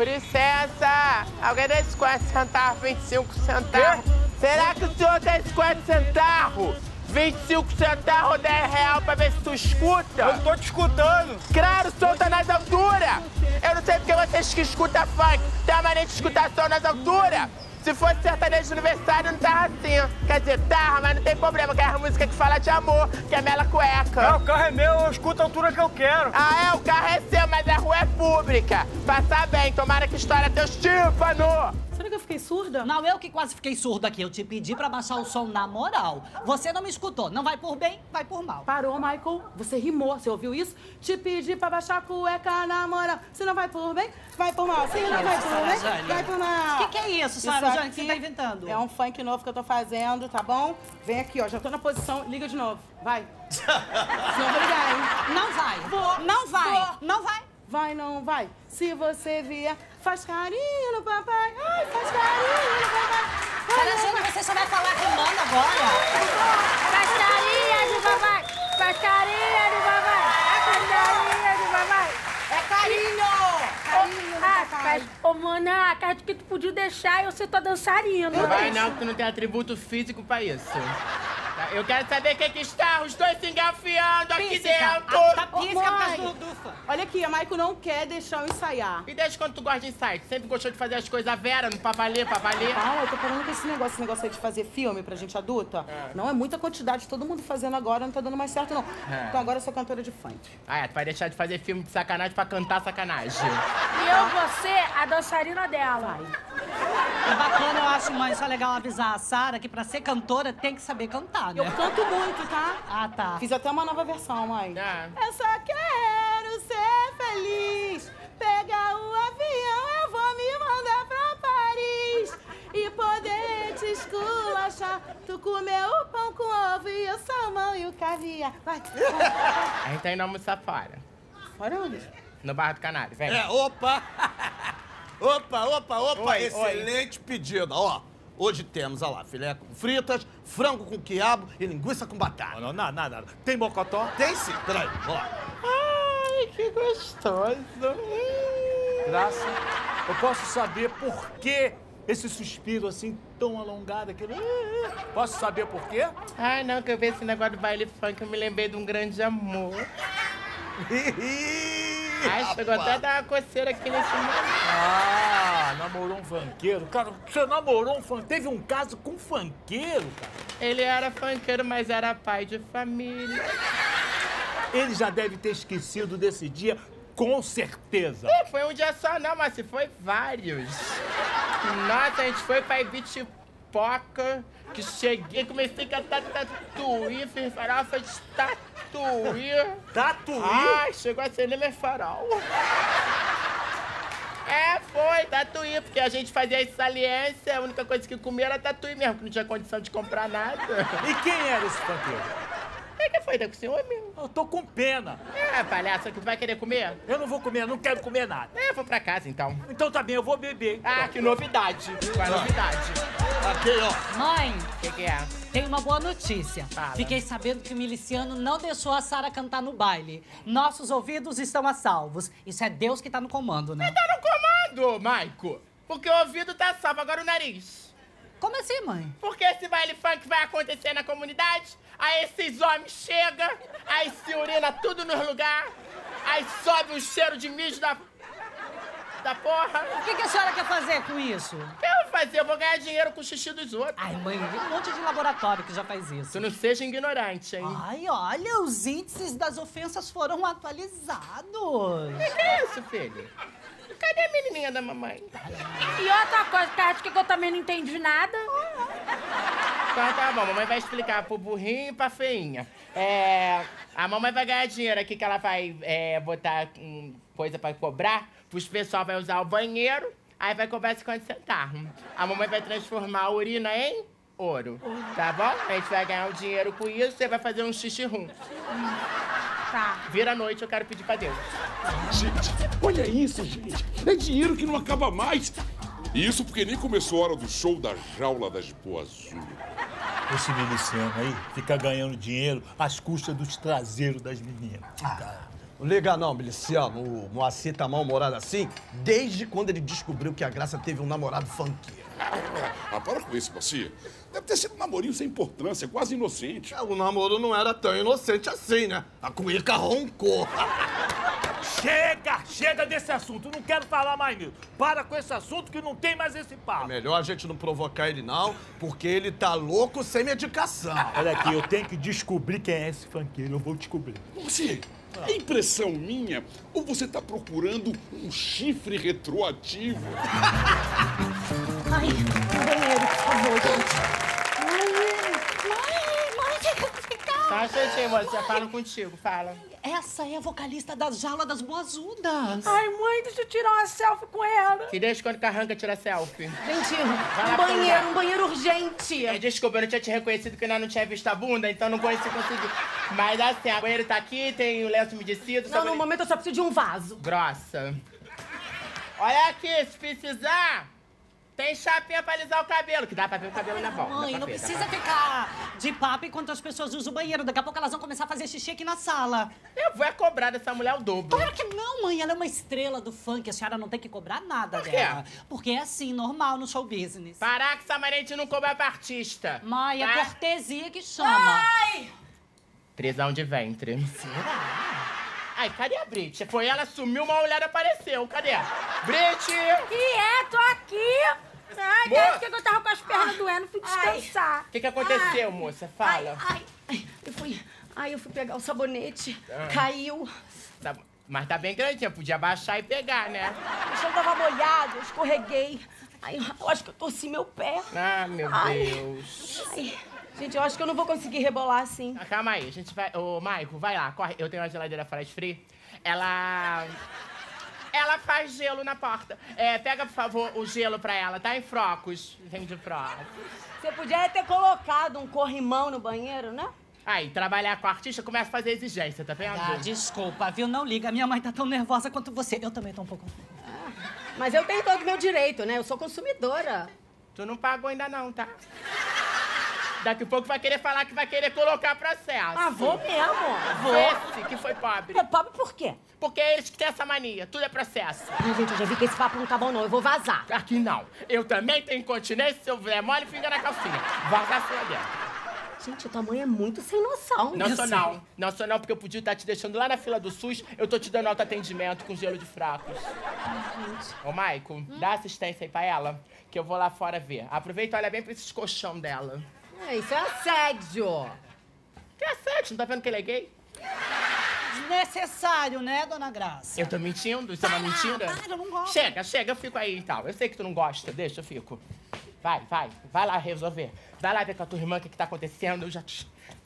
Com licença! Alguém dá 50 centavos, 25 centavos? Será que o senhor tem 50 centavos? 25 centavos ou 10 reais pra ver se tu escuta? Eu tô te escutando. Claro, o som tá nas alturas! Eu não sei porque vocês que escutam funk têm a mania de escutar som nas alturas! Se fosse sertanejo de aniversário, não tava assim. Quer dizer, tava, mas não tem problema, que é a música que fala de amor, que é mela cueca. É, o carro é meu, eu escuto a altura que eu quero. Ah, é? O carro é seu, mas a rua é pública. Passa bem, tomara que estoura teus tímpanos. Que eu fiquei surda? Não, eu que quase fiquei surdo aqui. Eu te pedi pra baixar o som na moral. Você não me escutou. Não vai por bem, vai por mal. Parou, Michael. Você rimou. Você ouviu isso? Te pedi pra baixar a cueca na moral. Se não vai por bem, vai por mal. Se não vai por bem, Jane? vai por mal. O que, que é isso, Sara Jane, que você tá inventando? É um funk novo que eu tô fazendo, tá bom? Vem aqui, ó. Já tô na posição. Liga de novo. Vai. Senão vou ligar, hein? Não vai. Vou. Não vai. Vou. Não vai. Vai, não vai. Se você vier, faz carinho no papai. Ai, faz carinho no papai. Sara Jane, você só vai falar rimando agora? Faz carinha de papai! Faz carinha de papai! Faz carinha de papai! É carinho! Carinho Ah, mas, ô, Monaca, acho que tu podia deixar eu ser tua dançarina. Não vai não, que tu não tem atributo físico pra isso. Tá, Eu quero saber quem que está os dois se engafiando aqui dentro. Ah, tá pisca por mãe. causa do. Olha aqui, a Maicon não quer deixar eu ensaiar. E desde quando tu gosta de insight? Sempre gostou de fazer as coisas à vera, no pra valer, pra valer? Fala, eu tô falando com esse negócio, esse negócio aí de fazer filme pra gente adulta. Não é muita quantidade, todo mundo fazendo agora, não tá dando mais certo, não. É. Então agora eu sou cantora de funk. Ah, é, tu vai deixar de fazer filme de sacanagem pra cantar sacanagem. E eu vou ser a dançarina dela. É bacana, eu acho, mãe, só legal avisar a Sara que pra ser cantora tem que saber cantar, Eu né? canto muito, tá? Ah, tá. Fiz até uma nova versão, mãe. Ah. Eu só quero ser feliz. Pegar o avião, eu vou me mandar pra Paris. E poder te esculachar. Tu comeu o pão com ovo e o salmão e o caviar. Vai, vai. A gente tá indo almoçar fora. Fora onde? No Barra do Canário, vem. É, opa! opa, opa, opa! Oi, Excelente pedido. Ó, hoje temos, ó lá, filé com fritas, frango com quiabo e linguiça com batata. Não, não, nada, nada. Tem mocotó? Tem sim, peraí, vamos lá. Ai, que gostoso. Graça. Eu posso saber por que esse suspiro assim tão alongado? Aquele... Posso saber por quê? Ai, não, que eu vi esse negócio do baile funk, eu me lembrei de um grande amor. Ai, chegou até a dar uma coceira aqui nesse momento. Ah, namorou um funkeiro. Cara, você namorou um funkeiro? Teve um caso com um funkeiro, cara? Ele era funkeiro, mas era pai de família. Ele já deve ter esquecido desse dia, com certeza. Não foi um dia só, não, mas se foi vários. Nossa, a gente foi pra Ibitipoca, que cheguei, comecei a cantar tatuí, fiz farofa de tatuí. Tatuí? Ai, chegou a ser nem farol. É, foi, tatuí, porque a gente fazia essa aliança, a única coisa que comia era tatuí mesmo, que não tinha condição de comprar nada. E quem era esse funkeiro? O que foi, tá com ciúme? Eu tô com pena. É, palhaço, que tu vai querer comer? Eu não vou comer, não quero comer nada. É, eu vou pra casa então. Então tá bem, eu vou beber. Ah, que novidade. Qual é a novidade? Aqui, ó. Mãe, O que, que é? tem uma boa notícia. Fala. Fiquei sabendo que o miliciano não deixou a Sara cantar no baile. Nossos ouvidos estão a salvos. Isso é Deus que tá no comando, né? Tá no comando, Maico. Porque o ouvido tá salvo, agora o nariz. Como assim, mãe? Porque esse baile funk vai acontecer na comunidade, aí esses homens chegam, aí se urina tudo nos lugares, aí sobe o cheiro de mijo da... da porra. O que, que a senhora quer fazer com isso? Eu vou fazer? Eu vou ganhar dinheiro com o xixi dos outros. Ai, mãe, tem um monte de laboratório que já faz isso. Tu não seja ignorante, hein? Ai, olha, os índices das ofensas foram atualizados. O que, que é isso, filho? Cadê a menininha da mamãe? E outra coisa, acho que eu também não entendi nada. Então tá bom, a mamãe vai explicar pro burrinho e pra feinha. É, a mamãe vai ganhar dinheiro aqui que ela vai é, botar hum, coisa pra cobrar, os pessoal vai usar o banheiro, aí vai cobrar 50 centavos. A mamãe vai transformar a urina em ouro, tá bom? A gente vai ganhar o dinheiro com isso, você vai fazer um xixi rum. Tá. Vira a noite, eu quero pedir pra Deus. Gente, olha isso, gente. É dinheiro que não acaba mais. Isso porque nem começou a hora do show da jaula das Boas Azul. Esse miliciano aí fica ganhando dinheiro às custas dos traseiros das meninas. Não liga não, miliciano. O Moacir tá mal-humorado assim desde quando ele descobriu que a Graça teve um namorado funkeiro. Ah, para com isso, Moacir. Deve ter sido um namorinho sem importância, quase inocente. É, O namoro não era tão inocente assim, né? A cuíca roncou. Chega! Chega desse assunto. Não quero falar mais nisso. Para com esse assunto que não tem mais esse É papo. melhor a gente não provocar ele não, porque ele tá louco sem medicação. Olha aqui, eu tenho que descobrir quem é esse funkeiro. Eu vou descobrir. Moacir, é impressão minha ou você tá procurando um chifre retroativo? Ai, no banheiro, por favor, gente. Mãe, mãe, fica, fica. Tá, gente, você fala contigo, fala. Essa é a vocalista da Jaula das Boazudas. Ai, mãe, deixa eu tirar uma selfie com ela. Que desde quando que arranca tira selfie? Gente, lá um banheiro, um banheiro urgente. É, desculpa, eu não tinha te reconhecido que ainda não tinha visto a bunda, então não conheci conseguir. Mas assim, o banheiro tá aqui, tem o lenço umedecido. Não, no momento eu só preciso de um vaso. Grossa. Olha aqui, se precisar, tem chapinha pra alisar o cabelo, que dá pra ver o cabelo na volta. Mãe, não precisa ficar de papo enquanto as pessoas usam o banheiro. Daqui a pouco elas vão começar a fazer xixi aqui na sala. Eu vou é cobrar dessa mulher o dobro. Claro que não, mãe. Ela é uma estrela do funk. A senhora não tem que cobrar nada Por quê? dela. Porque é assim, normal no show business. Parar que essa de não cobrar pra artista. Mãe, é tá? cortesia que chama. Prisão de ventre. Ai, cadê a Brit? Foi ela, sumiu, uma mulher apareceu. Cadê? Brit! É, tô aqui. Ai, desde que eu tava com as pernas doendo, fui descansar. O que, que aconteceu, moça? Fala. Ai, ai, eu fui. Ai, eu fui pegar o sabonete. Ah. Caiu. Tá- mas tá bem grandinha, podia baixar e pegar, né? O chão tava molhado, eu escorreguei. Ai, eu acho que eu torci meu pé. Ah, meu Ai. Deus. Ai, gente, eu acho que eu não vou conseguir rebolar assim. Ah, Calma aí, a gente vai. Ô, Maico, vai lá, corre. Eu tenho uma geladeira flash free. Ela. Ela faz gelo na porta. É, pega, por favor, o gelo pra ela, tá? Em frocos. Vem de frocos. Você podia ter colocado um corrimão no banheiro, né? Aí, trabalhar com artista começa a fazer exigência, tá vendo? Ah, desculpa, viu? Não liga. Minha mãe tá tão nervosa quanto você. Eu também tô um pouco. Mas eu tenho todo o meu direito, né? Eu sou consumidora. Tu não pagou ainda não, tá? Daqui a pouco vai querer falar que vai querer colocar processo. Ah, vou mesmo. Vou. Esse que foi pobre. É pobre por quê? Porque é eles que têm essa mania. Tudo é processo. Ai, gente, eu já vi que esse papo não tá bom, não. Eu vou vazar. Aqui não. Eu também tenho incontinência, se eu der mole, fica na calcinha. Vaza sua dentro. Gente, tua mãe é muito sem noção. Não sou não. Não sou não, porque eu podia estar te deixando lá na fila do SUS, eu tô te dando alto atendimento com gelo de fracos. Ô, Maico, dá assistência aí pra ela, que eu vou lá fora ver. Aproveita e olha bem pra esses colchão dela. É, isso é assédio. Que assédio, não tá vendo que ele é gay? Desnecessário, né, dona Graça? Eu tô mentindo? Isso é uma mentira? para, eu não gosto. Chega, chega, eu fico aí então. Eu sei que tu não gosta, deixa, eu fico. Vai, vai, vai lá resolver. Vai lá ver com a tua irmã o que, que tá acontecendo. Eu já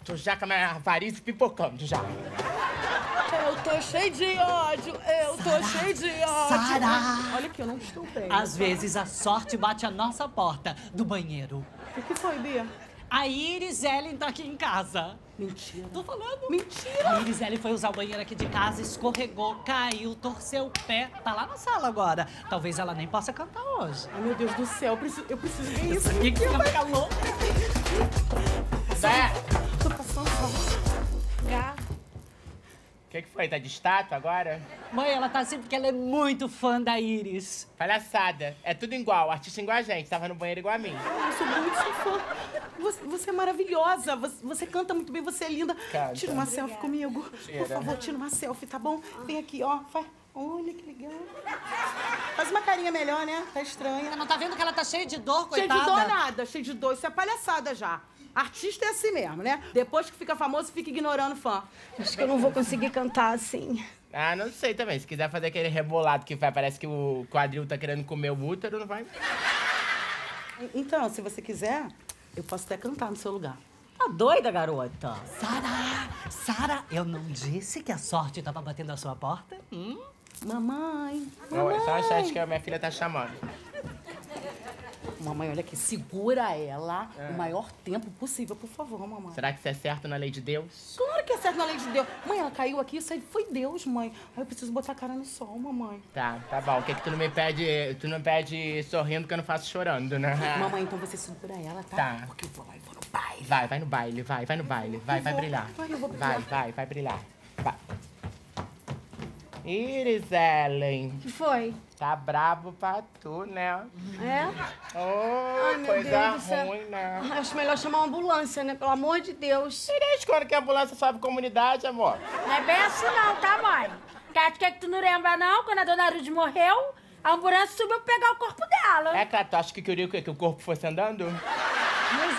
tô já com a minha varize pipocando já. Eu tô cheio de ódio. Eu tô cheio de ódio. Sara! Olha que eu não estou bem. Às vezes a sorte bate a nossa porta do banheiro. O que foi, Bia? A Iris Ellen tá aqui em casa. Mentira. Tô falando. Mentira. A Iris Ellen foi usar o banheiro aqui de casa, escorregou, caiu, torceu o pé. Tá lá na sala agora. Talvez ela nem possa cantar hoje. Ai, meu Deus do céu, eu preciso, eu preciso ver isso. E que fica calor. Zé, Tô passando mal. Gato. O que, que foi? Tá de estátua agora? Mãe, ela tá assim porque ela é muito fã da Iris. Palhaçada. É tudo igual, artista igual a gente. Tava no banheiro igual a mim. Eu sou muito sua fã. Você, você é maravilhosa. Você, você canta muito bem, você é linda. Canta. Tira uma selfie comigo. Por Tira. favor, tira uma selfie, tá bom? Vem aqui, ó. Faz. Olha que legal. Faz uma carinha melhor, né? Tá estranha. Ela não tá vendo que ela tá cheia de dor, coitada? de dor nada, cheio de dor. Isso é palhaçada já. Artista é assim mesmo, né? Depois que fica famoso, fica ignorando fã. Acho que eu não vou conseguir cantar assim. Ah, não sei também. Se quiser fazer aquele rebolado que vai, parece que o quadril tá querendo comer o útero, não vai. Então, se você quiser, eu posso até cantar no seu lugar. Tá doida, garota? Sara, Sara, eu não disse que a sorte tava batendo a sua porta? Hum? Mamãe. Não, é só a chat Mamãe. que a minha filha tá chamando. Mamãe, olha aqui, segura ela É. o maior tempo possível, por favor, mamãe. Será que isso é certo na lei de Deus? Claro que é certo na lei de Deus. Mãe, ela caiu aqui, isso aí foi Deus, mãe. Aí eu preciso botar a cara no sol, mamãe. Tá, tá bom. O que que tu não me pede, tu não pede sorrindo que eu não faço chorando, né? Mamãe, então você segura ela, tá? Tá. Porque eu vou lá e vou no baile. Vai, vai no baile, vai, vai no baile. Vai, vai vou, brilhar. vai, eu vou Vai, brilhar. vai, vai brilhar. Vai. Iris Ellen, que foi? tá brabo pra tu, né? É? Oh, Ai, coisa ruim, né? Acho melhor chamar uma ambulância, né? Pelo amor de Deus. E desde quando que a ambulância sobe comunidade, amor? Não é bem assim não, tá, mãe? Cat, que, que tu não lembra, não? Quando a dona Ruth morreu, a ambulância subiu pra pegar o corpo dela. É, cara, tu acha que queria? Que o corpo fosse andando?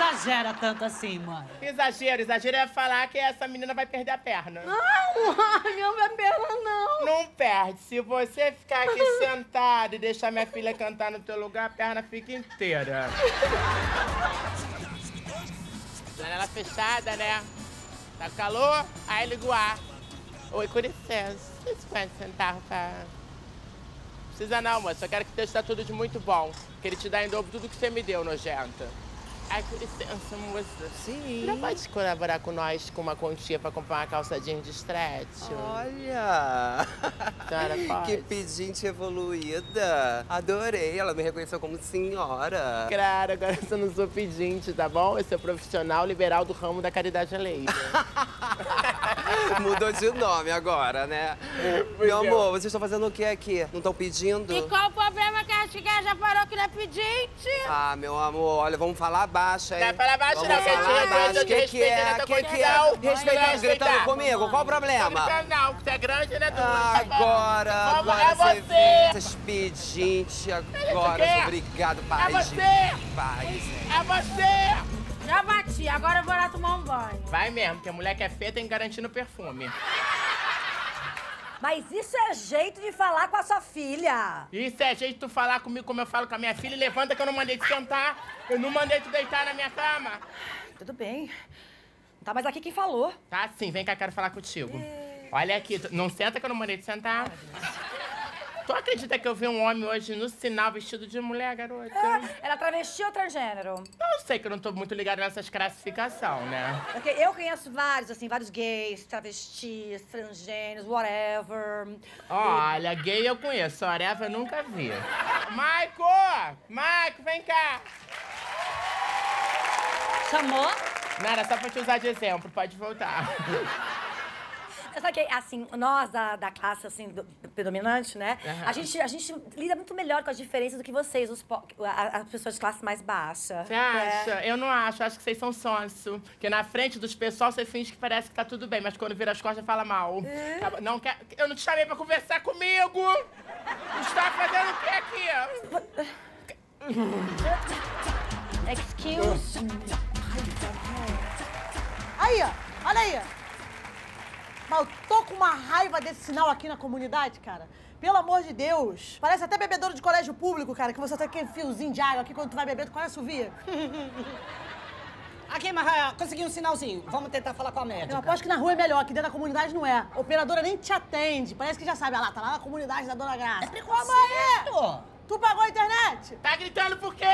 Não exagera tanto assim, mãe. Exagero, exagero é falar que essa menina vai perder a perna. Não, ai, não perna, não. Não perde. Se você ficar aqui sentado e deixar minha filha cantar no teu lugar, a perna fica inteira. Janela fechada, né? Tá calor? Aí liga o ar. Oi, com licença. Vocês podem sentar, tá? Precisa não, moça. Eu quero que esteja tudo de muito bom. Que ele te dá em dobro tudo que você me deu, nojenta. Ai, com licença, moça. Sim. Não pode colaborar com nós com uma quantia pra comprar uma calça jeans de stretch? Olha! Senhora, pode? Que pedinte evoluída! Adorei, ela me reconheceu como senhora. Claro, agora eu não sou pedinte, tá bom? Eu sou profissional liberal do ramo da caridade alheia. Mudou de nome agora, né? Meu amor, vocês estão fazendo o que aqui? Não estão pedindo? E qual o problema que a Chiquinha já parou que não é pedinte? Ah, meu amor, olha, vamos falar baixo, hein? Não é falar baixo, vamos não, que eu te falar respeito, baixo. eu te Que que é? tô Que que é? Não, gritando respeitar. comigo? Qual o problema? Não, não, você é grande, né? Tu Agora, agora é você essas pedintes agora. Obrigado, É paz. você! Paz. É você! Já bati, agora eu vou lá tomar um banho. Vai mesmo, que a mulher que é feia tem que garantir no perfume. Mas isso é jeito de falar com a sua filha. Isso é jeito de tu falar comigo como eu falo com a minha filha. Levanta que eu não mandei tu sentar. Eu não mandei tu deitar na minha cama. Tudo bem. Não tá mais aqui quem falou. Tá sim, vem cá, quero falar contigo. Olha aqui, não senta que eu não mandei tu sentar. Tu acredita que eu vi um homem hoje no sinal vestido de mulher, garota? Era travesti ou transgênero? Eu sei que eu não tô muito ligado nessas classificações, né? Porque eu conheço vários, assim, vários gays, travestis, transgêneros, whatever. Olha, gay eu conheço, Areva eu nunca vi. Maico! Maico, vem cá! Chamou? Não, era só pra te usar de exemplo, pode voltar. Você sabe que, assim, nós da, da classe, assim, do- predominante, né? Aham. A, gente, a gente lida muito melhor com as diferenças do que vocês, os po- a- as pessoas de classe mais baixa. Você acha? Eu não acho, acho que vocês são sonso. Porque na frente dos pessoal você finge que parece que tá tudo bem, mas quando vira as costas fala mal. Tá- Não quer... Eu não te chamei pra conversar comigo! Tu tá fazendo o que aqui? Excuse me. Aí, ó. Olha aí. Mas eu tô com uma raiva desse sinal aqui na comunidade, cara. Pelo amor de Deus. Parece até bebedouro de colégio público, cara, que você tem aquele fiozinho de água aqui quando tu vai beber, tu conhece o via? Aqui, Marra, consegui um sinalzinho. Vamos tentar falar com a médica. Eu aposto que na rua é melhor, aqui dentro da comunidade não é. A operadora nem te atende. Parece que já sabe, ah lá, tá lá na comunidade da Dona Graça. É preconceito. Tu pagou a internet? Tá gritando por quê?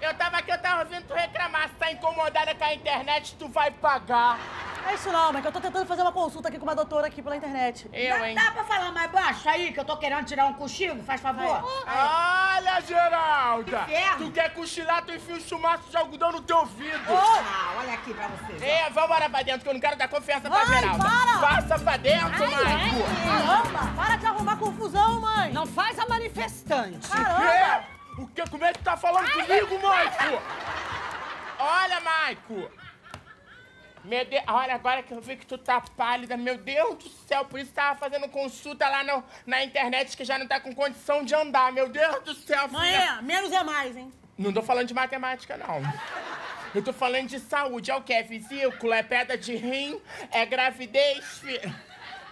Eu tava aqui, eu tava ouvindo tu reclamar. Se tá incomodada com a internet, tu vai pagar. É isso não, mas que eu tô tentando fazer uma consulta aqui com uma doutora aqui pela internet. Eu, hein? Dá pra falar mais baixo aí, que eu tô querendo tirar um cochilo? Faz favor. Olha, Geralda! Inferno. Tu quer cochilar, tu enfia um chumaço de algodão no teu ouvido. Ah, olha aqui pra vocês. É, vambora pra dentro, que eu não quero dar confiança pra Vai, Geralda. para! Passa pra dentro, Maico! Caramba, para de arrumar confusão, mãe. Não faz a manifestante. Caramba. É? O que? Como é que tu tá falando comigo, Maico? Olha, Maico! Meu Deus, olha, agora que eu vi que tu tá pálida, meu Deus do céu, por isso tava fazendo consulta lá no- na internet que já não tá com condição de andar, meu Deus do céu, Mãe, filha. é, menos é mais, hein? Não tô falando de matemática, não. Eu tô falando de saúde. É o quê? É vesícula? É pedra de rim? É gravidez, filha?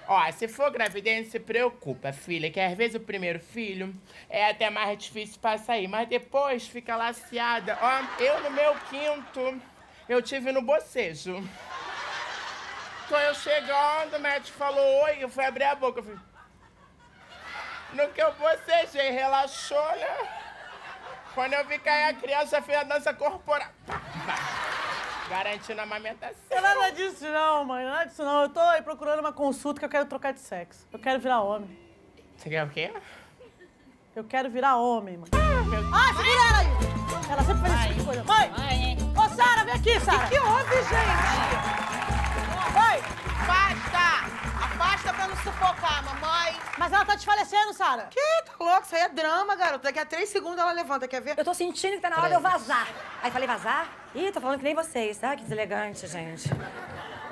Ó, se for gravidez, não se preocupa, filha, que às vezes o primeiro filho é até mais difícil pra sair, mas depois fica laciada. Ó, eu no meu quinto, eu tive no bocejo. Tô eu chegando, o médico falou oi, eu fui abrir a boca, eu falei... No que eu bocejei, relaxou, né? Quando eu vi cair a criança, fez a dança corporal. Pá, pá. Garantindo a amamentação. Não é nada disso não, mãe. Não é disso não. Eu tô aí procurando uma consulta que eu quero trocar de sexo. Eu quero virar homem. Você quer o quê? Eu quero virar homem, mãe. Ah, segura ela aí! Ela sempre faz esse tipo de coisa. Mãe! Ô, Sara, vem aqui, Sara! que houve, gente? Mãe! Afasta! Afasta pra não sufocar, mamãe. Mas ela tá desfalecendo, Sara. Que? Tá louco? Isso aí é drama, garoto. Daqui a três segundos ela levanta, quer ver? Eu tô sentindo que tá na hora de eu vazar. Aí falei, vazar? Ih, tô falando que nem vocês. Ah, que deselegante, gente.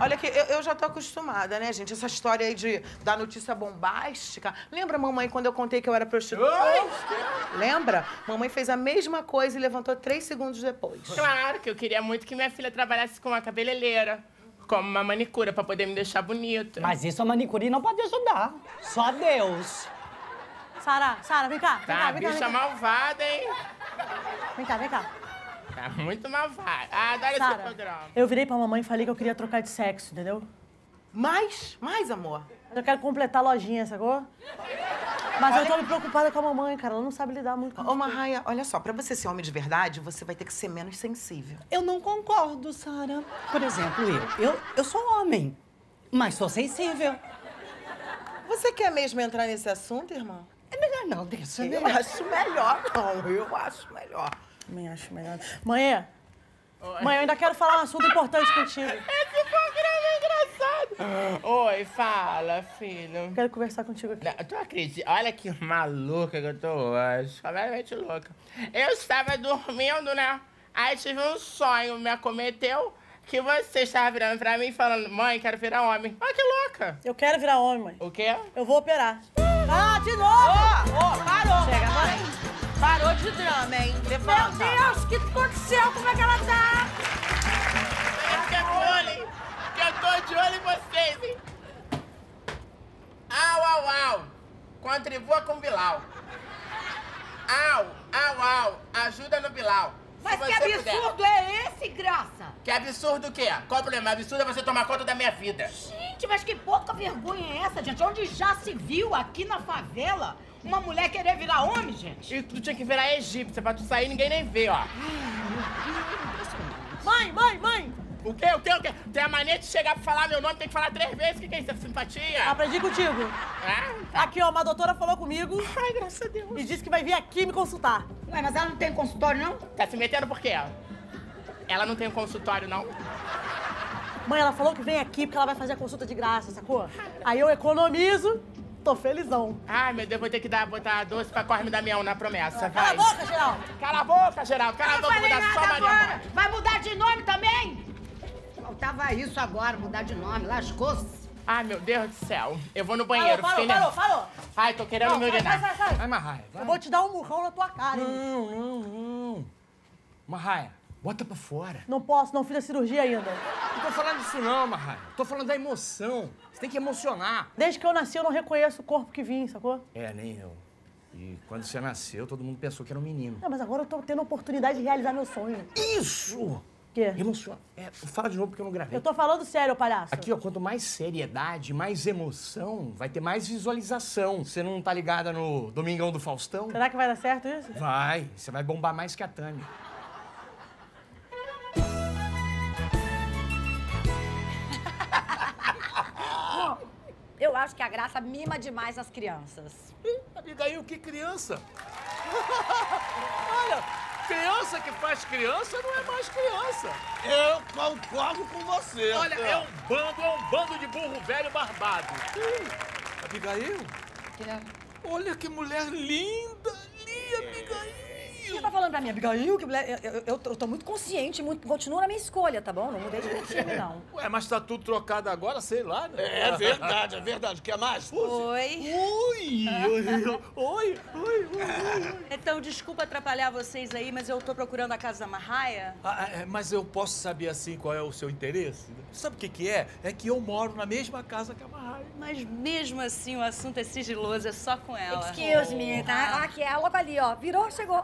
Olha aqui, eu, eu já tô acostumada, né, gente? Essa história aí de dar notícia bombástica. Lembra, mamãe, quando eu contei que eu era prostituta? Lembra? Mamãe fez a mesma coisa e levantou três segundos depois. Claro que eu queria muito que minha filha trabalhasse com uma cabeleireira. Como uma manicura, pra poder me deixar bonita. Mas isso a manicure não pode ajudar. Só Deus. Sara, Sara, vem cá. Vem Tá, cá, vem cá, bicha vem cá. malvada, hein? Vem cá, vem cá. Tá muito malvada. Ah, adoro esse Sara, programa. eu virei pra mamãe e falei que eu queria trocar de sexo, entendeu? Mais? Mais, amor? Eu quero completar a lojinha, sacou? Mas eu tô me preocupada com a mamãe, cara. Ela não sabe lidar muito com Ô, Marraia, olha só, pra você ser homem de verdade, você vai ter que ser menos sensível. Eu não concordo, Sara. Por exemplo, eu. Eu, eu sou homem, mas sou sensível. Você quer mesmo entrar nesse assunto, irmão? É melhor não, deixa, né? Eu acho melhor, não. Eu acho melhor. Também acho melhor. Mãe, mãe, eu ainda quero falar um assunto importante contigo. Esse programa é engraçado. Oi, fala, filho. Quero conversar contigo aqui. Não, tu acredita? Olha que maluca que eu tô hoje. Completamente louca. Eu estava dormindo, né? Aí tive um sonho, me acometeu, que você estava virando pra mim falando, mãe, quero virar homem. Olha que louca. Eu quero virar homem, mãe. O quê? Eu vou operar. Ah, de novo! Ô, ô, parou. Chega, mãe. Parou de drama, hein? Levanta. Meu Deus, o que aconteceu? Como é que ela tá? Olho, hein? Que eu tô de olho em vocês, hein? Au, au, au. Contribua com o Bilal. Au, au, au. Ajuda no Bilal. Mas que absurdo puder. é esse, Graça? Que absurdo o quê? Qual o problema? Absurdo é você tomar conta da minha vida. Gente, mas que pouca vergonha é essa, gente? Onde já se viu aqui na favela uma mulher querer virar homem, gente? E tu tinha que virar egípcia pra tu sair ninguém nem ver, ó. Mãe, mãe, mãe! O quê? O quê? O quê? Tem a mania de chegar pra falar meu nome, tem que falar três vezes. O que, que é isso? É simpatia? Aprendi contigo. É? Aqui, ó, uma doutora falou comigo. Ai, graças a Deus. E disse que vai vir aqui me consultar. Ué, mas ela não tem consultório, não? Tá se metendo por quê? Ela não tem um consultório, não? Mãe, ela falou que vem aqui porque ela vai fazer a consulta de graça, sacou? Aí eu economizo, tô felizão. Ai, meu Deus, vou ter que dar, botar doce pra Corme Damião na promessa, Cala vai. a boca, Geraldo! Cala a boca, Geraldo. Cala a boca, vou dar só Maria agora. Vai mudar de nome também? Faltava isso agora, mudar de nome. Lascou-se. Ai, meu Deus do céu. Eu vou no banheiro, parou, nervosa. parou, parou. Ai, tô querendo Não, me sai, urinar. sai, sai. Vai, Marraia, vai. Eu vou te dar um murrão na tua cara, hein? Não, não, não. Marraia, bota pra fora. Não posso, não fiz a cirurgia ainda. Não tô falando disso não, Marraia. Tô falando da emoção. Você tem que emocionar. Desde que eu nasci, eu não reconheço o corpo que vim, sacou? É, nem eu. E quando você nasceu, todo mundo pensou que era um menino. Não, mas agora eu tô tendo a oportunidade de realizar meu sonho. Isso! Quê? Emociona. É, fala de novo porque eu não gravei. Eu tô falando sério, palhaço. Aqui, ó, quanto mais seriedade, mais emoção, vai ter mais visualização. Você não tá ligada no Domingão do Faustão? Será que vai dar certo isso? Vai, você vai bombar mais que a Tânia. Eu acho que a Graça mima demais as crianças. Abigail, que criança? Olha, criança que faz criança não é mais criança. Eu concordo com você. Olha, é um bando, é um bando de burro velho barbado. Abigail? Olha que mulher linda ali, Abigail. Você tá falando pra mim, Abigail, que mulher... Eu, eu, eu tô- muito consciente, muito, continuo na minha escolha, tá bom? Não mudei de time, não. Ué, mas tá tudo trocado agora, sei lá, né? É verdade, é verdade. Quer mais? Oi. Oi, oi, oi, oi, oi. Então, desculpa atrapalhar vocês aí, mas eu tô procurando a casa da Marraia. Ah, é, mas eu posso saber, assim, qual é o seu interesse? Sabe o que que é? É que eu moro na mesma casa que a Marraia. Mas mesmo assim, o assunto é sigiloso, é só com ela. Excuse me, tá? Aqui, é logo ali, ó. Virou, chegou. Ó,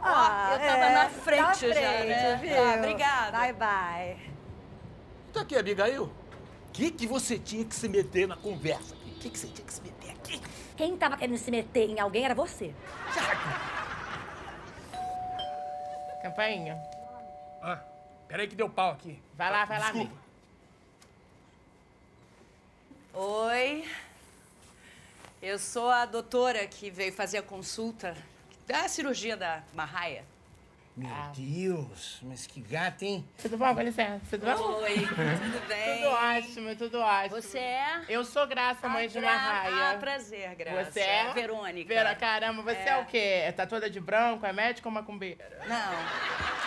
Eu tava é, na frente na já, frente, né? viu? Tá, obrigada. Bye, bye. Tá aqui, Abigail. O que que você tinha que se meter na conversa? O que que você tinha que se meter aqui? Quem tava querendo se meter em alguém era você. Campainha. Ah, peraí que deu pau aqui. Vai lá, vai lá, Desculpa. Oi. Eu sou a doutora que veio fazer a consulta da cirurgia da Marraia. Meu Deus, mas que gata, hein? Tudo bom? Com licença. Tudo bom? Oi, tudo bem? Tudo ótimo, tudo ótimo. Você é? Eu sou Graça, mãe Ah, de Marraia. Ah, prazer, Graça. Você é? Verônica. Vera, caramba, você é. É. o quê? Tá toda de branco? É médica ou macumbeira? Não.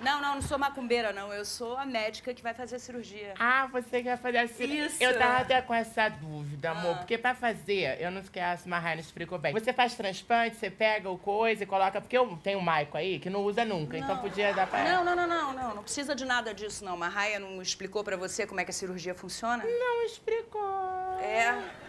Não, não, não sou macumbeira, não. Eu sou a médica que vai fazer a cirurgia. Ah, você quer fazer a cirurgia? Isso. Eu tava até com essa dúvida, amor. Porque pra fazer, eu não esqueço, a Marraia não explicou bem. Você faz transplante, você pega o coisa e coloca... Porque eu tenho um Maico aí que não usa nunca, então podia dar pra Não, não, não, não, não. Não precisa de nada disso, não. Marraia não explicou pra você como é que a cirurgia funciona? Não explicou. É.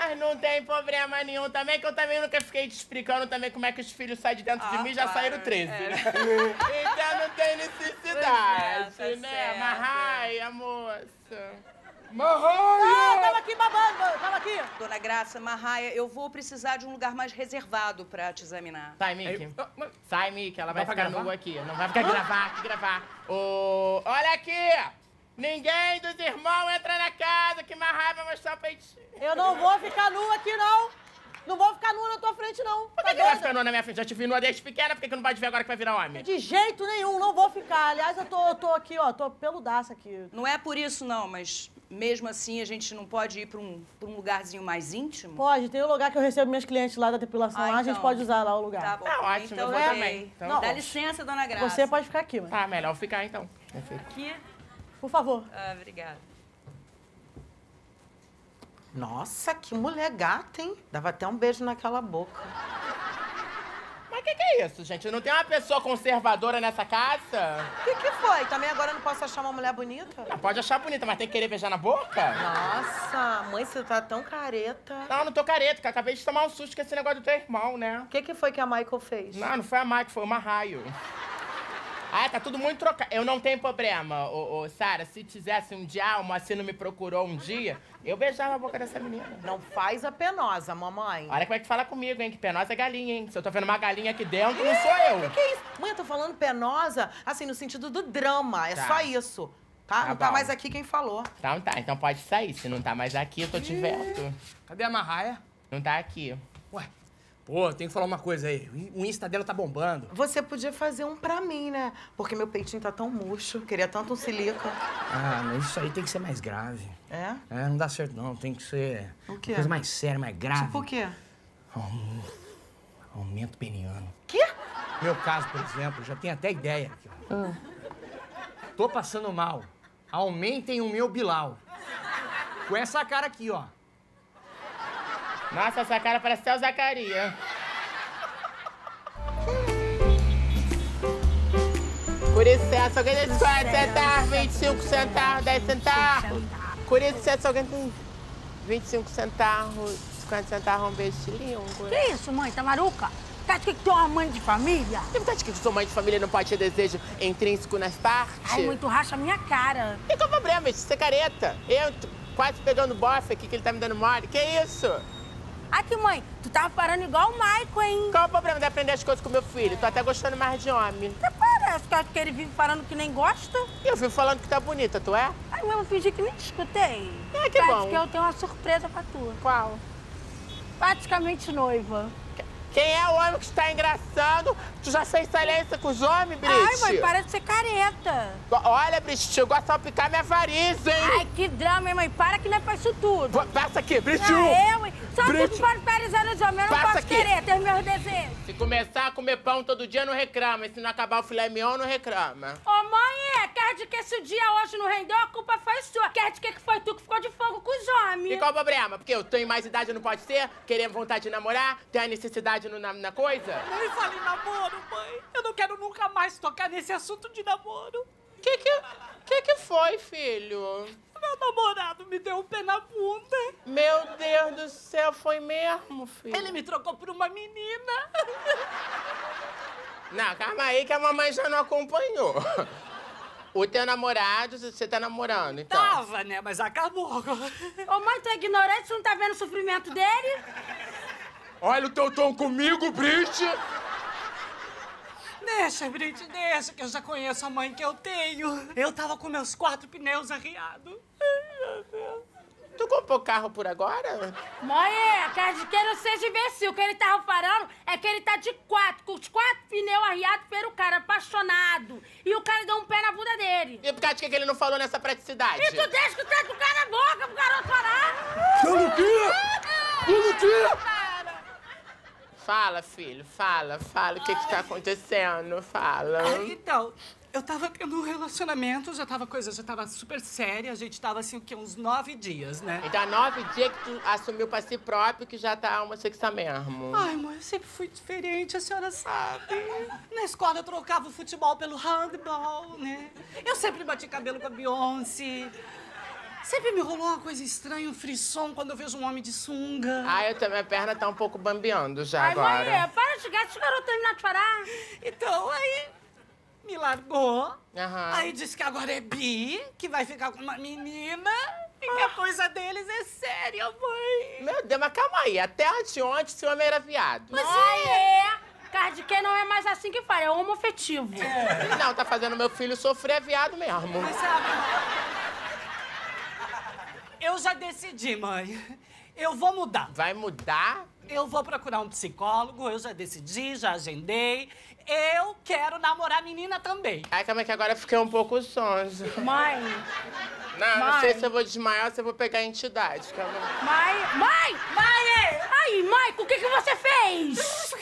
Mas não tem problema nenhum também, que eu também nunca fiquei te explicando também como é que os filhos saem de dentro de Ah, mim, já saíram 13, É. né? então não tem necessidade, Pois é, tá né? certo. Marraia, moça. Ah, tava aqui babando, tava aqui. Dona Graça, Marraia, eu vou precisar de um lugar mais reservado pra te examinar. Sai, Mickey. Sai, Mickey. Ela vai Vai ficar gravar? nua aqui. Não vai ficar gravar, aqui gravar. Ô, olha aqui! Ninguém dos irmãos entra na casa, que mais raiva mostrar o peitinho. Eu não vou ficar nua aqui, não. Não vou ficar nua na tua frente, não. Por que, que vai ficar nua na minha frente? Já te vi nua desde pequena, por que, que não pode ver agora que vai virar homem? De jeito nenhum, não vou ficar. Aliás, eu tô, eu tô aqui, ó, tô peludaça aqui. Não é por isso, não, mas mesmo assim a gente não pode ir pra um, pra um lugarzinho mais íntimo? Pode, tem um lugar que eu recebo minhas clientes lá da depilação Ah, lá, a gente então. pode usar lá o lugar. Tá bom. Tá ótimo, então, eu vou ok. também. Então, Dá licença, dona Graça. Você pode ficar aqui, mãe. Tá, melhor ficar então. filho. Aqui. Por favor. Ah, obrigada. Nossa, que mulher gata, hein? Dava até um beijo naquela boca. Mas o que, que é isso, gente? Não tem uma pessoa conservadora nessa casa? O que, que foi? Também agora eu não posso achar uma mulher bonita? Não, pode achar bonita, mas tem que querer beijar na boca? Nossa, mãe, você tá tão careta. Não, não tô careta, que acabei de tomar um susto com esse negócio do teu irmão, né? O que, que foi que a Michael fez? Não, não foi a Mike, foi o Marraio. Ah, tá tudo muito trocado. Eu não tenho problema, ô, ô, Sara. Se tivesse um dia, o Moacir me procurou um dia, eu beijava a boca dessa menina. Não faz a penosa, mamãe. Olha como é que fala comigo, hein? Que penosa é galinha, hein? Se eu tô vendo uma galinha aqui dentro, não sou eu. O que, que é isso? Mãe, eu tô falando penosa, assim, no sentido do drama. É Tá. só isso. Tá? Tá não tá bom. mais aqui quem falou. Então tá, então pode sair. Se não tá mais aqui, eu tô te vendo. Cadê a Marraia? Não tá aqui. Ué, pô, tem que falar uma coisa aí. O Insta dela tá bombando. Você podia fazer um pra mim, né? Porque meu peitinho tá tão murcho. Queria tanto um silica. Ah, mas isso aí tem que ser mais grave. É? É, não dá certo não. Tem que ser O uma quê? coisa mais séria, mais grave. Tipo o quê? Um aumento peniano. Quê? Meu caso, por exemplo, já tenho até ideia. Aqui, ó. Tô passando mal. Aumentem o meu Bilal. Com essa cara aqui, ó. Nossa, essa cara parece até o Zacarias. Por licença, alguém tem 50 centavos, 25 centavos, 10 centavos. Por licença, alguém tem 25 centavos, 50 centavos, um beijo de língua. Que isso, mãe? Tá maluca? Tá que tu é uma mãe de família? É verdade que eu sou mãe de família não pode ter desejo intrínseco nas partes? Ai, muito racha a minha cara. E qual o problema de ser careta? Eu quase pegando bofe aqui que ele tá me dando mole. Que isso? Aqui, mãe, tu tava parando igual o Michael, hein? Qual o problema de aprender as coisas com meu filho? Tô até gostando mais de homem. Até parece que acho que ele vive parando que nem gosta. E eu vivo falando que tá bonita, tu é? Ai, mas eu fingi que nem te escutei. É, que Acho bom. que eu tenho uma surpresa pra tu. Qual? Praticamente noiva. Quem é o homem que está engraçando? Tu já fez saliência com os homens, Brit? Ai, mãe, parece ser careta. Olha, Brit, eu gosto de salpicar minha variz, hein? Ai, que drama, hein, mãe? Para que não é pra isso tudo. Passa aqui, Brit. Ah, eu, hein? Só Brit. tu pode parizar nos homens, eu não Passa posso aqui. querer, ter meus desejos. Se começar a comer pão todo dia, não reclama. E se não acabar o filé mignon, não reclama. Ô, mãe, é, quer de que se o dia hoje não rendeu, a culpa foi sua. Quer de que foi tu que ficou de fogo com os homens. E qual o problema? Porque eu tenho mais idade, não pode ser? Querer vontade de namorar? Ter a necessidade no- na, na coisa? Não me fale namoro, mãe. Eu não quero nunca mais tocar nesse assunto de namoro. Que que, que que foi, filho? Meu namorado me deu um pé na bunda. Meu Deus do céu, foi mesmo, filho? Ele me trocou por uma menina. Não, calma aí que a mamãe já não acompanhou. O teu namorado, você tá namorando, então? Tava, né? Mas acabou. Ô, mãe, tu é ignorante, tu não tá vendo o sofrimento dele? Olha o teu tom comigo, Brit! Deixa, Brit, deixa, que eu já conheço a mãe que eu tenho. Eu tava com meus quatro pneus arriados. Ai, meu Deus. tu comprou carro por agora? Mãe, é, cara de que não seja imbecil. O que ele tava falando é que ele tá de quatro, com os quatro pneus arriados pelo cara, apaixonado. E o cara deu um pé na bunda dele. E por causa de que ele não falou nessa praticidade? E tu deixa que o cara na boca pro garoto falar. Pelo quê? Pelo quê? Fala, filho, fala, fala. O que que tá acontecendo? Fala. Ah, então, eu tava tendo um relacionamento, já tava coisa, já tava super séria, a gente tava assim, o quê? Uns nove dias, né? Então, há nove dias que tu assumiu pra si próprio que já tá homossexual mesmo. Ai, mãe, eu sempre fui diferente, a senhora sabe. Na escola eu trocava o futebol pelo handball, né? Eu sempre bati cabelo com a Beyoncé. Sempre me rolou uma coisa estranha, um frisson quando eu vejo um homem de sunga. Ah, eu também, a perna tá um pouco bambeando já Ai, agora. mãe, é, para de gato, esse garoto terminar de parar. Então, aí me largou. Aham. Aí disse que agora é bi, que vai ficar com uma menina e que a coisa deles é séria, mãe. Meu Deus, mas calma aí. Até anteontem esse homem era viado. Mas é. Cara de que não é mais assim que fala, é homofetivo. Não, tá fazendo meu filho sofrer é viado mesmo. Mas sabe, eu já decidi, mãe. Eu vou mudar. Vai mudar? Eu vou procurar um psicólogo, eu já decidi, já agendei. Eu quero namorar a menina também. Ai, calma que agora eu fiquei um pouco sonsa. Mãe. Não, não Mãe. sei se eu vou desmaiar ou se eu vou pegar a entidade. Calma. Mãe, mãe, mãe! Aí, mãe, o que que você fez?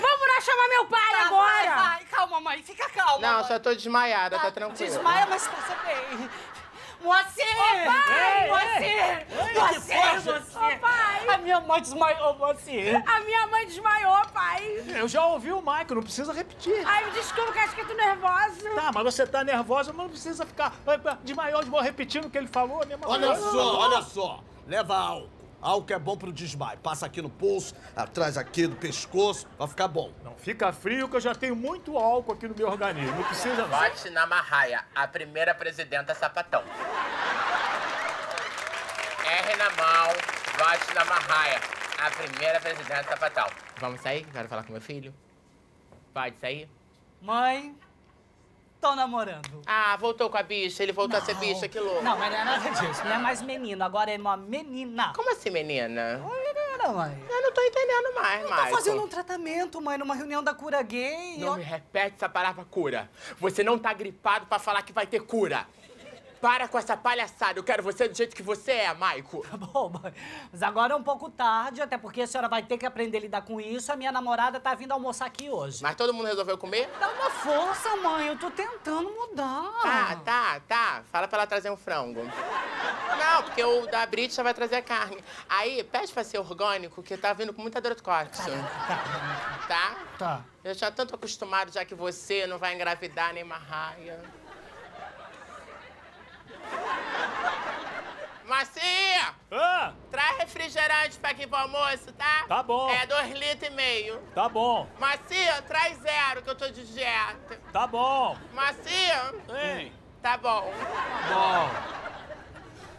Vamos lá chamar meu pai Tá, agora! vai, vai. Calma, mãe, fica calma. Não, mãe. só tô desmaiada, tá tranquilo. Desmaia, mas passa bem. Moacir! Ô, pai! Moacir! Ei, Moacir, que foi, Moacir! Ô, pai! A minha mãe desmaiou, Moacir. A minha mãe desmaiou, pai. Eu já ouvi o Maico, não precisa repetir. Ai, me desculpa que acho que eu tô nervosa. Tá, mas você tá nervosa, mas não precisa ficar desmaiou, desmaiou, repetindo o que ele falou, Olha só, olha só. Leva álcool. Álcool é bom pro desmaio. Passa aqui no pulso, atrás aqui do pescoço, vai ficar bom. Não fica frio que eu já tenho muito álcool aqui no meu organismo. Não precisa não. Vote na Marraia, a primeira presidenta sapatão. R na mão, vote na Marraia, a primeira presidenta sapatão. Vamos sair? Quero falar com meu filho. Pode sair? Mãe, tô namorando. Ah, voltou com a bicha, ele voltou a ser bicha, que louco. Não, mas não é nada disso. Não é mais menino, agora é uma menina. Como assim, menina? Menina, mãe. Eu não tô entendendo mais, Maicon. tô fazendo um tratamento, mãe, numa reunião da cura gay. Não Eu- me repete essa palavra cura. Você não tá gripado pra falar que vai ter cura. Para com essa palhaçada. Eu quero você do jeito que você é, Maico. Tá bom. Mas agora é um pouco tarde, até porque a senhora vai ter que aprender a lidar com isso. A minha namorada tá vindo almoçar aqui hoje. Mas todo mundo resolveu comer? Dá uma força, mãe. Eu tô tentando mudar. Tá, tá, tá. Fala pra ela trazer um frango. Não, porque o da Brit já vai trazer a carne. Aí, pede pra ser orgânico, que tá vindo com muita dor de corte. Tá? Tá. Eu já tanto acostumado, já que você não vai engravidar nem marraia. Macia! Ah, Traz refrigerante pra aqui pro almoço, tá? Tá bom. É dois litros e meio. tá bom, Macia, traz zero, que eu tô de dieta. tá bom. Macia? Hein? Tá bom. Bom.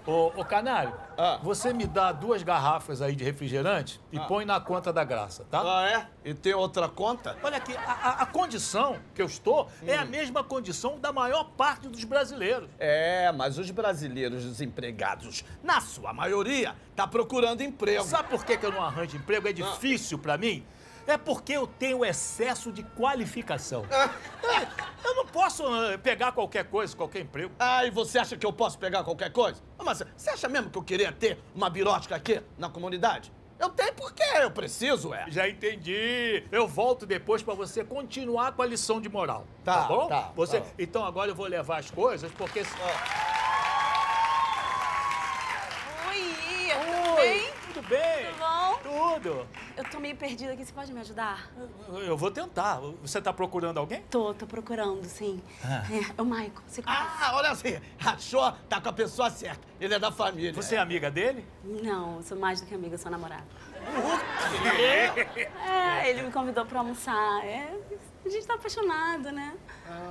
Ô, ô Canário, Ah. você me dá duas garrafas aí de refrigerante e Ah. põe na conta da graça, tá? Ah, é? E tem outra conta? Olha aqui, a, a- condição que eu estou é Hum. a mesma condição da maior parte dos brasileiros. É, mas os brasileiros desempregados, na sua maioria, tá procurando emprego. Sabe por que, que eu não arranjo emprego? É Ah. difícil pra mim? É porque eu tenho excesso de qualificação. Ah. É, eu não posso eh, pegar qualquer coisa, qualquer emprego. Ah, e você acha que eu posso pegar qualquer coisa? Ah, Mas você acha mesmo que eu queria ter uma birótica aqui na comunidade? Eu tenho porque eu preciso, é. Já entendi. Eu volto depois pra você continuar com a lição de moral. Tá, Tá, bom? tá, Você... tá. Então agora eu vou levar as coisas, porque. Oi, tudo Oi, bem? Tudo bem? Tudo bom? Tudo. Eu tô meio perdida aqui, você pode me ajudar? Eu vou tentar. Você tá procurando alguém? Tô, tô procurando, sim. Ah. É, é o Maico, você conhece? Ah, olha assim, achou? Tá com a pessoa certa. Ele é da família. Você é amiga dele? Não, eu sou mais do que amiga, eu sou namorada. O quê? É, ele me convidou pra almoçar. É, a gente tá apaixonado, né?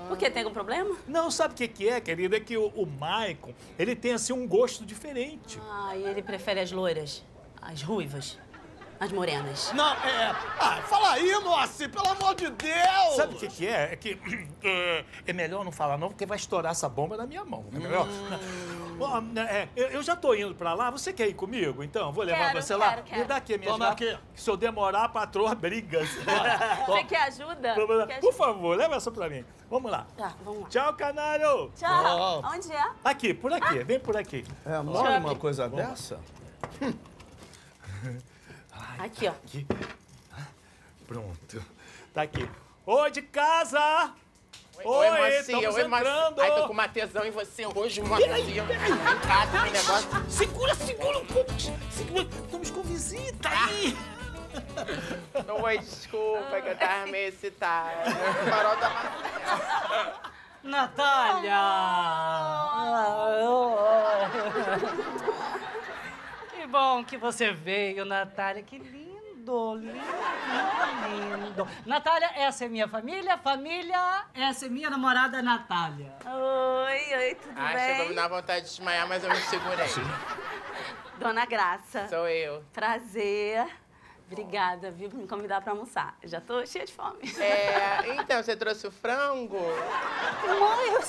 Por quê? Tem algum problema? Não, sabe o que, que é, querida? É que o, o Maicon, ele tem assim um gosto diferente. Ah, e ele prefere as loiras, as ruivas, as morenas. Não, é. Ah, fala aí, Moacir, pelo amor de Deus! Sabe o que, que é? É que é, é melhor não falar não, porque vai estourar essa bomba na minha mão. É melhor? Bom, né, é, eu, já tô indo pra lá. Você quer ir comigo, então? Vou levar Quero, você lá? quero, quero. Me dá aqui a minha Toma chave, aqui. que Se eu demorar, a patroa briga. Você quer ajuda? Quer Por favor, leva essa pra mim. Vamos lá. Tá, vamos lá. Tchau, canário. Tchau. Onde é? Aqui, por aqui. Vem por aqui. É mole uma coisa dessa? Aqui, ó. Aqui. Pronto. Tá aqui. Oi, de casa! Oi, Oi, mocinha, estamos oi, entrando. Ai, tô com uma tesão em você hoje, mocinha. Em casa, que negócio. Segura, segura um pouco. Segura. Estamos com visita aí. Oi, desculpa, que eu tava meio excitada. Farol da Marcela. Natália! Que bom que você veio, Natália. Que lindo, lindo, lindo, lindo. Natália, essa é minha família. Família, essa é minha namorada, Natália. Oi, oi, tudo Ai, bem? chegou me dar vontade de desmaiar, mas eu me segurei. Dona Graça. Sou eu. Prazer. Obrigada, viu, por me convidar pra almoçar. Já tô cheia de fome. É, então, você trouxe o frango? Mãe, eu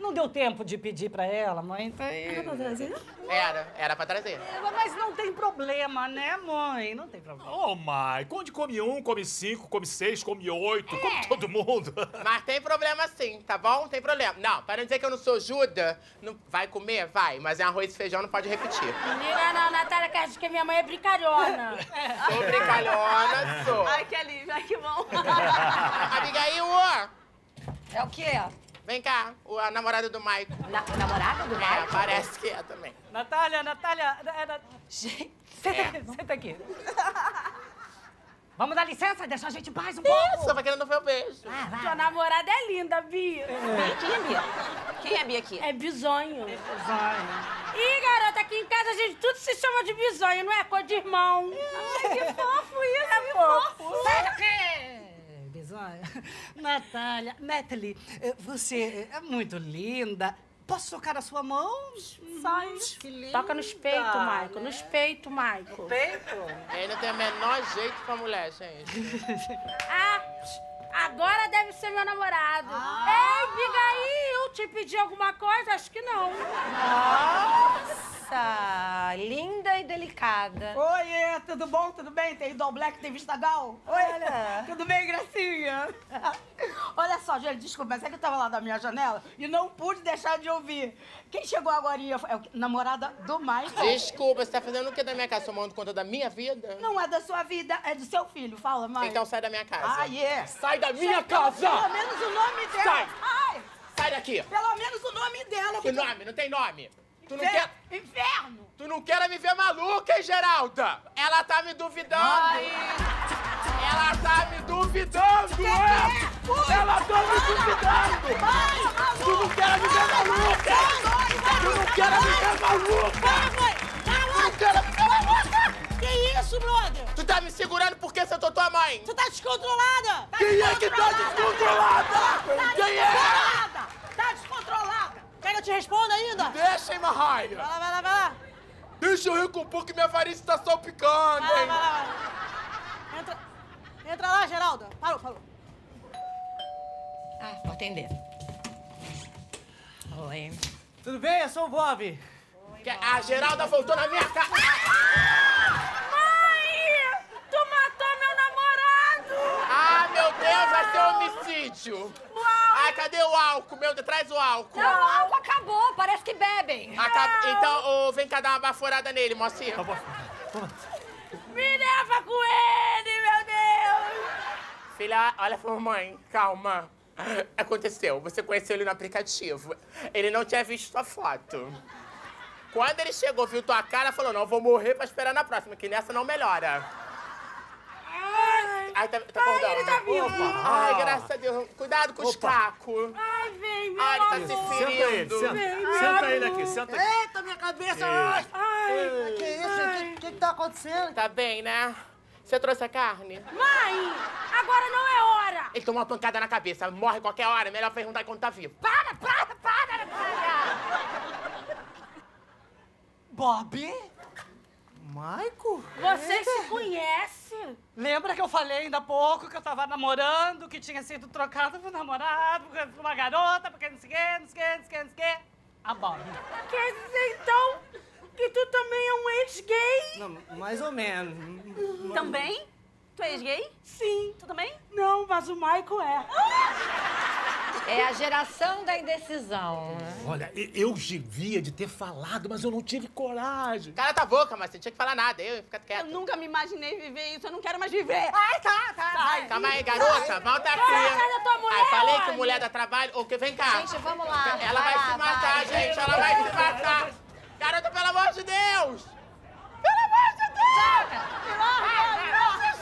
não deu tempo de pedir pra ela, mãe. Tá aí. Era pra trazer? Era, era pra trazer. Mas não tem problema, né, mãe? Não tem problema. Ô, Mai, onde come um, come cinco, come seis, come oito, come todo mundo. Mas tem problema sim, tá bom? Tem problema. Não, para não dizer que eu não sou Juda, não... vai comer? Vai, mas é arroz e feijão, não pode repetir. Não liga não, Natália, que acha que minha mãe é brincalhona. Sou brincalhona, sou. Ai, que alívio, ai, que bom. Abigail, É o quê? vem cá, o, a namorada do Maico. namorada do É, Maico? parece que é também. Natália, Natália. Era... Gente, senta É. aqui, senta aqui. Vamos dar licença, deixar a gente em paz um pouco. Isso, vai querendo ver o beijo. Tua namorada é linda, Bia. Quem é Bia? Quem é Bia aqui? É bisonho. Ih, garota, aqui em casa a gente tudo se chama de bisonho, não é? Cor de irmão. Ai, que fofo isso, É que fofo. fofo. Sai daqui! Bisonha. Natália, Natalie, eh, você é muito linda. Posso tocar a sua mão? Sai. Que linda. Toca nos peitos, Maico. Nos peitos, Maico. Peito? Ele não tem o menor jeito pra mulher, gente. Ah, agora deve ser meu namorado. Ei, Abigail, te pedi alguma coisa? Acho que não. Nossa, linda e delicada. Oi, tudo bom? Tudo bem? Tem Idol Black, tem Vista Gal? Oi, Olha. tudo bem, Gracinha? Olha só, gente, desculpa, mas é que eu tava lá da minha janela e não pude deixar de ouvir. Quem chegou agora é a namorada do Michael. Desculpa, você tá fazendo o que da minha casa? Tomando conta da minha vida? Não é da sua vida, é do seu filho. Fala, mãe. Então sai da minha casa. Ah, é. Sai da minha casa! Pelo menos o nome dela. Sai. Ai, Sai daqui! pelo menos o nome dela. Que nome? Não tem nome. Tu não quer... Inferno. Tu não quer me ver maluca, hein, Geralda? Ela tá me duvidando. Ela tá me duvidando, é? Ela tá me duvidando. Tu não quer me ver maluca. Tu não quer me ver maluca. Tu não quer me ver maluca. Que isso, brother? Tu tá me segurando porque se eu tô tua mãe. Tu tá descontrolada. Tá Quem é que tá descontrolada? Tá Quem é? Tá descontrolada. Quer que eu te responda ainda? Deixa, hein, Marraia. Vai lá, vai lá, vai lá. Deixa eu recompor que minha varice tá salpicando, Vai lá, hein. vai lá, vai lá. Entra, entra lá, Geralda. Parou, parou. Ah, vou atender. Oi. Tudo bem? Eu sou o Bob. Que A Geralda voltou na minha casa. Mãe! Tu matou meu namorado! Ah, meu Deus, vai ser homicídio. Ai, cadê o álcool? Meu Deus, traz o álcool. Não, o álcool acabou. Parece que bebem. Acaba- Então, ô, vem cá dar uma baforada nele, mocinha. Me leva com ele, meu Deus! Filha, olha pra mãe, calma. Aconteceu, você conheceu ele no aplicativo. Ele não tinha visto sua foto. Quando ele chegou, viu tua cara, falou, não, vou morrer pra esperar na próxima, que nessa não melhora. Ai, tá, tá acordando. ele tá vivo. Opa. Ai, graças a Deus. Cuidado com os cacos. Ai, vem, meu Ai, ele tá amor. se Senta ele, ferindo. senta. Vem, Senta meu ele aqui, senta aqui. Eita, minha cabeça! Isso. Ai, que isso? O que, que que tá acontecendo? Tá bem, né? Você trouxe a carne? Mãe, agora não é hora! Ele tomou uma pancada na cabeça, morre qualquer hora, melhor perguntar quando tá vivo. Para, para, para, para! Bob? Maico? Você se conhece? Lembra que eu falei ainda há pouco que eu tava namorando, que tinha sido trocado por namorado, por uma garota, porque não sei o quê, não sei o quê, não sei o quê, não sei o quê? A Bob. Quer dizer, então, que tu também é um ex-gay? Não, mais ou menos. Também? Tu és gay? Sim. Tu também? Não, mas o Michael é. É a geração da indecisão. né? Olha, eu devia de ter falado, mas eu não tive coragem. Cala tua boca, mas você não tinha que falar nada. Eu ia ficar Eu quieto. nunca me imaginei viver isso, eu não quero mais viver. Ai, tá, tá. Sai. Calma aí, garota. Volta aqui. Sai da tua mulher, Ai, falei que mulher dá trabalho. Ou que vem cá. Gente, vamos lá. Ela vai, lá, se matar, vai. gente. Ela vai se matar. Garota, pelo amor de Deus. Pelo amor de Deus. Não se joga daqui, não.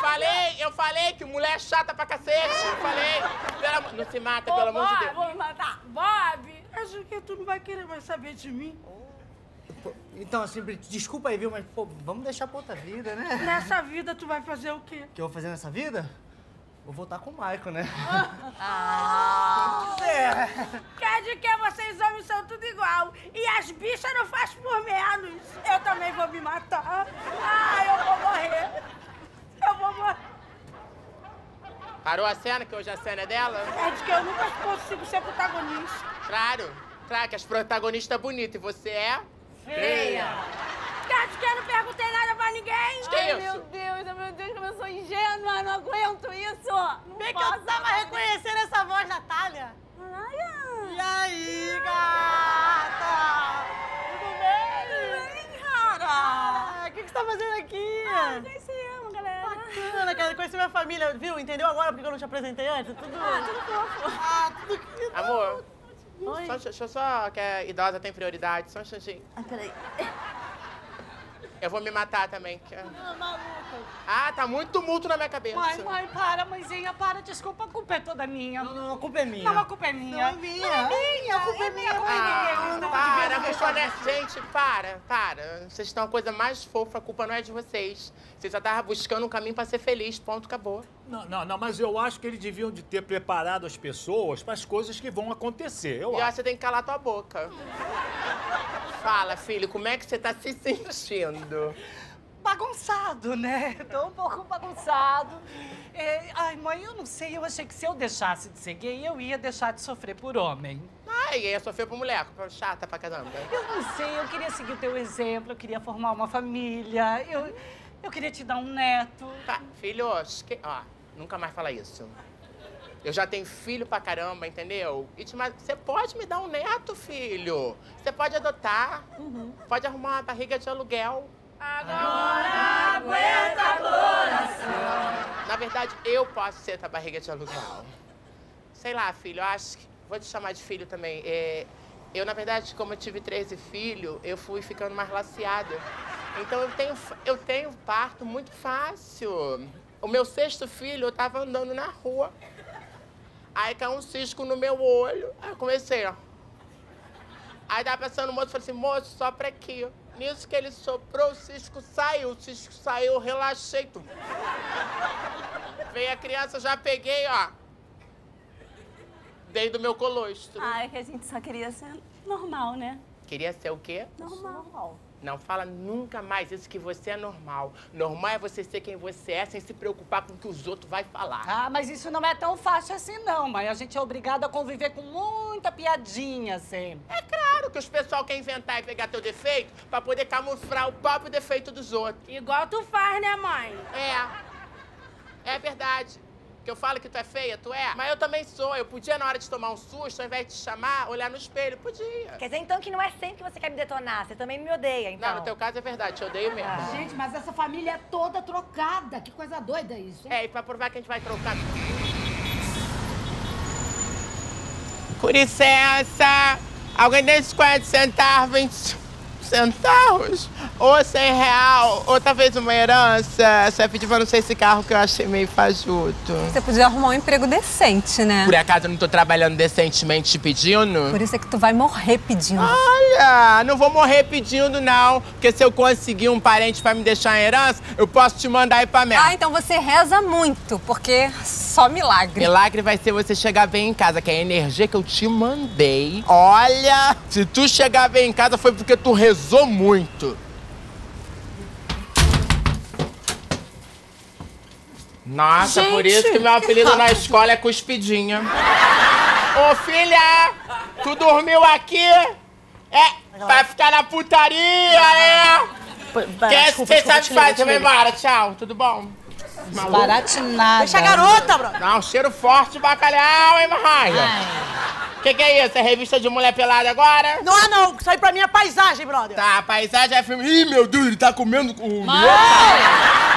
Falei, eu falei que mulher é chata pra cacete. Falei. Pelo amor- Não se mata, Ô, pelo amor de Deus. Vou me matar. Bob, acho que tu não vai querer mais saber de mim. Então, assim, desculpa aí, viu? Mas, pô, vamos deixar pra outra vida, né? Nessa vida tu vai fazer o quê? O que eu vou fazer nessa vida? Vou voltar com o Michael, né? Ah. É. Quer de que vocês homens são tudo igual. E as bichas não fazem por menos. Eu também vou me matar. Ah, eu vou morrer. Eu vou morrer. Parou a cena, que hoje a cena é dela? É de que eu nunca consigo ser protagonista. Claro. Claro que as protagonistas bonitas. E você é? Quer de que eu não perguntei nada pra ninguém? Que Ai, isso? meu Deus, ai, meu Deus, como eu sou ingênua, não aguento isso. Não Bem que eu tava reconhecendo essa voz, Natália. Ai, E aí, gata? Tudo bem? cara. Ah, O que, que você tá fazendo aqui? Ah, conhecemos, galera. Bacana, quero conhecer minha família, viu? Entendeu agora porque eu não te apresentei antes? Tudo... Ah, tudo fofo. Ah, tudo querido. Amor. Oi. Só, deixa eu só, que a idosa tem prioridade. Só um instantinho. Ah, peraí. Eu vou me matar também. que- Ah, maluca. Ah, tá muito tumulto na minha cabeça. Mãe, mãe, para, mãezinha, para. Desculpa, a culpa é toda minha. Não, não, a culpa é minha. Não, a culpa é minha. Não é minha. Não é minha, a culpa é minha. Não é Ah, minha. para, a culpa não é... Gente, para, para. Vocês estão a coisa mais fofa, a culpa não é de vocês. Vocês só estavam buscando um caminho pra ser feliz, ponto, acabou. Não, não, não, mas eu acho que eles deviam de ter preparado as pessoas para as coisas que vão acontecer. Eu E acho. você tem que calar tua boca. Fala, filho, como é que você tá se sentindo? Bagunçado, né? Tô um pouco bagunçado. É, ai, mãe, eu não sei. Eu achei que se eu deixasse de ser gay, eu ia deixar de sofrer por homem. Ai, ia sofrer por mulher, chata pra caramba. Eu não sei, eu queria seguir o teu exemplo, eu queria formar uma família, eu, eu queria te dar um neto. Tá, filhos, que... ó, nunca mais fala isso. Eu já tenho filho pra caramba, entendeu? E te- mas você pode me dar um neto, filho. Você pode adotar. Pode arrumar uma barriga de aluguel. Agora aguenta coração. Na verdade, eu posso ser tua barriga de aluguel. Sei lá, filho, eu acho que. Vou te chamar de filho também. É, eu, na verdade, como eu tive 13 filhos, eu fui ficando mais laceada. Então eu tenho, eu tenho parto muito fácil. O meu sexto filho, eu tava andando na rua. Aí caiu um cisco no meu olho. Aí eu comecei, ó. Aí tava passando o moço e falou assim, moço, sopra aqui. Nisso que ele soprou, o cisco saiu. O cisco saiu, eu relaxei. Veio a criança, já peguei, ó. Dei do meu colostro. Ah, é que a gente só queria ser normal, né? Queria ser o quê? Normal. Não fala nunca mais isso que você é normal. Normal é você ser quem você é sem se preocupar com o que os outros vão falar. Ah, mas isso não é tão fácil assim, não, mãe. A gente é obrigado a conviver com muita piadinha sempre. É claro que os pessoal quer inventar e pegar teu defeito pra poder camuflar o próprio defeito dos outros. Igual tu faz, né, mãe? É. É verdade. Que eu falo que tu é feia, tu é. Mas eu também sou. Eu podia, na hora de tomar um susto, ao invés de te chamar, olhar no espelho. Podia. Quer dizer, então, que não é sempre que você quer me detonar. Você também me odeia, então. Não, no teu caso é verdade, te odeio mesmo. Gente, mas essa família é toda trocada. Que coisa doida isso, hein? É, e pra provar que a gente vai trocar. Com licença, alguém tem 50 centavos, 20 centavos? Ou 100 real, ou talvez uma herança. Você pediu pra não ser esse carro que eu achei meio fajuto. Você podia arrumar um emprego decente, né? Por acaso eu não tô trabalhando decentemente te pedindo? Por isso é que tu vai morrer pedindo. Olha, não vou morrer pedindo, não. Porque se eu conseguir um parente pra me deixar em herança, eu posso te mandar aí pra merda. Ah, então você reza muito, porque só milagre. Milagre vai ser você chegar bem em casa, que é a energia que eu te mandei. Olha, se tu chegar bem em casa foi porque tu rezou muito. Nossa, Gente! por isso que meu apelido na escola é Cuspidinha. Ô, filha! Tu dormiu aqui? É, pra ficar na putaria, é? Quer ser Vai ligo. embora, tchau, tudo bom? Baratinada. Deixa a garota, bro. Não, cheiro forte de bacalhau, hein, Marraia? O que, que é isso? É revista de mulher pelada agora? Não é não, isso aí pra mim é paisagem, brother. Tá, paisagem é filme. Ih, meu Deus, ele tá comendo o. Mãe!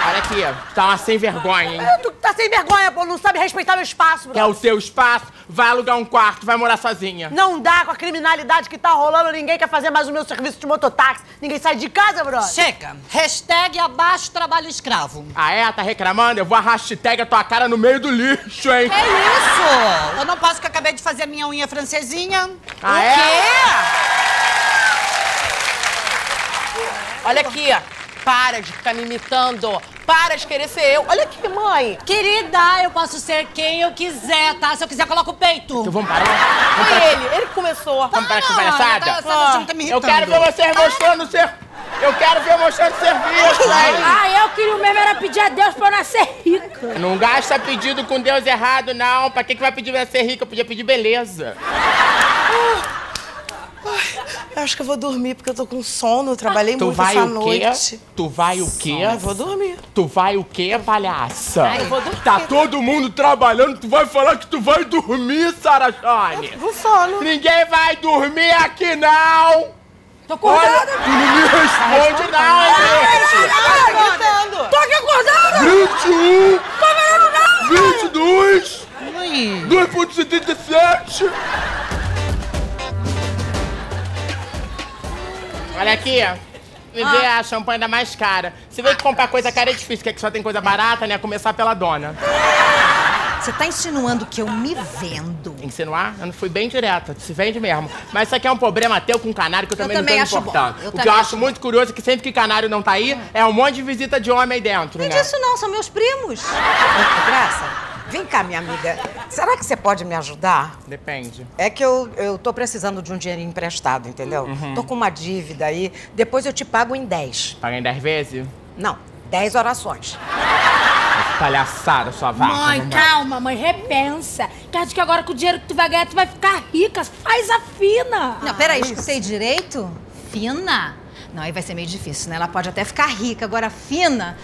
Olha aqui, ó. Tá uma sem vergonha, hein? É, Tu tá sem vergonha, pô, não sabe respeitar meu espaço, brother. o seu espaço? Vai alugar um quarto, vai morar sozinha. Não dá com a criminalidade que tá rolando, ninguém quer fazer mais o meu serviço de mototáxi. Ninguém sai de casa, brother. Chega. Hashtag abaixo trabalho escravo. Ah, é? Tá reclamando? Eu vou a hashtag a tua cara no meio do lixo, hein? É isso! Eu não posso que eu acabei de fazer a minha unha francesinha. Ah, o é? quê? Olha aqui, para de ficar me imitando. Para de querer ser eu. Olha aqui, mãe. Querida, eu posso ser quem eu quiser, tá? Se eu quiser, coloco o peito. Então vamos parar? Foi ele, ele que começou. Vamos parar com não, palhaçada? tá- gente tá me eu quero ver vocês mostrando ser... Eu quero ver mostrando serviço, hein? Ah, eu queria mesmo era pedir a Deus pra eu nascer rica. Não gasta pedido com Deus errado, não. Pra que, que vai pedir pra ser rica? Eu podia pedir beleza. Eu acho que eu vou dormir porque eu tô com sono. Trabalhei Tu muito vai essa o quê? noite. Tu vai o quê? Eu vou dormir. Tu vai o quê, palhaça? Ai, eu vou dormir. Tá todo mundo trabalhando, tu vai falar que tu vai dormir, Sara Jane? Com sono. Ninguém vai dormir aqui, não! Tô acordada. Olha, tu não me responde, não, gente! acordando. Tô aqui acordada. 21! Tô vendo não. 22! 2,77! Olha aqui, ó. Me vê a champanhe da mais cara. Você vê que comprar coisa cara é difícil, que aqui só tem coisa barata, né? Começar pela dona. Você tá insinuando que eu me vendo? Insinuar? Eu não fui bem direta, se vende mesmo. Mas isso aqui é um problema teu com canário que eu também, também não tô bom. importando. Eu o que eu acho acho muito curioso é que sempre que canário não tá aí, é um monte de visita de homem aí dentro, Não né? é disso não, são meus primos. Graça, vem cá, minha amiga. Será que você pode me ajudar? Depende. É que eu, eu tô precisando de um dinheirinho emprestado, entendeu? Uhum. Tô com uma dívida aí. Depois eu te pago em 10. Paga em 10 vezes? Não, 10 orações. Palhaçada, sua vaca. Mãe, calma, mãe, repensa. Que acho que agora com o dinheiro que tu vai ganhar, tu vai ficar rica. Faz a fina. Não, peraí, escutei direito? Fina? Não, aí vai ser meio difícil, né? Ela pode até ficar rica, agora fina.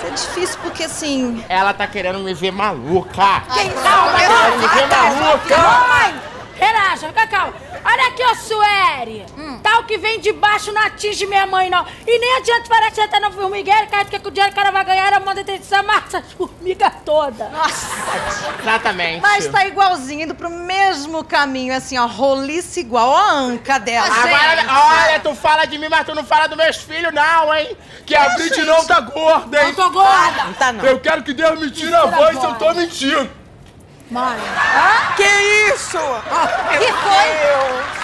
Isso é difícil porque assim. Ela tá querendo me ver maluca. Quem Tá querendo me ver maluca. Mãe, relaxa, fica calma. Olha aqui, ô Sueri. Tal que vem de baixo não atinge minha mãe, não. E nem adianta parar que você tá na formigueira, cara, porque o dinheiro que o cara vai ganhar, ela manda dessamar essas formigas todas. Nossa. Exatamente. Mas tá igualzinho, indo pro mesmo caminho, assim, ó, roliça igual, ó a anca dela. Agora, olha, tu fala de mim, mas tu não fala dos meus filhos, não, hein? Que a Brit não tá gorda, hein? Não tô gorda. Não tá, não. Eu quero que Deus me tire a voz se eu tô mentindo. Mãe. Que isso? que foi?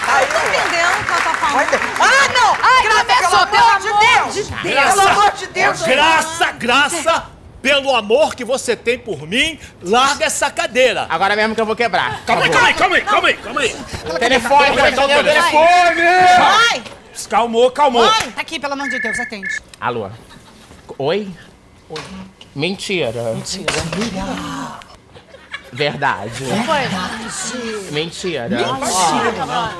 Aí, Tô entendendo o que ela tá falando. Ah, não! Ai, Graça, começou, pelo amor de pelo Deus! amor de Deus. Pelo amor de Deus! Graça, graça, pelo amor que você tem por mim, larga essa cadeira. Agora mesmo que eu vou quebrar. Calma aí, calma aí, calma aí, calma aí, calma aí. Telefone, Calma aí, vai calma atender o aí. telefone! Mãe! Calmou, calmou. Mãe! Aqui, pelo amor de Deus, atende. Alô? Oi? Mentira. Mentira. Verdade. Foi. Mentira. Mentira.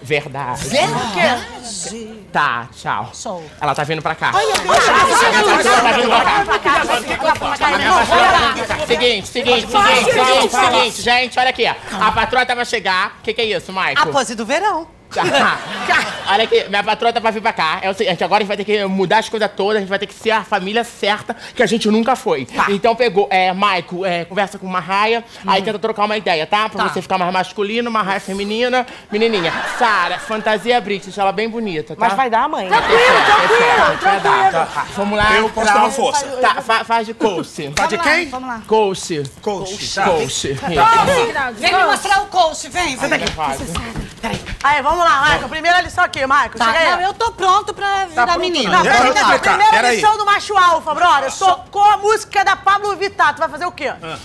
Verdade. Verdade. Tá, tchau. Sou. Ela tá vindo pra cá. Olha, Ela tá vindo pra cá. Seguinte, seguinte, seguinte, seguinte, seguinte. Gente, olha aqui. A patroa tá pra chegar. O que, que é isso, Maicon? A pose do verão. Olha aqui, minha patroa tá pra vir pra cá. É o seguinte, agora a gente vai ter que mudar as coisas todas, a gente vai ter que ser a família certa que a gente nunca foi. Então pegou, é, Maico, é, conversa com uma raia, aí tenta trocar uma ideia, tá? Pra Tá. você ficar mais masculino, uma raia feminina, menininha. Sara, fantasia Brit, deixa ela bem bonita, tá? Mas vai dar, mãe. Tranquilo, tranquilo, tranquilo. Tá, Vamos lá. Eu posso dar uma força. Tá, fa- faz de coach. Faz de quem? Vamos lá. Coach. Coach, tá. Coach. Vem me mostrar o coach, vem. vem. Aí, vamos lá, Michael. Primeira lição aqui, Michael. Tá, Chega aí. não, eu tô pronto pra virar pronto, menina. Não, explicar, Primeira peraí. lição do macho alfa, brother. Tocou a música da Pablo Vittar. Tu vai fazer o quê? Ah,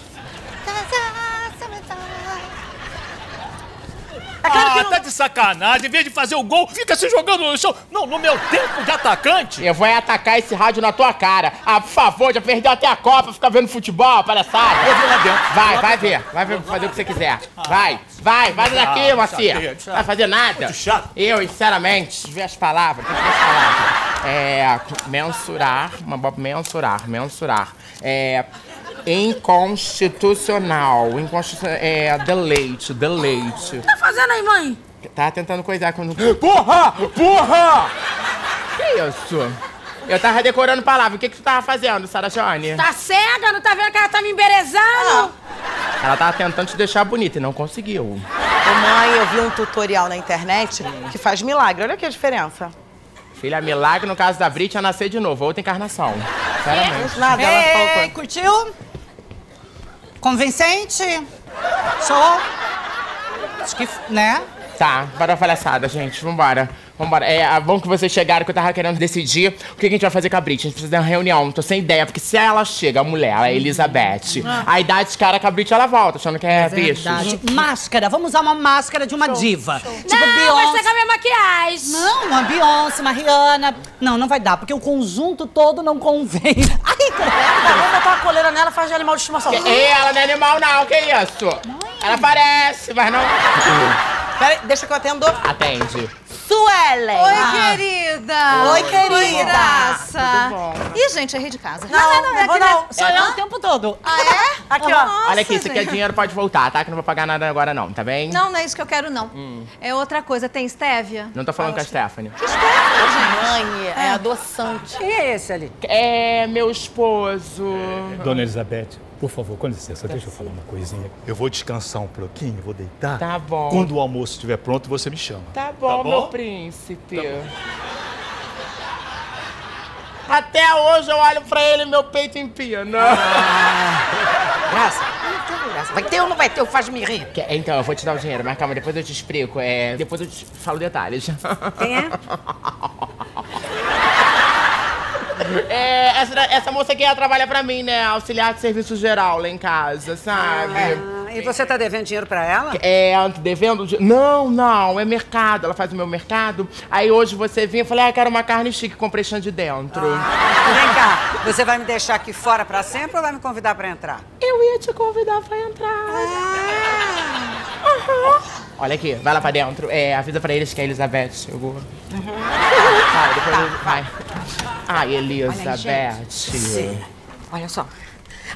tá de sacanagem. Em vez de fazer o gol, fica se jogando no chão. Não, no meu tempo de atacante. Eu vou é atacar esse rádio na tua cara. Ah, por favor, já perdeu até a Copa, fica vendo futebol, palhaçada. Eu vou lá dentro. Vai, vai ver. Vai ver, fazer o que você quiser. Vai, vai, vai daqui, Ah, Macia. Vai fazer nada. Muito chato. Eu, sinceramente, ver as palavras, tem que ver as palavras. É, mensurar, uma mensurar, mensurar. É, inconstitucional, inconstitucional, é, deleite, deleite. tá fazendo aí, mãe? Tá tentando coisar quando... Porra! Porra! Que isso? Eu tava decorando palavras. O que que tu tava fazendo, Sara Joane? Tá cega? Não tá vendo que ela tá me embelezando? Ela tava tentando te deixar bonita e não conseguiu. Ô, mãe, eu vi um tutorial na internet que faz milagre. Olha aqui a diferença. Filha, milagre no caso da Brit é nascer de novo, outra encarnação. Sinceramente. Nada, ela Ei, faltou. curtiu? Convincente? Sou? Acho que, né? Tá, para a palhaçada, gente. Vambora. Vambora. É é bom que vocês chegaram, que eu tava querendo decidir o que que a gente vai fazer com a Brit. A gente precisa de uma reunião, não tô sem ideia, porque se ela chega, a mulher, a Elizabeth, Ah. aí dá de cara com a Brit, ela volta, achando que é, bicho. Verdade. Máscara, vamos usar uma máscara de uma diva. Tipo não, vai Beyoncé. ser com a minha maquiagem. Não, uma Beyoncé, uma Rihanna. Não, não vai dar, porque o conjunto todo não convém. Ai, Vamos botar uma coleira nela e faz de animal de estimação. Que- Ei, ela não é animal, não, que isso? Ela parece, mas não. Peraí, deixa que eu atendo. Atende. Suelen. Oi, Ah. querida. Oi, querida. Oi, graça. Tudo bom? Ih, gente, errei de casa. Não, não, não, aqui não. não. Sou eu o tempo todo. Ah, é? Aqui, ó. Olha aqui, se gente. quer dinheiro, pode voltar, tá? Que eu não vou pagar nada agora, não, tá bem? Não, não é isso que eu quero, não. Hum. É outra coisa. Tem Stevia? Não tô falando com a Stephanie. Mãe, é adoçante. Quem é esse ali? É meu esposo. Dona Elizabeth, por favor, com licença, deixa eu falar uma coisinha. Eu vou descansar um pouquinho, vou deitar. Tá bom. Quando o almoço estiver pronto, você me chama. Tá bom, Tá bom? meu príncipe. Até hoje eu olho pra ele e meu peito empina. Graça? Não tem graça. Vai ter ou não vai ter? Faz-me rir. Que- Então, eu vou te dar o dinheiro, mas calma, depois eu te explico. É, depois eu te falo detalhes. Quem é? É, essa, essa moça aqui, ela trabalha pra mim, né? Auxiliar de serviço geral lá em casa, sabe? Ah, e você tá devendo dinheiro pra ela? É, devendo? de- Não, não, é mercado. Ela faz o meu mercado. Aí hoje você vinha, eu falei, ah, quero uma carne chique com prechão de dentro. Vem cá, você vai me deixar aqui fora pra sempre ou vai me convidar pra entrar? Eu ia te convidar pra entrar. Olha aqui, vai lá pra dentro. É, avisa pra eles que a Elizabeth chegou. Vai, depois eu- vai. Ai, Elizabeth. Sim. Olha só,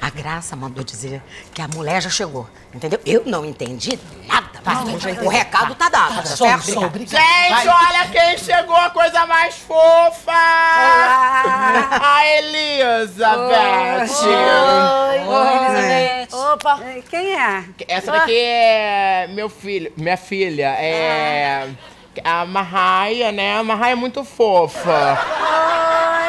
a Graça mandou dizer que a mulher já chegou, entendeu? Eu não entendi nada, mas o recado tá dado, tá certo? Gente, olha quem chegou, a coisa mais fofa! A Elizabeth! Oi, Opa! Quem é? Essa daqui é meu filho, minha filha. É. A Marraia, né? A Marraia é muito fofa.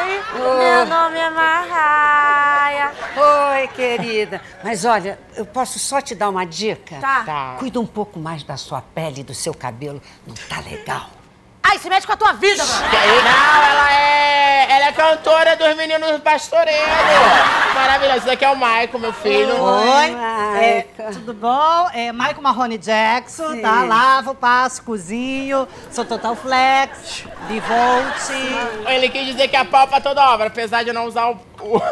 Oi, meu nome é Marraia. Oi, querida. Mas olha, eu posso só te dar uma dica? Tá. Tá. Cuida um pouco mais da sua pele e do seu cabelo. Não tá legal. Ai, se mexe com a tua vida, mano. Não, ela é. Ela é cantora dos meninos pastoreiros. Maravilhosa. Esse daqui é o Maico, meu filho. Oi, É, tudo bom? É Michael Marrone Jackson, Sim. tá? Lavo, passo, cozinho, sou Total Flex, Bivolt. Ele quis dizer que é pau pra toda obra, apesar de não usar o. o-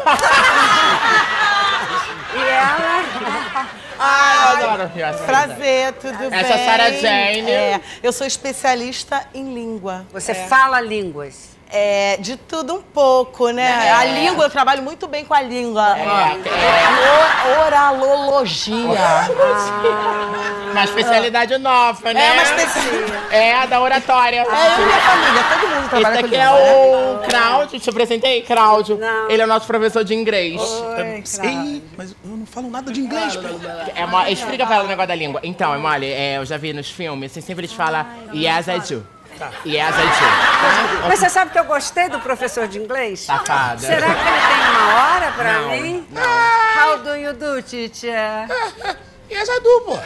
E ela? Ai, eu adoro essa. Prazer, tudo bem? Essa é a Sarah Jane. É, eu sou especialista em língua. Você É. fala línguas? É, de tudo um pouco, né? É. A língua, eu trabalho muito bem com a língua. É, O- Oralologia. Uma especialidade nova, né? É uma especialidade. É a da oratória. É, eu e minha família, todo mundo Esse trabalha com daqui língua. é né? o Cláudio, te apresentei, Cláudio. Ele é o nosso professor de inglês. Ei, mas eu não falo nada de inglês, pô. É Explica pra ela o negócio da língua. Então, é mole, é, eu já vi nos filmes, assim, sempre eles falam Yes, I do. Yes, I do. Mas você sabe que eu gostei do professor de inglês? Safada. Será que ele tem uma hora pra Não, mim? não. How do you do, teacher? Yes, I do, pô.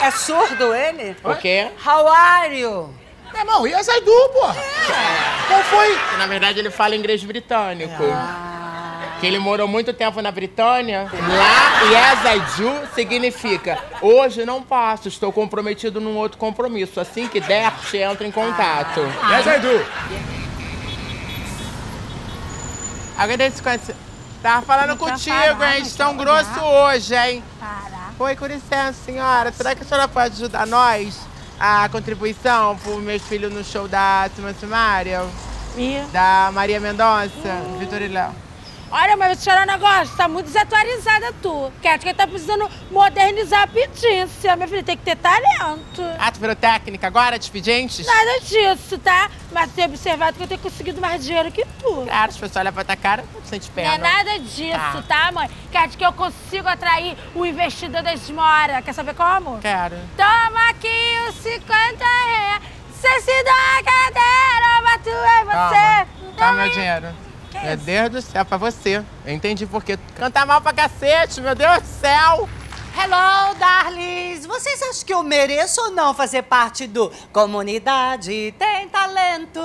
É surdo ele? O quê? How are you? Meu irmão, yes, I do, pô. Qual foi? Na verdade, ele fala inglês britânico. Que ele morou muito tempo na Britânia. Lá, Yes I do significa hoje não posso, estou comprometido num outro compromisso. Assim que der, você entra em contato. Yes I do. Agradeço com. Tava falando Não quer contigo, parar, hein? tão quer grosso parar. hoje, hein? Oi, com licença, senhora. Será que a senhora pode ajudar nós? A contribuição pro meus filhos no show da Simã Simária? Da Maria Mendonça, Vitor e Léo. Olha, mas vou te falar um negócio, tá muito desatualizada tu. Cat, que tá precisando modernizar a petícia. Minha filha tem que ter talento. Ah, tu virou técnica agora, de? Nada disso, tá? Mas tem observado que eu tenho conseguido mais dinheiro que tu. Claro, as pessoas olham pra tua cara, tu sente Não é pena. nada disso, tá, mãe? Cat, que eu consigo atrair o investidor da esmora. Quer saber como? Quero. Toma aqui os 50 reais. Cê se dá a cadeira, batu em você. Toma, toma meu dinheiro. Meu Deus do céu, pra você. Eu entendi por quê. Canta mal pra cacete, meu Deus do céu. Hello, darlings! Vocês acham que eu mereço ou não fazer parte do Comunidade Tem Talento?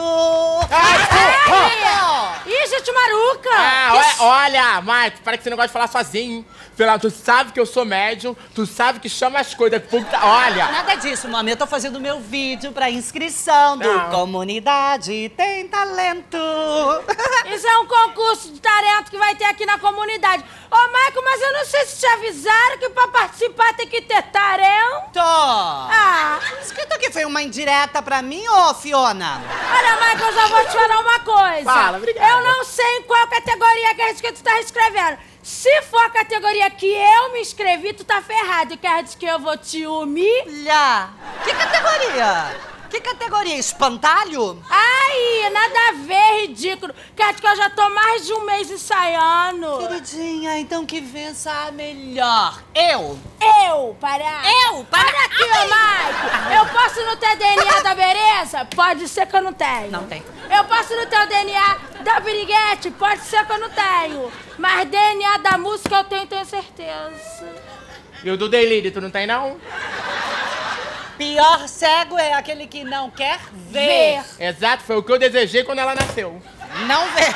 Ih, gente maruca! Ah, olha, olha, Mike, para que você não gosta de falar sozinho. Sei tu sabe que eu sou médium, tu sabe que chama as coisas. Puta, olha. Nada disso, mami. Eu tô fazendo meu vídeo pra inscrição do Não. Comunidade Tem Talento. Isso é um concurso de talento que vai ter aqui na comunidade. Ô, Marco, mas eu não sei se te avisaram que pra participar tem que ter talento. Ah! Isso que aqui foi uma indireta pra mim, ô Fiona? Olha, Michael, eu já vou te falar uma coisa. Fala, obrigada. Eu não sei em qual categoria que é isso que tu tá escrevendo. Se for a categoria que eu me inscrevi, tu tá ferrado. Quer dizer que eu vou te humilhar? Que categoria? Que categoria? Espantalho? Ai, nada a ver, ridículo. Quer dizer que eu já tô mais de um mês ensaiando. Queridinha, então que vença a melhor. Eu? Eu, para. Eu? Para, aqui, ô Mike. Eu posso não ter DNA da beleza? Pode ser que eu não tenho. Não tem. Eu posso não ter o DNA da biriguete? Pode ser que eu não tenho. Mas DNA da música eu tenho, tenho certeza. E o do Delírio, tu não tem, não? Pior cego é aquele que não quer ver. Exato, foi o que eu desejei quando ela nasceu. Não ver.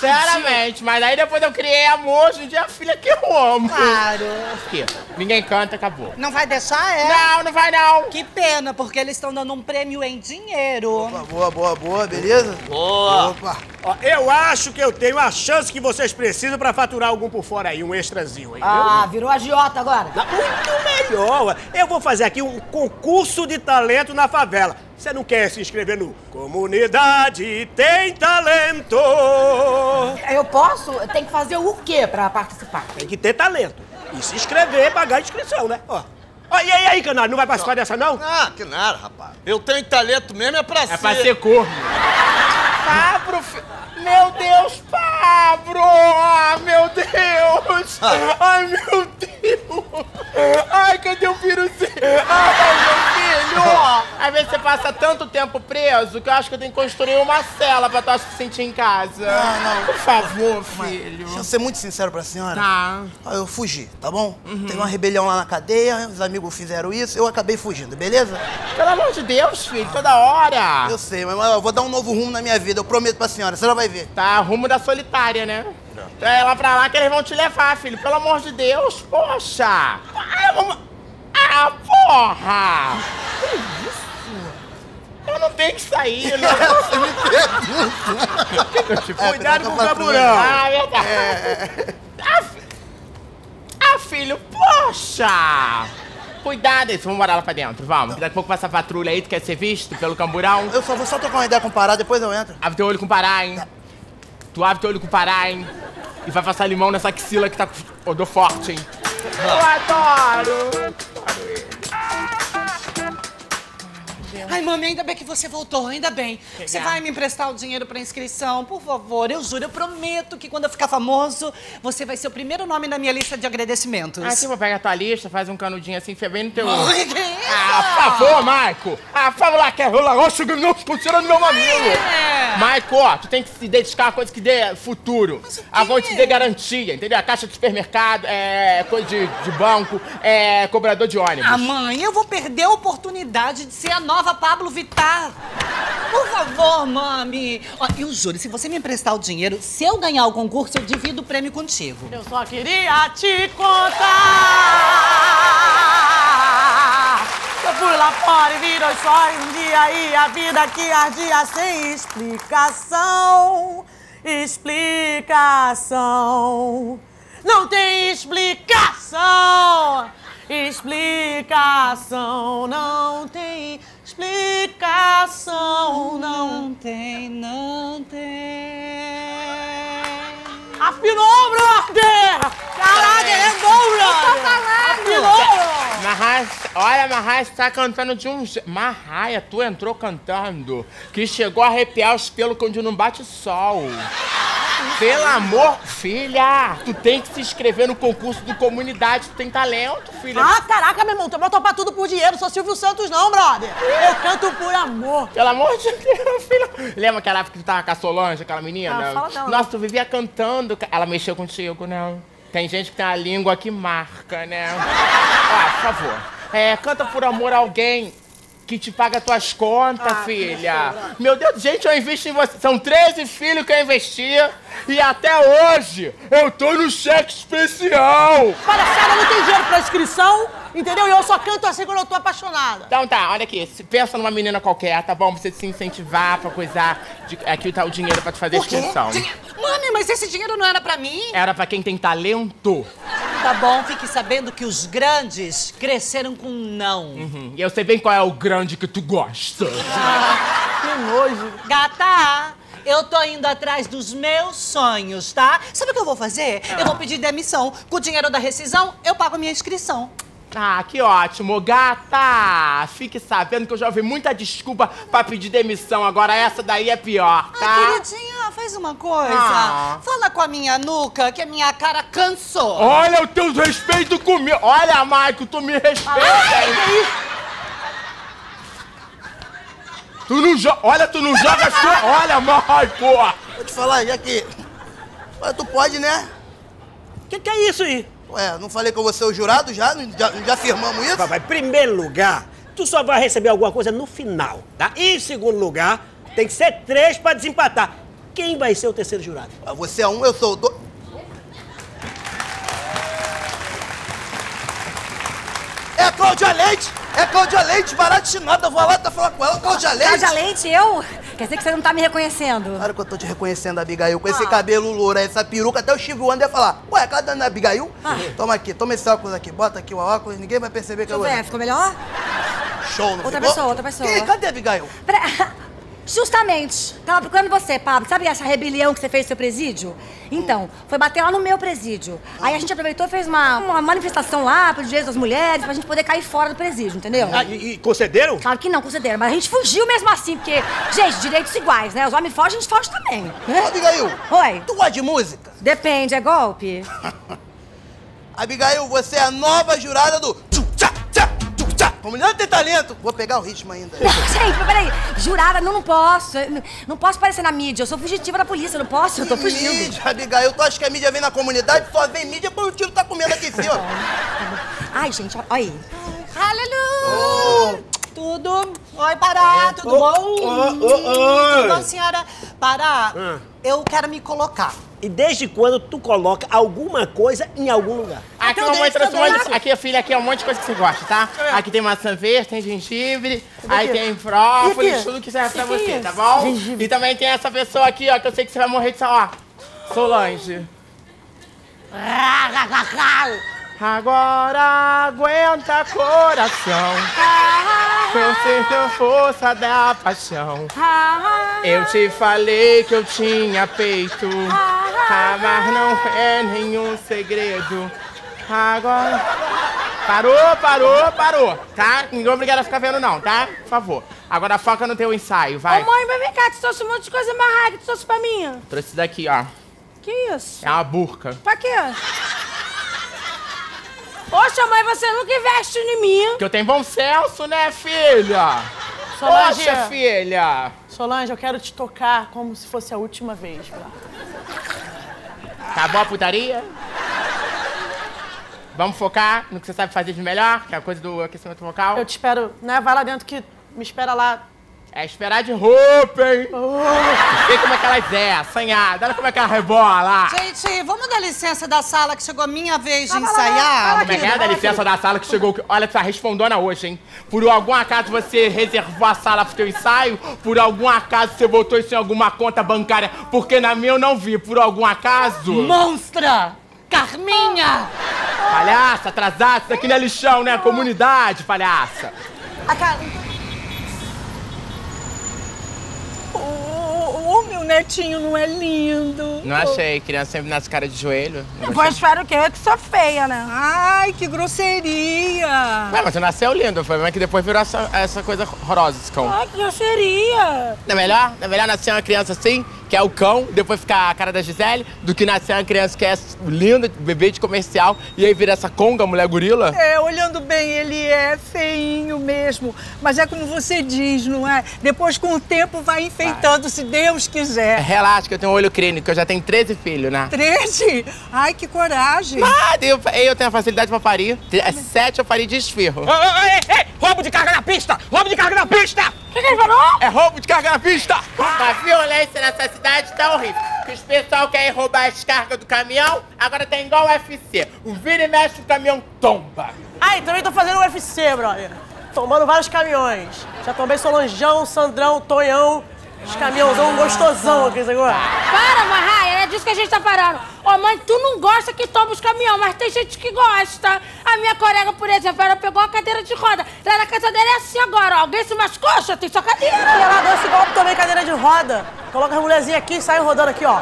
Sinceramente, mas aí depois eu criei amor, hoje em dia a filha que eu amo. Claro. Quê? Ninguém canta, acabou. Não vai deixar, é? Não, não vai não. Que pena, porque eles estão dando um prêmio em dinheiro. Boa, boa, boa, beleza? Boa. Opa. Ó, eu acho que eu tenho a chance que vocês precisam pra faturar algum por fora aí, um extrazinho aí. Ah, virou agiota agora. Muito melhor. Eu vou fazer aqui um concurso de talento na favela. Você não quer se inscrever no Comunidade Tem Talento? Eu posso? Tem que fazer o quê pra participar? Tem que ter talento. E se inscrever, pagar a inscrição, né? Ó. Ó, e aí, aí, Canário, não vai participar dessa, não? Ah, que nada, rapaz. Eu tenho talento mesmo, é pra ser. É pra ser corno. Pablo, fi- meu Deus, Pablo! Ah, meu Deus! Ai, meu Deus! Ai, cadê o vírus? Ai, meu filho! Às vezes você passa tanto tempo preso que eu acho que eu tenho que construir uma cela pra tu se sentir em casa. Não, não. Por favor, filho. Deixa eu ser muito sincero pra senhora. Tá. Ó, Eu fugi, tá bom? Teve uma rebelião lá na cadeia, os amigos fizeram isso, eu acabei fugindo, beleza? Pelo amor de Deus, filho, toda hora. Eu sei, mas eu vou dar um novo rumo na minha vida, eu prometo pra senhora, a senhora vai ver. Tá, rumo da solitária, né? É lá pra lá que eles vão te levar, filho. Pelo amor de Deus, poxa! Ah, vamos... ah porra! Que isso? Eu não tenho que sair, não. Você me pergunta. É, Cuidado tá com o camburão. Ah, é verdade. Ah, fi- ah, filho, poxa! Cuidado aí, vamos morar lá pra dentro, vamos. Daqui a pouco passa a patrulha aí, tu quer ser visto pelo camburão? Eu só vou só trocar uma ideia com o Pará, depois eu entro. Abre teu olho com Pará, hein? Tu abre teu olho com Pará, hein? E vai passar limão nessa axila que tá com odor forte, hein? Eu adoro! Ai, mami, ainda bem que você voltou, ainda bem. Você vai me emprestar o dinheiro pra inscrição, por favor? Eu juro, eu prometo que quando eu ficar famoso, você vai ser o primeiro nome na minha lista de agradecimentos. Ah, tipo, pega a tua lista, faz um canudinho assim, fia bem no teu... Ai, que isso? Ah, por favor, Maico! Ah, fala lá que é rola roxa que não funciona no meu mamilo! É. Maico, ó, tu tem que se dedicar a coisa que dê futuro. A coisa que te dê garantia, entendeu? A caixa de supermercado, é coisa de, de banco, é cobrador de ônibus. Ah, mãe, eu vou perder a oportunidade de ser a nova Pablo Vittar. Por favor, mami. Eu juro, se você me emprestar o dinheiro, se eu ganhar o concurso, eu divido o prêmio contigo. Eu só queria te contar. Eu fui lá fora e virou só um dia e a vida que ardia sem explicação. Explicação. Não tem explicação. Explicação. Não tem explicação. Não tem, não tem. Afinou, brother! Caraca, ele é bom, brother! Afinou! Marraia, olha, Marraia tá cantando de um jeito. Marraia, tu entrou cantando que chegou a arrepiar os pelos onde não bate sol. Pelo amor, filha, tu tem que se inscrever no concurso do comunidade, tu tem talento, filha. Ah, caraca, meu irmão, tu vai topar tudo por dinheiro, sou Silvio Santos não, brother. Eu canto por amor. Pelo amor de Deus, filha. Lembra aquela época que tu tava com a Solange, aquela menina? Ah, fala dela. Nossa, tu vivia cantando. Ela mexeu contigo, né? Tem gente que tem a língua que marca, né? Ó, por favor. É, canta por amor a alguém que te paga tuas contas, Ah, filha. Meu Deus, gente, eu invisto em você. São 13 filhos que eu investi e até hoje eu tô no cheque especial. Palhaçada, não tem dinheiro pra inscrição, entendeu? E eu só canto assim quando eu tô apaixonada. Então tá, olha aqui. Pensa numa menina qualquer, tá bom? Pra você se incentivar pra coisar. De, aqui tá o dinheiro pra te fazer a inscrição. Mami, mas esse dinheiro não era pra mim? Era pra quem tem talento. Tá bom, fique sabendo que os grandes cresceram com não. Uhum. E eu sei bem qual é o grande que tu gosta. Que nojo. Gata, eu tô indo atrás dos meus sonhos, tá? Sabe o que eu vou fazer? Eu vou pedir demissão. Com o dinheiro da rescisão, eu pago a minha inscrição. Ah, que ótimo, gata! Fique sabendo que eu já ouvi muita desculpa pra pedir demissão, agora essa daí é pior, tá? Ah, queridinha, faz uma coisa. Ah. Fala com a minha nuca que a minha cara cansou. Olha o teu respeito comigo! Olha, Maico, tu me respeita! hein? Tu não joga. Olha, tu não joga as tuas. Olha, Maico! Vou te falar, já que. Olha, tu pode, né? O que, que é isso aí? Ué, não falei que eu vou ser o jurado já? Não- Já, já firmamos isso? Vai, em primeiro lugar, tu só vai receber alguma coisa no final, tá? E em segundo lugar, tem que ser três pra desempatar. Quem vai ser o terceiro jurado? Você é um, eu sou o dois. É a Cláudia Leite! É a Cláudia Leite, baratinada. Vou lá, tá falando com ela, Cláudia Leite. Cláudia Leite, eu? Quer dizer que você não tá me reconhecendo? Claro que eu tô te reconhecendo, Abigail. Com esse cabelo louro, essa peruca, até o Steve Wonder ia falar. Ué, cadê a Abigail? Toma aqui, toma esse óculos aqui. Bota aqui o óculos, ninguém vai perceber que Deixa eu ver, ficou melhor? Show, não Outra ficou? pessoa, outra pessoa. Quem? Cadê a Abigail? Justamente. Tava procurando você, Pablo. Sabe essa rebelião que você fez no seu presídio? Então, foi bater lá no meu presídio. Aí a gente aproveitou e fez uma, uma manifestação lá pro direito das mulheres, pra gente poder cair fora do presídio, entendeu? Ah, e, e concederam? Claro que não, concederam. Mas a gente fugiu mesmo assim, porque, gente, direitos iguais, né? Os homens fogem, a gente foge também. Ô, Abigail. Oi. Tu gosta de música? Depende, é golpe? Abigail, você é a nova jurada do Comunidade tem talento. Vou pegar o ritmo ainda. Não, gente, peraí. Jurada, não, não posso. Eu Não, posso aparecer na mídia. Eu sou fugitiva da polícia, eu não posso. Eu tô fugindo. Mídia, Abigail, tu acha que a mídia vem na comunidade? Só vem mídia quando o tiro tá comendo aqui em cima. Ai, gente, olha aí. Aleluia! Tudo? Oi, Pará, tudo Ô, bom? ô, ô, Tudo oi. bom, senhora? Pará, Ah. eu quero me colocar. E desde quando tu coloca alguma coisa em algum lugar? Aqui, Então deixa, trouxe um monte de... Aqui, filha, aqui é um monte de coisa que você gosta, tá? É. Aqui tem maçã verde, tem gengibre, aí tem aqui? tudo que serve pra é você, tá bom? E também tem essa pessoa aqui, ó, que eu sei que você vai morrer de saudade. Ó, Solange. Agora aguenta coração. Eu sinto a força da paixão. Eu te falei que eu tinha peito. Ah, mas não é nenhum segredo. Agora. Parou, parou, parou. Tá? Ninguém é obrigado a ficar vendo, não, tá? Por favor. Agora foca no teu ensaio, vai. Ô, mãe, mas vem cá, tu trouxe um monte de coisa amarrada que tu trouxe pra mim. Trouxe isso daqui, ó. Que isso? É uma burca. Pra quê? Poxa, mãe, você nunca investe em mim. Que eu tenho bom senso, né, filha? Solange. Poxa, filha. Solange, eu quero te tocar como se fosse a última vez. Acabou a putaria? Vamos focar no que você sabe fazer de melhor, que é a coisa do aquecimento vocal? Eu te espero, né? Vai lá dentro que me espera lá. É esperar de roupa, hein? Vê como é que elas é, assanhada. Olha como é que ela rebola. Gente, vamos dar licença da sala que chegou a minha vez de Como ensaiar? é que é? Dá licença da sala que chegou. Olha, tá respondona hoje, hein? Por algum acaso você reservou a sala pro teu ensaio? Por algum acaso você botou isso em alguma conta bancária? Porque na minha eu não vi. Por algum acaso? Monstra! Carminha! Palhaça, atrasado. Isso aqui não é lixão, né? Comunidade, palhaça. A Car... O, o meu netinho não é lindo. Não achei. Criança sempre nasce cara de joelho. Não Pois gostei. espero que eu que sou feia, né? Ai, que grosseria! Ué, mas você nasceu lindo. Foi mesmo que depois virou essa, essa coisa horrorosa, esse cão. Ai, que grosseria! Não é melhor? Não é melhor nascer uma criança assim, que é o cão, depois ficar a cara da Gisele, do que nascer uma criança que é linda, bebê de comercial, e aí vira essa conga, mulher gorila? É, olhando bem, ele é feinho mesmo. Mas é como você diz, não é? Depois, com o tempo, vai enfeitando, se Deus quiser. Relaxa, que eu tenho um olho clínico, eu já tenho 13 filhos, né? Treze? Ai, que coragem. Ah, eu, eu tenho a facilidade pra parir. É sete eu faria de esfirro. Ei, ei, roubo de carga na pista! Roubo de carga na pista! O que, que ele falou? É roubo de carga na pista! A violência nessa cidade tá horrível. Que os pessoal querem roubar as cargas do caminhão, agora tá igual o UFC. O vira e mexe, o caminhão tomba. Ai, também tô fazendo UFC, brother. Tomando vários caminhões. Já tomei Solanjão, Sandrão, Tonhão. Os caminhãozão gostosão aqui, agora. Para, Marraia, é disso que a gente tá parando. Ô, mãe, tu não gosta que toma os caminhões, mas tem gente que gosta. A minha colega, por exemplo, ela pegou uma cadeira de roda. Lá na casa dela é assim agora, ó. Alguém se machucou, já tem sua cadeira. E ela deu esse golpe também, cadeira de roda. Coloca as mulherzinhas aqui e sai rodando aqui, ó.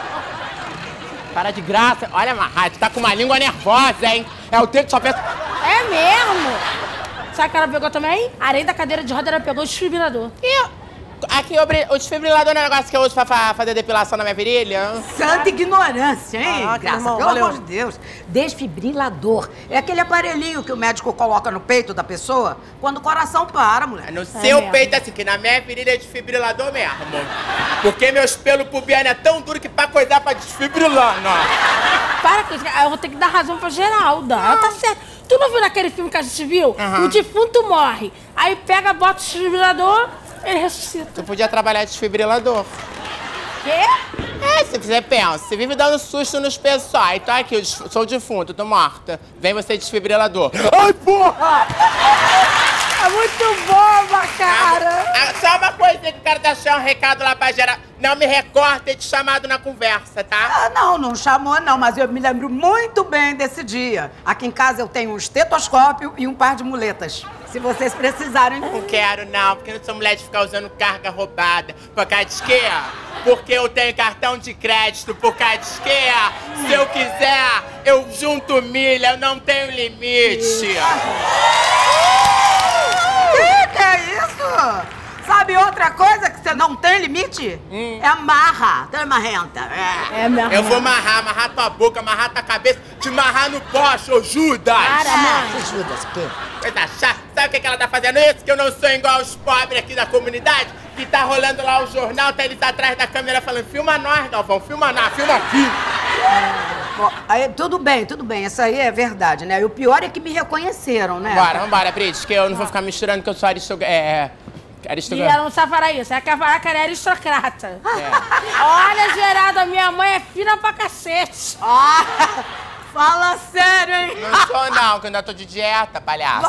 Para de graça. Olha, Marraia, tu tá com uma língua nervosa, hein? É o tempo que só pensa... É mesmo? Sabe o que ela pegou também? Além da cadeira de roda, ela pegou o desfibrilador. E aqui o, bri- o desfibrilador não é um negócio que eu uso pra fa- fazer depilação na minha virilha? Santa ignorância, hein? Caraca, Graça, irmão, pelo valeu. amor de Deus. Desfibrilador. É aquele aparelhinho que o médico coloca no peito da pessoa quando o coração para, mulher. No seu peito, assim, que na minha virilha é desfibrilador mesmo. Porque meus pelos pubianos é tão duro que pra coisar pra desfibrilar, não. Para com isso, eu vou ter que dar razão pra Geralda. Ela tá certa. Tu não viu naquele filme que a gente viu? Aham. O defunto morre. Aí pega, bota o desfibrilador, ele ressuscita. Tu podia trabalhar de desfibrilador. Quê? É, se você pensa, você vive dando susto nos pessoal. Então aqui, eu sou defunto, tô morta. Vem você desfibrilador. Ai, porra! É muito boba, cara. Ah, só uma coisa que eu quero deixar um recado lá pra geral. Não me recorte ter te chamado na conversa, tá? Ah, não, não chamou não, mas eu me lembro muito bem desse dia. Aqui em casa eu tenho um estetoscópio e um par de muletas. Se vocês precisarem. Não quero, não, porque eu não sou mulher de ficar usando carga roubada. Por causa de quê? Porque eu tenho cartão de crédito. Por causa de quê? Se eu quiser, eu junto milha, eu não tenho limite. Que que é isso? Sabe outra coisa que você não tem limite? É a marra. Tem marrenta. É, Eu vou amarrar, amarrar tua boca, amarrar tua cabeça, te amarrar no poste, ô Judas! Para, mãe. Judas, quê? Coisa chata. Sabe o que, que ela tá fazendo isso? Que eu não sou igual os pobres aqui da comunidade, que tá rolando lá o jornal, tá eles atrás da câmera falando, filma nós, Galvão, filma nós, filma aqui. Bom, aí, tudo bem, tudo bem. Isso aí é verdade, né? E o pior é que me reconheceram, né? Vambora, vambora, Brits, que eu não vou ficar misturando que eu sou aristocrata. É. E Aristocrata. ela não sabe falar isso. Ela quer falar que ela é aristocrata. Olha, Geralda, minha mãe é fina pra cacete. Fala sério, hein? Não sou não, que eu ainda tô de dieta, palhaça.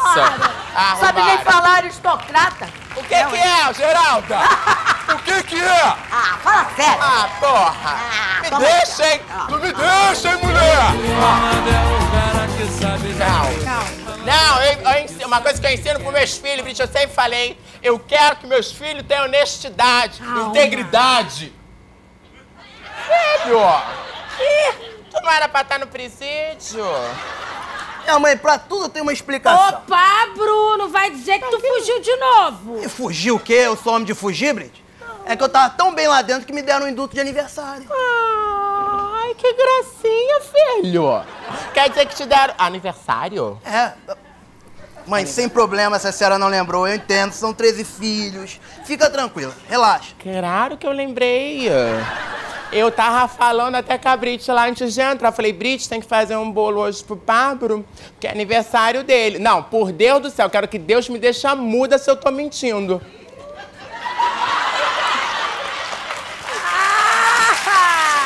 Ah, Sabe nem falar aristocrata? O que que é, Geralda? O que que é? Ah, fala sério. Ah, porra. me toma deixa, hein? Tu me deixa, hein, mulher? Não. Não, eu, eu ensino- uma coisa que eu ensino pros meus filhos, Brit, eu sempre falei, eu quero que meus filhos tenham honestidade, integridade. Filho! Ih, tu não era pra estar no presídio? Minha mãe, pra tudo tem uma explicação. Opa, Bruno, vai dizer que tu fugiu de novo. E fugir o quê? Eu sou homem de fugir, Brit? É que eu tava tão bem lá dentro que me deram um induto de aniversário. Ai, que gracinha, filho. Quer dizer que te deram aniversário? É. Mãe, sem problema se a senhora não lembrou, eu entendo, são 13 filhos. Fica tranquila, relaxa. Claro que eu lembrei. Eu tava falando até com a Brit lá antes de entrar. Falei, Brit, tem que fazer um bolo hoje pro Pablo, que é aniversário dele. Não, por Deus do céu, quero que Deus me deixe muda se eu tô mentindo.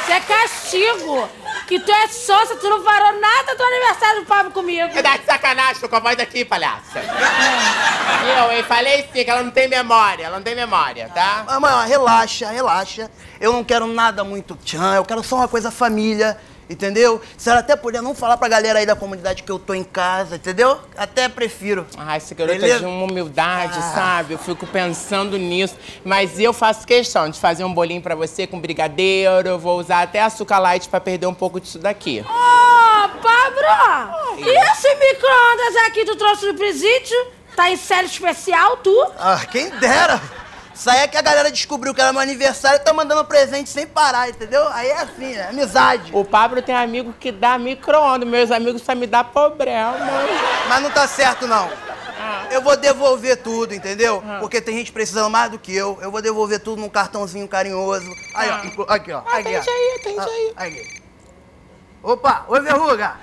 Isso é castigo. Que tu é sócia, tu não parou nada do aniversário do Pablo comigo. É de sacanagem, tô com a voz daqui, palhaça. Eu, hein? Falei sim, que ela não tem memória, ela não tem memória, tá? Ah, mãe, ó, relaxa, relaxa. Eu não quero nada muito tchan, eu quero só uma coisa família, entendeu? Se ela até puder não falar pra galera aí da comunidade que eu tô em casa, entendeu? Até prefiro. Ai, esse garoto é Beleza? de uma humildade, Ah. sabe? Eu fico pensando nisso. Mas eu faço questão de fazer um bolinho pra você com brigadeiro. Eu vou usar até açúcar light pra perder um pouco disso daqui. Ô, Pablo! E esse micro-ondas aqui tu trouxe do presídio? Tá em série especial, tu? Ah, quem dera! Isso aí é que a galera descobriu que era meu aniversário e tá mandando presente sem parar, entendeu? Aí é assim, é amizade. O Pablo tem amigo que dá micro-ondas. Meus amigos só me dá problema. Mas não tá certo, não. Eu vou devolver tudo, entendeu? Porque tem gente precisando mais do que eu. Eu vou devolver tudo num cartãozinho carinhoso. Aí, ó. inclu- Aqui, ó. aqui, ó. atende aí, atende aí. Ah, Aqui. Opa, oi, verruga.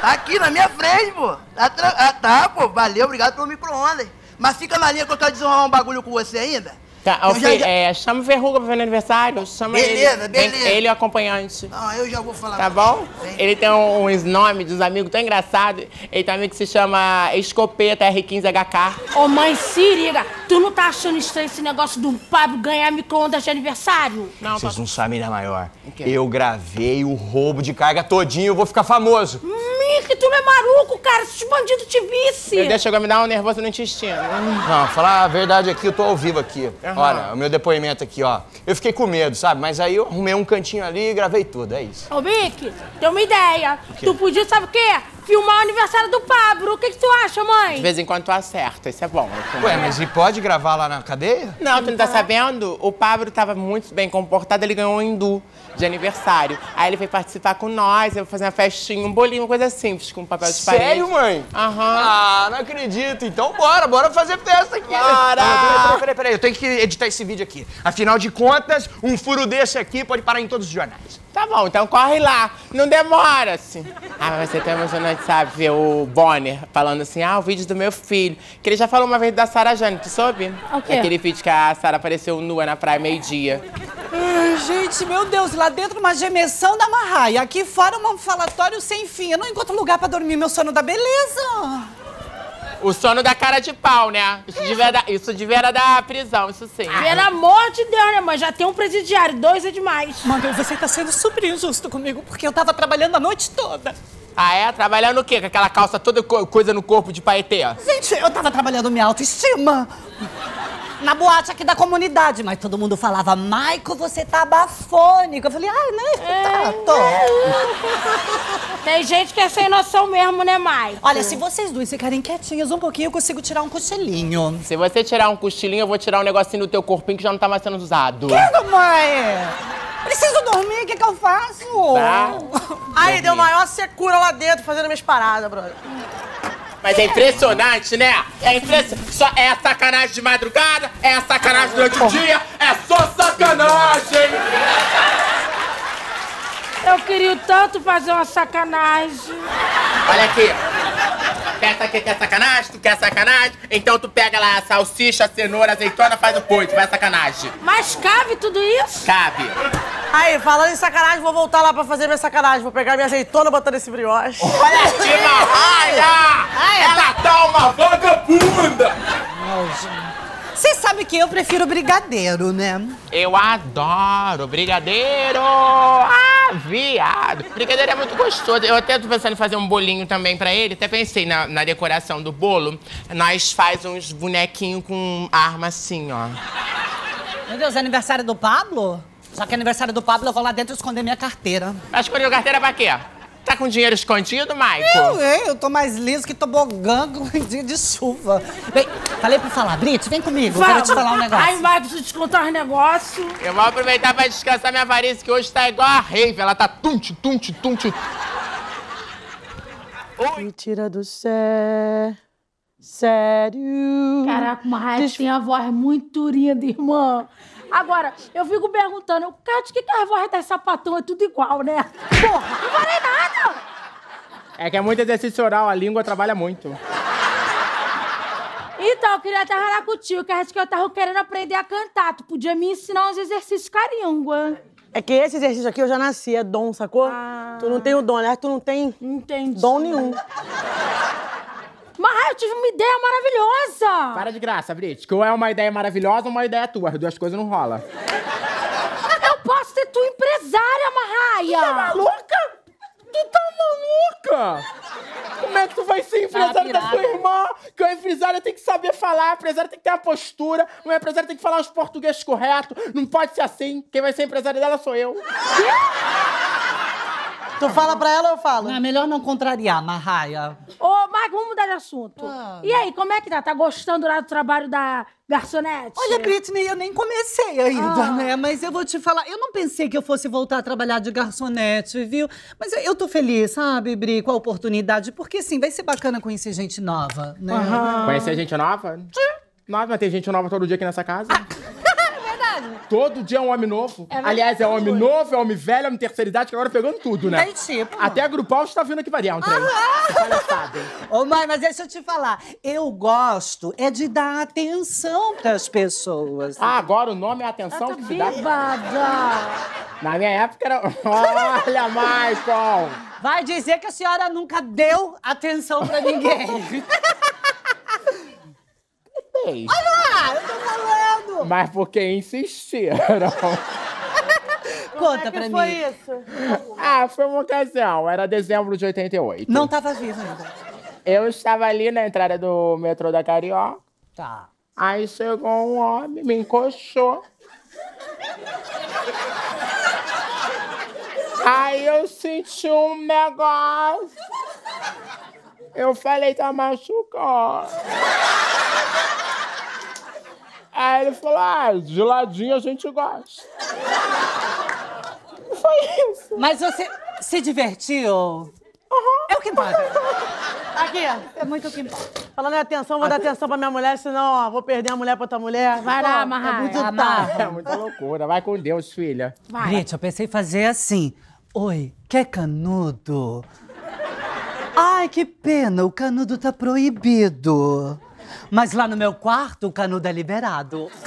Tá aqui na minha frente, pô. Tá, tra- ah, tá, pô. Valeu, obrigado pelo micro-ondas. Mas fica na linha que eu quero desenrolar um bagulho com você ainda. Tá, Eu já- já- é, chama o Verruga pra ver no aniversário. Chama Beleza, ele. Vem- beleza. Ele é o acompanhante. Não, eu já vou falar. Tá bom? você. Ele tem um- uns nomes dos amigos tão engraçados. Ele tem um amigo que se chama Escopeta R15HK. Ô, mãe, se liga. Tu não tá achando estranho esse negócio do Pablo ganhar micro-ondas de aniversário? Não, Vocês não sabem da maior. quê? Eu gravei o roubo de carga todinho, eu vou ficar famoso. Mickey, tu não é maluco, cara. Se os bandidos te visse. Meu Deus, chegou a me dar um nervoso no intestino. Não, falar a verdade aqui, eu tô ao vivo aqui. Olha, o meu depoimento aqui, ó. Eu fiquei com medo, sabe? Mas aí eu arrumei um cantinho ali e gravei tudo, é isso. Ô, Mickey, tem uma ideia. Tu podia, sabe o quê? Filmar o aniversário do Pablo. O que, que tu acha, mãe? De vez em quando tu acerta, isso é bom. Ué, mas e pode gravar lá na cadeia? Não, tu não tá sabendo? O Pablo tava muito bem comportado, ele ganhou um hindu de aniversário. Aí ele veio participar com nós, eu vou fazer uma festinha, um bolinho, uma coisa simples, com papel de parede. Sério, mãe? Aham. Ah, não acredito. Então bora, bora fazer festa aqui. Bora! Peraí, peraí, peraí. Eu tenho que editar esse vídeo aqui. Afinal de contas, um furo desse aqui pode parar em todos os jornais. Tá bom, então corre lá. Não demora, assim. Ah, mas ser tão emocionante, sabe? Ver o Bonner falando assim, ah, o vídeo do meu filho. Que ele já falou uma vez da Sarah Jane, tu soube? O quê? Aquele vídeo que a Sarah apareceu nua na praia meio-dia. Ai, gente, meu Deus, lá dentro uma gemessão da marraia, aqui fora um falatório sem fim. Eu não encontro lugar pra dormir meu sono da beleza. O sono da cara de pau, né? Isso devia, dar, isso devia era da prisão, isso sim. Pelo amor de Deus, né, mãe? Já tem um presidiário, dois é demais. Mano, você tá sendo super injusto comigo, porque eu tava trabalhando a noite toda. Ah, é? Trabalhando o quê? Com aquela calça toda co- coisa no corpo de paetê? Gente, eu tava trabalhando minha autoestima. Na boate aqui da comunidade, mas todo mundo falava, Maico, você tá bafônico. Eu falei, ai, né? Tá, tô. Tem gente que é sem noção mesmo, né, mãe? Olha, se vocês duas ficarem quietinhas um pouquinho, eu consigo tirar um cochilinho. Se você tirar um cochilinho, eu vou tirar um negocinho do teu corpinho que já não tá mais sendo usado. Que, mãe? Preciso dormir, o que, que eu faço? Tá. Aí, deu maior secura lá dentro fazendo minhas paradas, brother. Mas é impressionante, né? É impressionante. Só é sacanagem de madrugada, é sacanagem durante o dia, é só sacanagem! Eu queria tanto fazer uma sacanagem. Olha aqui. Pensa que quer sacanagem? Tu quer sacanagem? Então tu pega lá a salsicha, a cenoura, a azeitona, faz o poito, vai sacanagem. Mas cabe tudo isso? Cabe. Aí, falando em sacanagem, vou voltar lá pra fazer minha sacanagem. Vou pegar minha azeitona botar nesse brioche. Olha que marraia! Ela tá uma vagabunda! Você sabe que eu prefiro brigadeiro, né? Eu adoro brigadeiro! Ah, viado! Brigadeiro é muito gostoso. Eu até tô pensando em fazer um bolinho também pra ele. Até pensei na, na decoração do bolo. Nós faz uns bonequinhos com arma assim, ó. Meu Deus, é aniversário do Pablo? Só que é aniversário do Pablo, eu vou lá dentro esconder minha carteira. Vai esconder a carteira pra quê? Tá com dinheiro escondido, Maico? Eu, hein? Eu tô mais liso que tobogã com dia de chuva. Bem, falei pra falar, Brit, vem comigo, eu quero te falar um negócio. Ai, vai, preciso te contar um negócio. Eu vou aproveitar pra descansar minha varize, que hoje tá igual a rave. Ela tá tunte, tunte, tunte. Me tira do sé, Sério? Caraca, uma raia tem a voz muito linda, irmã. Agora, eu fico perguntando, cara, de que, que a voz das sapatão é tudo igual, né? Porra, não falei nada! É que é muito exercício oral, a língua trabalha muito. Então, eu queria até falar contigo, que acho que eu tava querendo aprender a cantar. Tu podia me ensinar uns exercícios com a língua. É que esse exercício aqui eu já nasci, é dom, sacou? Tu não tem o dom, aliás, tu não tem Entendi. dom nenhum. Mas eu tive uma ideia maravilhosa! Para de graça, Brit, que ou é uma ideia maravilhosa ou uma ideia tua. As duas coisas não rolam. Eu posso ser tua empresária, Marraia! Tá maluca? Tu tá maluca? Como é que tu vai ser empresária da tua irmã? Que a empresária tem que saber falar, a empresária tem que ter uma postura, uma empresária tem que falar os português corretos. Não pode ser assim. Quem vai ser empresária dela sou eu. Tu fala pra ela ou eu falo? Não, é melhor não contrariar, Marraia. Ô, Marco, vamos mudar de assunto. Ah. E aí, como é que tá? Tá gostando lá do trabalho da garçonete? Olha, Britney, eu nem comecei ainda, Ah. né? Mas eu vou te falar, eu não pensei que eu fosse voltar a trabalhar de garçonete, viu? Mas eu, eu tô feliz, sabe, Bri, com a oportunidade, porque assim, vai ser bacana conhecer gente nova, né? Conhecer gente nova? Nova, mas tem gente nova todo dia aqui nessa casa. Verdade. Todo dia é um homem novo. É. Aliás, é homem novo, é homem velho, é homem terceira idade, que agora pegando tudo, né? Tem tipo. Até a Grupal está vindo aqui variar um trem. Palhaçada, hein? Ô, mãe, mas deixa eu te falar. Eu gosto é de dar atenção pras pessoas. Ah, agora o nome é atenção que se dá. Na minha época era. Olha, Michael! Vai dizer que a senhora nunca deu atenção pra ninguém. Fez. Olha lá, eu tô falando. Mas porque insistiram. Conta pra foi mim. isso? Ah, foi uma ocasião. Era dezembro de 88. Não tava viva ainda. Eu estava ali na entrada do metrô da Carioca. Tá. Aí chegou um homem, me encoxou. Aí eu senti um negócio. Eu falei, tá machucado. Aí ele falou, ah, de ladinho a gente gosta. Foi isso. Mas você se divertiu? É o que importa. Aqui, É muito o que importa. falando em atenção, vou dar atenção pra minha mulher, senão, ó, vou perder a mulher pra outra mulher. Vai lá, Pô, Marraia. É muito Amarra. tarde. É muita loucura. Vai com Deus, filha. Vai. Brit, eu pensei em fazer assim. Oi, quer canudo? Ai, que pena, o canudo tá proibido. Mas lá no meu quarto, o canudo é liberado.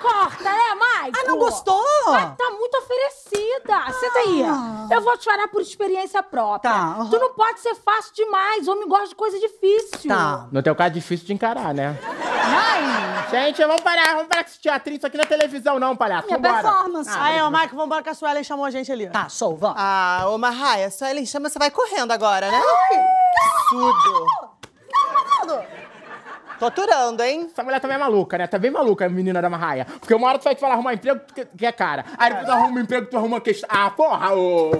Corta, né, Mike? Ah, não gostou? Ah, tá muito oferecida. Senta aí. Eu vou te falar por experiência própria. Tá, aham. Tu não pode ser fácil demais. Homem gosta de coisa difícil. Tá. No teu caso, é difícil de encarar, né? Ai, Gente, vamos parar, vamos parar com esse teatrinho. Isso aqui não é televisão, não, palhaço. minha Vambora. performance. Aí, ô, Mike, vambora que a Suelen chamou a gente ali. Tá, show, vamos. Ah, ô Marraia, só ele chama, você vai correndo agora, né? Absurdo. Tô aturando, hein? Essa mulher também é maluca, né? Tá bem maluca, a menina da Marraia. Porque uma hora tu vai te falar arrumar emprego que, que é cara. Aí depois tu arruma um emprego, tu arruma questão. Ah, porra, ô!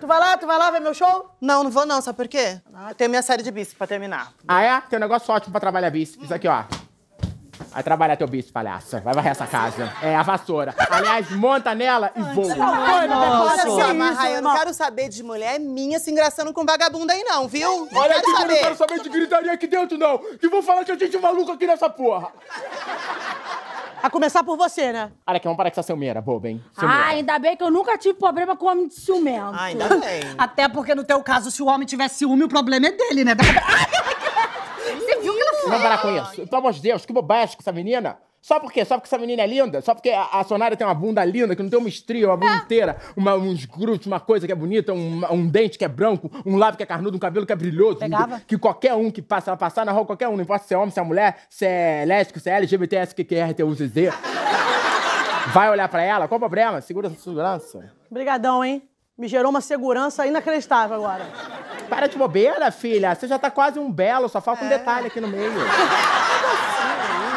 Tu vai lá, tu vai lá ver meu show? Não, não vou não, sabe por quê? Eu tenho minha série de bíceps pra terminar. Ah, é? Tem um negócio ótimo pra trabalhar bíceps. Aqui, ó. Vai trabalhar teu bíceps, palhaça. Vai varrer essa casa. É, a vassoura. Aliás, monta nela e voa. Olha só, Marraia, eu não quero saber de mulher minha se engraçando com vagabundo aí não, viu? Não Olha aqui, que eu não saber. quero saber de gritaria aqui dentro, não. Que vão falar que a gente é maluco aqui nessa porra. A começar por você, né? Olha aqui, vamos parar com essa ciumeira, boba, hein? Ah, Ciumeira. ainda bem que eu nunca tive problema com homem de ciumento. Ah, ainda bem. Até porque no teu caso, se o homem tiver ciúme, o problema é dele, né? Vamos parar com isso. Pelo amor de Deus, que bobagem com essa menina. Só por quê? Só porque essa menina é linda? Só porque a, a Sonária tem uma bunda linda, que não tem uma estria, uma bunda inteira, uma, uns grutes, uma coisa que é bonita, um, um dente que é branco, um lábio que é carnudo, um cabelo que é brilhoso. Pegava? Que qualquer um que passa, ela passar na rua, qualquer um, não importa se é homem, se é mulher, se é lésbico, se é LGBT, SQQRTUZZ, vai olhar pra ela, qual o problema? Segura segurança. Brigadão, hein? Me gerou uma segurança inacreditável agora. Para de bobeira, filha. Você já tá quase um belo, só falta um detalhe aqui no meio.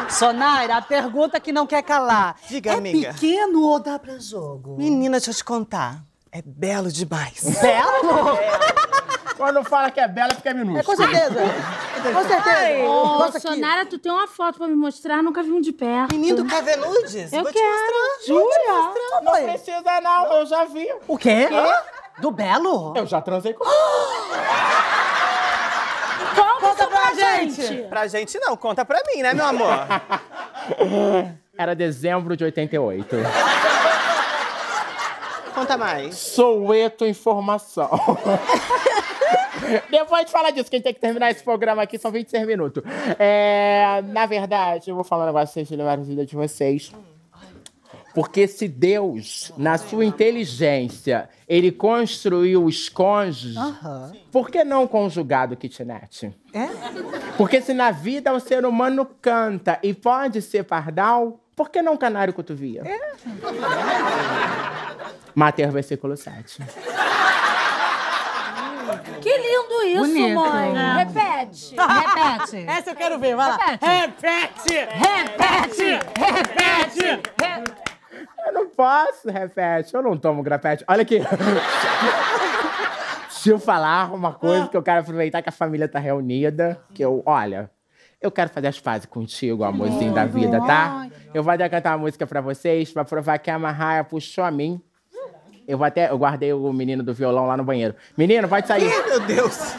Sonaira, a pergunta que não quer calar. Diga, é amiga. pequeno ou dá pra jogo? Menina, deixa eu te contar. É belo demais. Belo? Quando fala que é bela, é porque é minúsculo. É, com certeza. Com certeza. Ô, Nossa. Sonara, tu tem uma foto pra me mostrar, nunca vi um de perto. Menino, tu quer ver nudes? Eu Vou te quero, mostrar. jura? Não precisa, não. Eu já vi. O quê? Do Belo? Eu já transei com Conta pra gente. Pra gente não, conta pra mim, né, meu amor? Era dezembro de 88. Conta mais. Soueto Informação. Depois de falar disso, que a gente tem que terminar esse programa aqui, são 26 minutos. É, na verdade, eu vou falar um negócio pra vocês levarem a vida de vocês. Porque se Deus, na sua inteligência, ele construiu os cônjuges, por que não conjugado kitnet? É? Porque se na vida o ser humano canta e pode ser pardal, por que não canário cotovia? É. Mateus, versículo 7. Que lindo isso, Bonito. mãe. É. Repete. Repete. Essa eu quero ver, vai lá. Repete. Repete. Repete. Repete. Eu não posso, repete. Eu não tomo grapete. Olha aqui. Deixa eu falar uma coisa que eu quero aproveitar que a família tá reunida. Que eu, olha, eu quero fazer as pazes contigo, amorzinho da vida, tá? Eu vou até cantar uma música pra vocês, pra provar que a Marraia puxou a mim. Eu vou até. Eu guardei o menino do violão lá no banheiro. Menino, pode sair. Ih, meu Deus.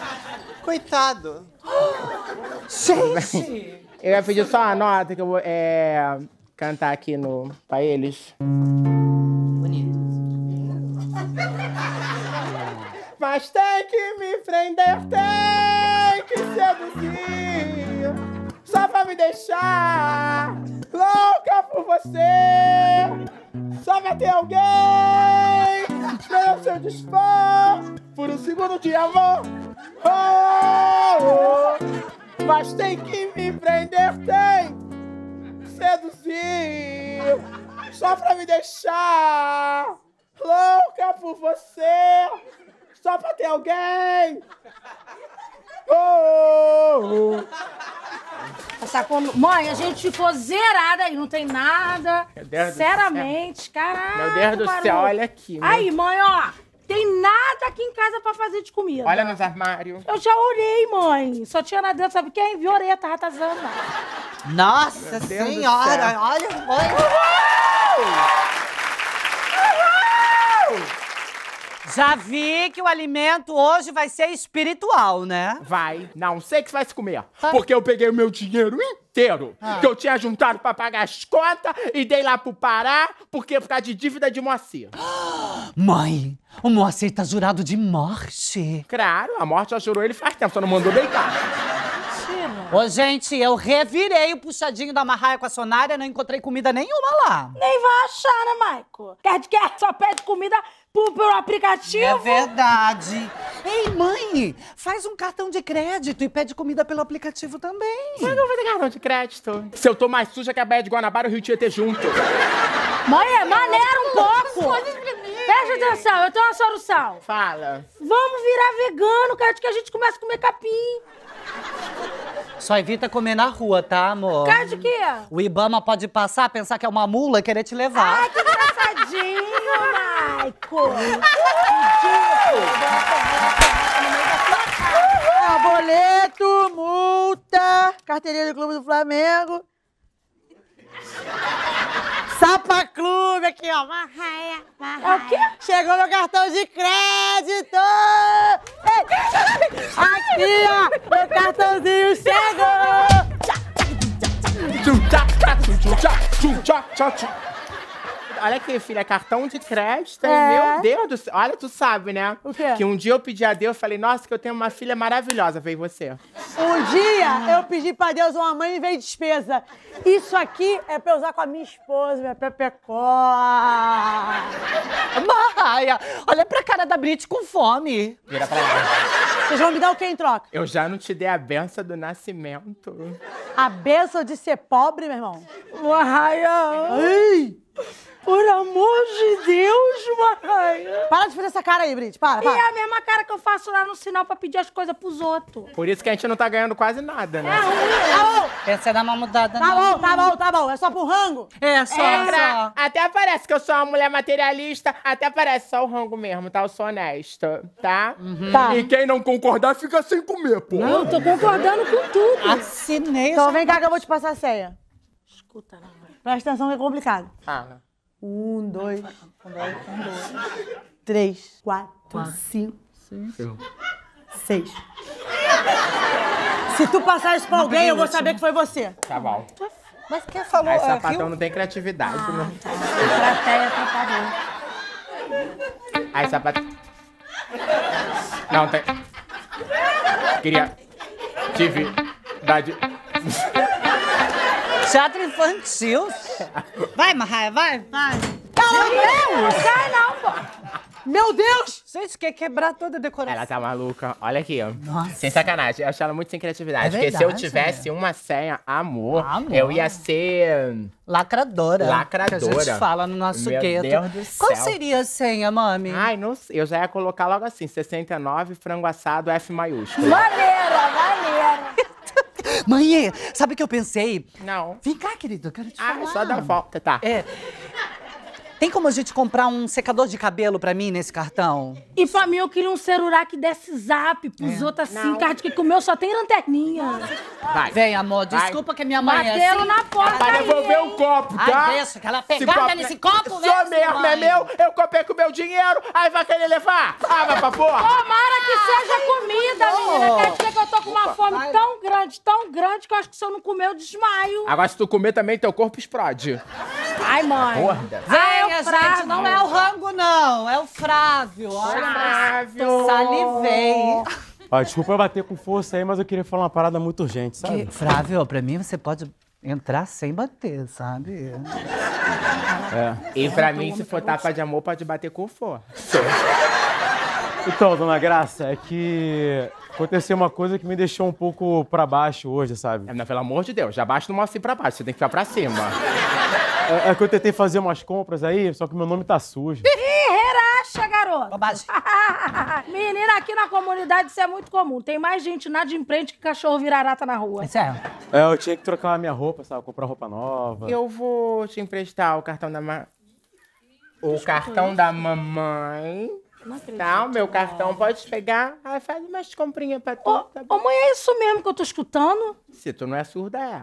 Coitado. Gente! Eu ia pedir só uma nota que eu vou é, cantar aqui no, pra eles. Mas tem que me prender, tem que seduzir. Só pra me deixar louca por você. Só vai ter alguém pra se eu dispor por um segundo de amor. Oh, oh. Mas tem que me prender, tem seduzir. Só pra me deixar louca por você. Só pra ter alguém. Oh, oh, oh. Sacando? Mãe, a gente ficou zerada aí, não tem nada. Meu Deus do Sinceramente, caralho. Meu Deus do céu, olha aqui. meu. Aí, mãe, ó. Tem nada aqui em casa pra fazer de comida. Olha nos armários. Eu já olhei, mãe. Só tinha lá dentro, sabe quem? Violeta, ratazana. Nossa senhora, olha, mãe. Já vi que o alimento hoje vai ser espiritual, né? Vai. Não sei que você vai se comer. Porque eu peguei o meu dinheiro inteiro Ah. que eu tinha juntado pra pagar as contas e dei lá pro Pará porque por causa de dívida de Moacir. Mãe, o Moacir tá jurado de morte. Claro, a morte já jurou ele faz tempo, só não mandou deitar. Ô, gente, eu revirei o puxadinho da Marraia com a Sonária, não encontrei comida nenhuma lá. Nem vai achar, né, Maico? Quer de quer, só pede comida por, pelo aplicativo. É verdade. Ei, mãe, faz um cartão de crédito e pede comida pelo aplicativo também. Mas eu não vou ter cartão de crédito. Se eu tô mais suja que a Baía de Guanabara o Rio Tietê junto. Mãe, é maneira um pouco. Presta atenção, eu tenho uma solução. Fala. Vamos virar vegano, quer que a gente comece a comer capim. Só evita comer na rua, tá, amor? Quer de quê? O Ibama pode passar, pensar que é uma mula e querer te levar. Ai, que engraçadinho, Maico. Boleto, multa, carteirinha do Clube do Flamengo. Sapa Clube aqui, ó. Marraia, marraia. É o quê? Chegou meu cartão de crédito! Aqui, ó, meu cartãozinho chegou! Olha aqui, filha, cartão de crédito? É. Meu Deus do céu. Olha, tu sabe, né? O quê? Que um dia eu pedi a Deus, falei, nossa, que eu tenho uma filha maravilhosa, veio você. Um dia eu pedi pra Deus uma mãe e veio despesa. Isso aqui é pra eu usar com a minha esposa, minha pepecó. Marraia, olha pra cara da Brit com fome. Vira pra lá. Vocês vão me dar o que em troca? Eu já não te dei a benção do nascimento. A benção de ser pobre, meu irmão? Marraia. Ei! Por amor de Deus, Marraia. Para de fazer essa cara aí, Brit. Para, E para. é a mesma cara que eu faço lá no sinal pra pedir as coisas pros outros. Por isso que a gente não tá ganhando quase nada, né? Tá bom, Pensa em dar uma mudada, tá não. bom, tá bom, tá bom. É só pro rango? É, só, É, só. até parece que eu sou uma mulher materialista, até parece só o rango mesmo, tá? Eu sou honesta, tá? Tá. E quem não concordar fica sem comer, pô. Não, tô concordando com tudo. Assinei. Então vem cá que eu vou te passar a senha. Escuta, não. Presta atenção que é complicado. Fala. Um, dois, um, dois, um, dois, três, quatro, cinco, seis, Se tu passar isso pra alguém, eu vou saber que foi você. Tá bom. Mas quem falou? Aí é, sapatão não tem criatividade, né? Plateia atrapalhou. Aí sapatão... Não, tem... Queria... Tive... Dade... Teatro infantil. Vai, Marraia, vai, vai. Meu Deus! Sai não, pô! Meu Deus! Gente, quer quebrar toda a decoração. Ela tá maluca. Olha aqui, ó. Sem sacanagem. Eu acho ela muito sem criatividade. É porque se eu verdade, tivesse uma senha, amor, Amor. eu ia ser. Lacradora. Lacradora. Que a gente fala no nosso Meu gueto. Deus do Qual céu. seria a senha, mami? Ai, não sei. Eu já ia colocar logo assim: 69, frango assado, F maiúsculo. Maneira, maneira. Mãe, sabe o que eu pensei? Não. Vem cá, querido, eu quero te Ah, falar. só dá volta, tá. É. Tem como a gente comprar um secador de cabelo pra mim nesse cartão? E pra mim, eu queria um celular que desse zap pros É. outros assim, cara, que comeu só tem lanterninha. Vai. Vem, amor, desculpa que a minha mãe é Bateram assim. na porta Pra aí, devolver o copo, tá? Ai, deixa, aquela pegada nesse copo, Sou mesmo, mesmo, é meu. Eu comprei com o meu dinheiro, aí vai querer levar? Ah, vai pra porra. Tomara que seja comida, menina. Quer dizer que eu tô com uma fome Vai. tão grande, tão grande, que eu acho que se eu não comer, eu desmaio. Agora, se tu comer também, teu corpo explode. Ai, mãe. Gorda. Ah, é o gente, Frávio. não é o rango, não. É o Frávio. Olha, Frávio. salivei. Ó, desculpa eu bater com força aí, mas eu queria falar uma parada muito urgente, sabe? Que, Frávio, pra mim você pode entrar sem bater, sabe? É. E pra mim, se for tapa de amor, pode bater com força. Então, dona Graça, é que aconteceu uma coisa que me deixou um pouco pra baixo hoje, sabe? Não, pelo amor de Deus, já basta não mostrar pra baixo, você tem que ficar pra cima. É, é que eu tentei fazer umas compras aí, só que meu nome tá sujo. Ih, relaxa, garoto. Bobagem. Menina, aqui na comunidade isso é muito comum. Tem mais gente inadimplente que cachorro vira-rata na rua. Sério? É, eu tinha que trocar a minha roupa, sabe? Comprar roupa nova. Eu vou te emprestar o cartão da ma... O cartão da mamãe. Tá, o meu cartão pode pegar. Aí faz umas comprinhas pra tu, tá Ô, mãe, é isso mesmo que eu tô escutando? Se tu não é surda, é.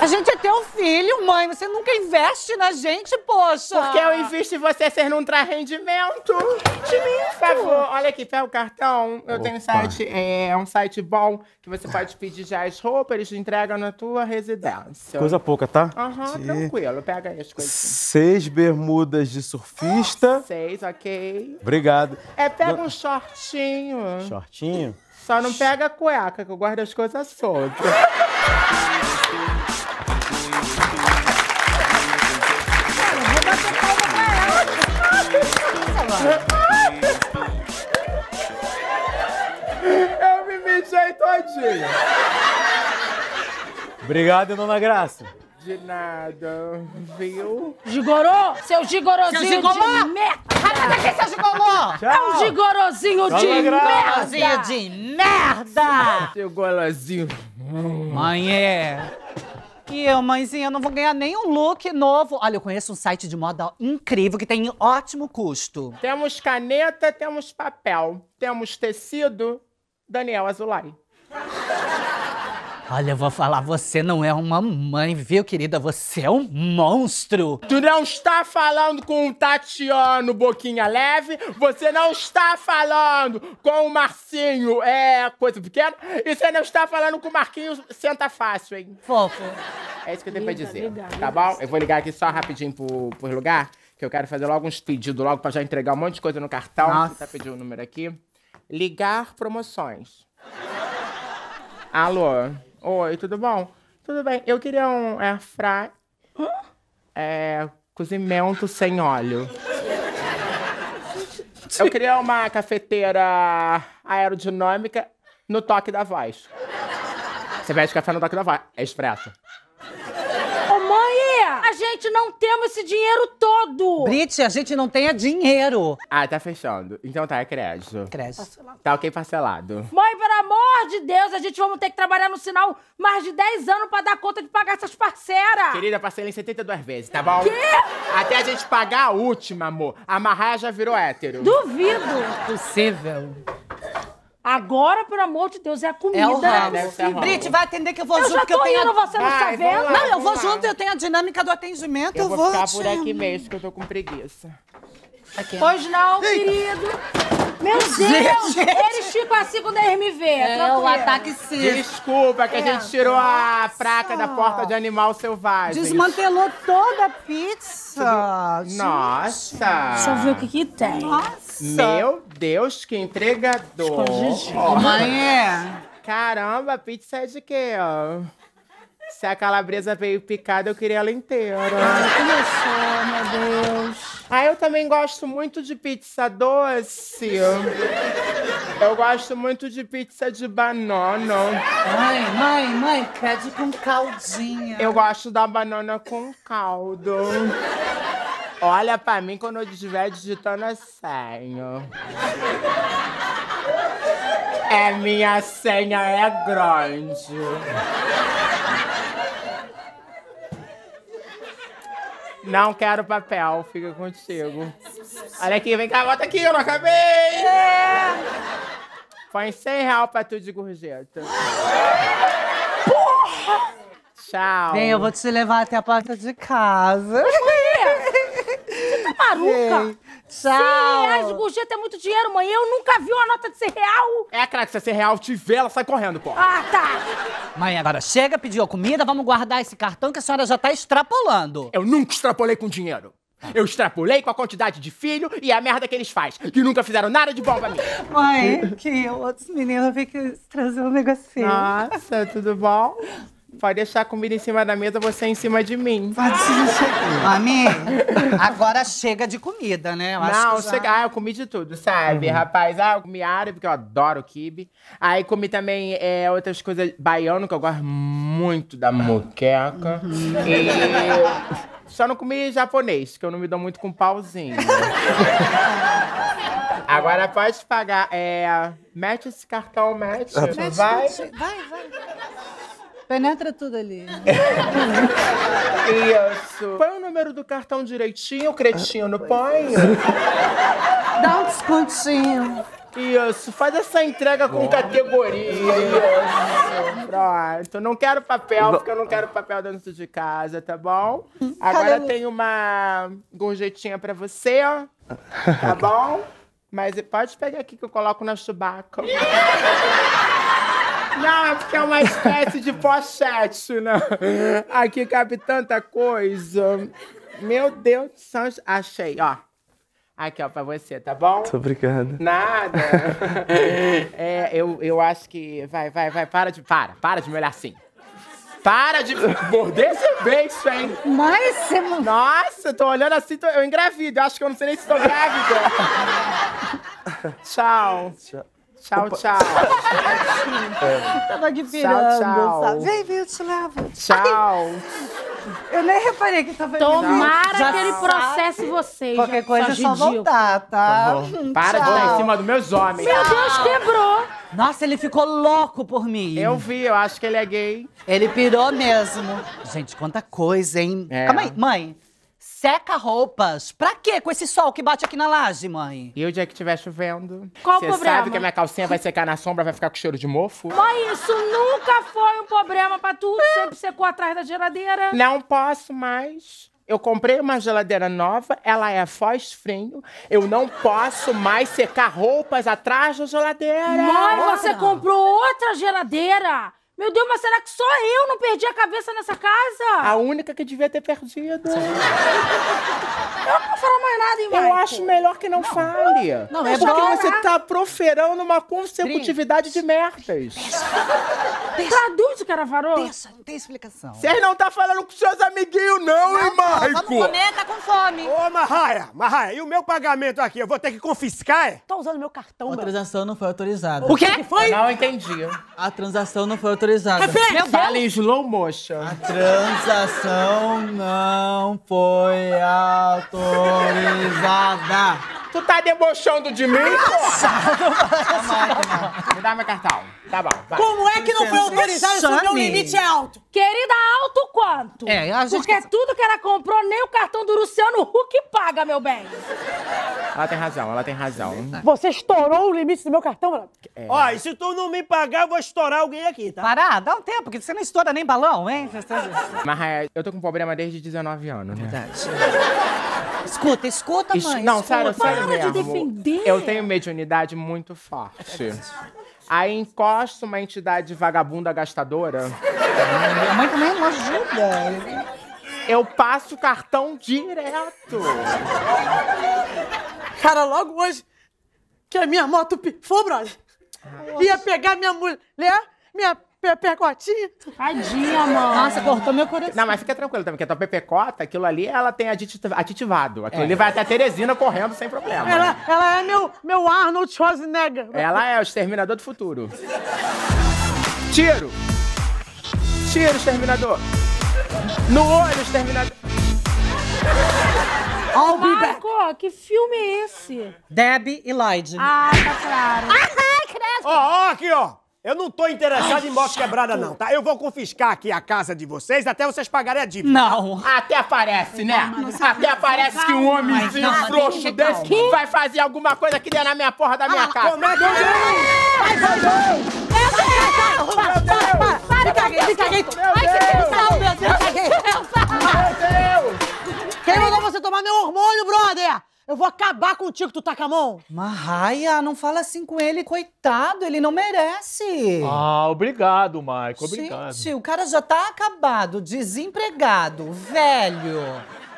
A gente é teu filho, mãe. Você nunca investe na gente, poxa. Porque eu invisto em você, vocês não traz rendimento. Rendimento. Por favor, olha aqui, pega o cartão. Eu tenho um Opa. site, é um site bom que você pode pedir já as roupas, eles entregam na tua residência. Coisa pouca, tá? Aham, Aqui. tranquilo. Pega aí as coisas. Seis bermudas de surfista. Seis, ok. Obrigado. É, pega um shortinho. Shortinho. Só não pega a cueca, que eu guardo as coisas soltas. Eu me mijei todinho. Obrigado, dona Graça. De nada, viu? Gigorô? Seu gigorozinho Seu gigolô? de merda! Rápido aqui, seu gigolô! É um gigorozinho Tchau, de merda! Gigorozinho de merda! Seu golozinho. Mãe, é. E eu, mãezinha, eu não vou ganhar nenhum look novo. Olha, eu conheço um site de moda incrível que tem ótimo custo. Temos caneta, temos papel. Temos tecido. Daniel Azulay. Olha, eu vou falar, você não é uma mãe, viu, querida? Você é um monstro. Tu não está falando com o Tatiano Boquinha Leve, você não está falando com o Marcinho, é, coisa pequena, e você não está falando com o Marquinhos Senta Fácil, hein? Fofo. É isso que eu tenho pra Liga, dizer, liga, tá bom? Eu vou ligar aqui só rapidinho pro, pro lugar, que eu quero fazer logo uns pedidos logo pra já entregar um monte de coisa no cartão. Nossa. Você tá pedindo o número aqui. Ligar promoções. Alô? Oi, tudo bom? Tudo bem. Eu queria um air fry. É, cozimento sem óleo. Eu queria uma cafeteira aerodinâmica no toque da voz. Você pede café no toque da voz. É expresso. Gente não temos esse dinheiro todo! Brit, a gente não tem é dinheiro. Ah, tá fechando. Então tá, é crédito. Crédito. Tá ok parcelado. Mãe, pelo amor de Deus, a gente vamos ter que trabalhar no sinal mais de 10 anos pra dar conta de pagar essas parceras! Querida, parcela em 72 vezes, tá bom? Quê? Até a gente pagar a última, amor. A Marraia já virou hétero. Duvido! Possível. Agora, pelo amor de Deus, é a comida. É o ramo. Deve ser ramo. Brit, vai atender que eu vou Eu junto, já que eu tô tenho... indo, você não está Vai, vendo? lá. Não, eu vou lá. junto, eu tenho a dinâmica do atendimento, Eu eu, vou ficar te- por aqui mesmo, que eu tô com preguiça. Aqui. Pois não, querido. Meu Deus! Gente. Eles ficam assim quando eles me vê. É, o ataque sísmico. Desculpa, que a É. gente tirou a placa da porta de animal selvagem. Desmantelou toda a pizza. Nossa! Deixa eu ver o que que tem. Meu Deus, que entregador! Escondidinho. Ó. Mãe, é. Caramba, pizza é de quê, ó? Se a calabresa veio picada, eu queria ela inteira. Começou, meu Deus. Ah, eu também gosto muito de pizza doce. Eu gosto muito de pizza de banana. Mãe, mãe, mãe, pede com caldinha. Eu gosto da banana com caldo. Olha pra mim quando eu estiver digitando a senha. É, minha senha é grande. Não quero papel, fica contigo. Olha aqui, vem cá, bota aqui, eu não acabei! Põe 100 reais pra tu de gorjeta. Tchau. Vem, eu vou te levar até a porta de casa. Você tá maluca? Tchau. 100 reais de gorjeta é muito dinheiro, mãe. Eu nunca vi uma nota de 100 real. É, cara, que se a 100 real te vê, ela sai correndo, pô. Ah, tá. Mãe, agora chega, pediu a comida, vamos guardar esse cartão que a senhora já tá extrapolando. Eu nunca extrapolei com dinheiro. Eu extrapolei com a quantidade de filho e a merda que eles fazem, que nunca fizeram nada de bom pra mim. Mãe, que outros meninos vêm que trazer um negocinho. Nossa, tudo bom? Pode deixar a comida em cima da mesa, você em cima de mim. Pode ser. Mami, agora chega de comida, né? Eu Não, que já- chega... ah, eu comi de tudo, sabe, rapaz? Ah, eu comi árabe, porque eu adoro quibe. Aí comi também é, outras coisas baiano, que eu gosto muito da moqueca. E só não comi japonês, que eu não me dou muito com pauzinho. Agora pode pagar. É, mete esse cartão, mete. Mete, vai. mete. Vai, vai. Penetra tudo ali. Isso. Põe o número do cartão direitinho, cretino, põe. Dá um descontinho. Isso, faz essa entrega com categoria. Isso. Pronto. Não quero papel, porque eu não quero papel dentro de casa, tá bom? Agora tem uma gorjetinha pra você, ó. Tá bom? Mas pode pegar aqui que eu coloco na chubaca. Não, é porque é uma espécie de pochete, né? Aqui cabe tanta coisa. Meu Deus do céu. Achei, ó. Aqui, ó, pra você, tá bom? Muito obrigado. Nada. É, eu, eu acho que. Vai, vai, vai, para de. Para, para de me olhar assim. Para de morder esse beijo, hein? Mas você. Nossa, tô olhando assim, tô- eu engravido. Eu acho que eu não sei nem se tô grávida. tchau. Tchau, tchau. Tava aqui Tchau, pirando, tchau. sabe? Vem, vem, eu te levo. Tchau. Eu nem reparei que tava Tomara Já que ele sabe. processe vocês. Qualquer já- coisa é só voltar, tá? Hum, Para de tchau. dar em cima dos meus homens. Meu Deus, quebrou. Nossa, ele ficou louco por mim. Eu vi, eu acho que ele é gay. Ele pirou mesmo. Gente, quanta coisa, hein? É. Calma aí, mãe. Seca roupas. Pra quê com esse sol que bate aqui na laje, mãe? E o dia que estiver chovendo? Qual o Você problema? sabe que a minha calcinha vai secar na sombra, vai ficar com cheiro de mofo? Mãe, isso nunca foi um problema pra tu. Sempre secou atrás da geladeira. Não posso mais. Eu comprei uma geladeira nova, ela é fósfrio. Eu não posso mais secar roupas atrás da geladeira. Mãe, você comprou outra geladeira? Meu Deus, mas será que só eu não perdi a cabeça nessa casa? A única que devia ter perdido. Eu não vou falar mais nada, hein, Eu Michael? acho melhor que não, fale. Não, é porque bom. você tá proferando uma consecutividade de merdas. Traduz o que era farou. Deixa, não tem explicação. Vocês não tá falando com seus amiguinhos, não, hein, Maico? Vamos comer, tá com fome. Ô, Marraia, Marraia, e o meu pagamento aqui? Eu vou ter que confiscar, é? Tá usando meu cartão, A meu. transação não foi autorizada. O quê? foi? Não entendi. A transação não foi autorizada. Meu Fala em slow motion. A transação não foi autorizada. Tu tá debochando de mim, porra? Me dá meu cartão. Tá bom, vai. Como é que não foi autorizado se o meu limite é alto? Querida, alto quanto? É, a gente Porque quer- tudo que ela comprou, nem o cartão do Luciano Huck paga, meu bem. Ela tem razão, ela tem razão. Você estourou o limite do meu cartão, mano? É. Ó, e se tu não me pagar, eu vou estourar alguém aqui, tá? Pará, dá um tempo, porque você não estoura nem balão, hein? Mas, Raia, eu tô com problema desde 19 anos, né? Escuta, escuta, Isso- mãe. não, escuta. sério, sério Para de mesmo. defender. Eu tenho mediunidade muito forte. Aí encosto uma entidade vagabunda gastadora. Minha mãe também não ajuda. Eu passo o cartão direto. Cara, logo hoje que a minha moto pifou, brother. Ia pegar minha mulher, minha pe- pecotinha. Tadinha, mãe. Nossa, cortou meu coração. Não, mas fica tranquilo também, que a tua pepecota, aquilo ali, ela tem aditi- aditivado. Aquilo É. ali vai até a Teresina correndo sem problema. Ela, ela é meu, meu Arnold Schwarzenegger. Ela é o exterminador do futuro. Tiro! Tiro, exterminador! No olho, exterminador! I'll be back. Marco, que filme é esse? Debbie e Lloyd. Ah, tá claro. Ai, credo. Ó, ó, aqui, ó. Eu não tô interessado em moto quebrada, não, tá? Eu vou confiscar aqui a casa de vocês até vocês pagarem a dívida. Não. Até parece, né? Até parece que um homenzinho frouxo desse calma. vai fazer alguma coisa aqui dentro da minha porra da minha casa. como é que eu Ai, meu Deus! Me caguei, caguei. Ai, que tensão, meu Deus. Caguei. Meu Deus! Quem mandou você tomar meu hormônio, brother? Eu vou acabar contigo, tu tá com a mão. Marraia, não fala assim com ele, coitado, ele não merece. Ah, obrigado, Maico, obrigado. Gente, o cara já tá acabado, desempregado, velho.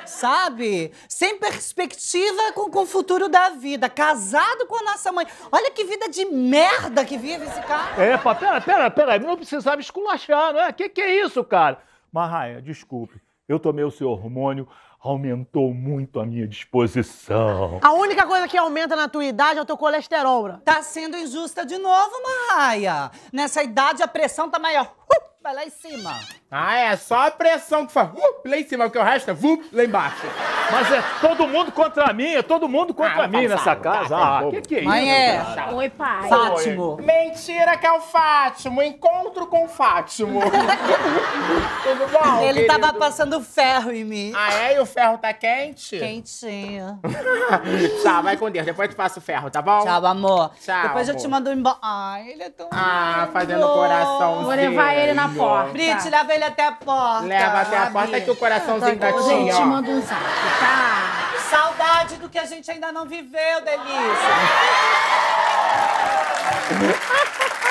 Sabe? Sem perspectiva com, com o futuro da vida, casado com a nossa mãe. Olha que vida de merda que vive esse cara. É, pá, pera, pera, pera, não precisava esculachar, não é? Que que é isso, cara? Marraia, desculpe, eu tomei o seu hormônio, aumentou muito a minha disposição. A única coisa que aumenta na tua idade é o teu colesterol, bro. Tá sendo injusta de novo, Marraia. Nessa idade a pressão tá maior. Uh, vai lá em cima. Ah, é só a pressão que faz uh, lá em cima, porque o resto é vup, lá embaixo. Mas é todo mundo contra mim, é todo mundo contra Ah, mim tá, nessa casa. tá, Ah, tá, que que é Mãe isso? é. cara? Oi, pai. Fátimo. Mentira que é o Fátimo, encontro com o Fátimo. Tudo bom, Ele querido? tava passando ferro em mim. Ah, é? E o ferro tá quente? Quentinho. tá, vai com Deus. Depois eu te passo o ferro, tá bom? Tchau, amor. Tchau, Depois eu amor. te mando embora. Ai, ele é tão Ah, fazendo lindo. coraçãozinho. Vou levar ele na porta. Brit, leva ele até a porta. Leva até a Gabi. porta que o coraçãozinho da tia, Gente, ó. manda um zap, tá? Saudade do que a gente ainda não viveu, delícia.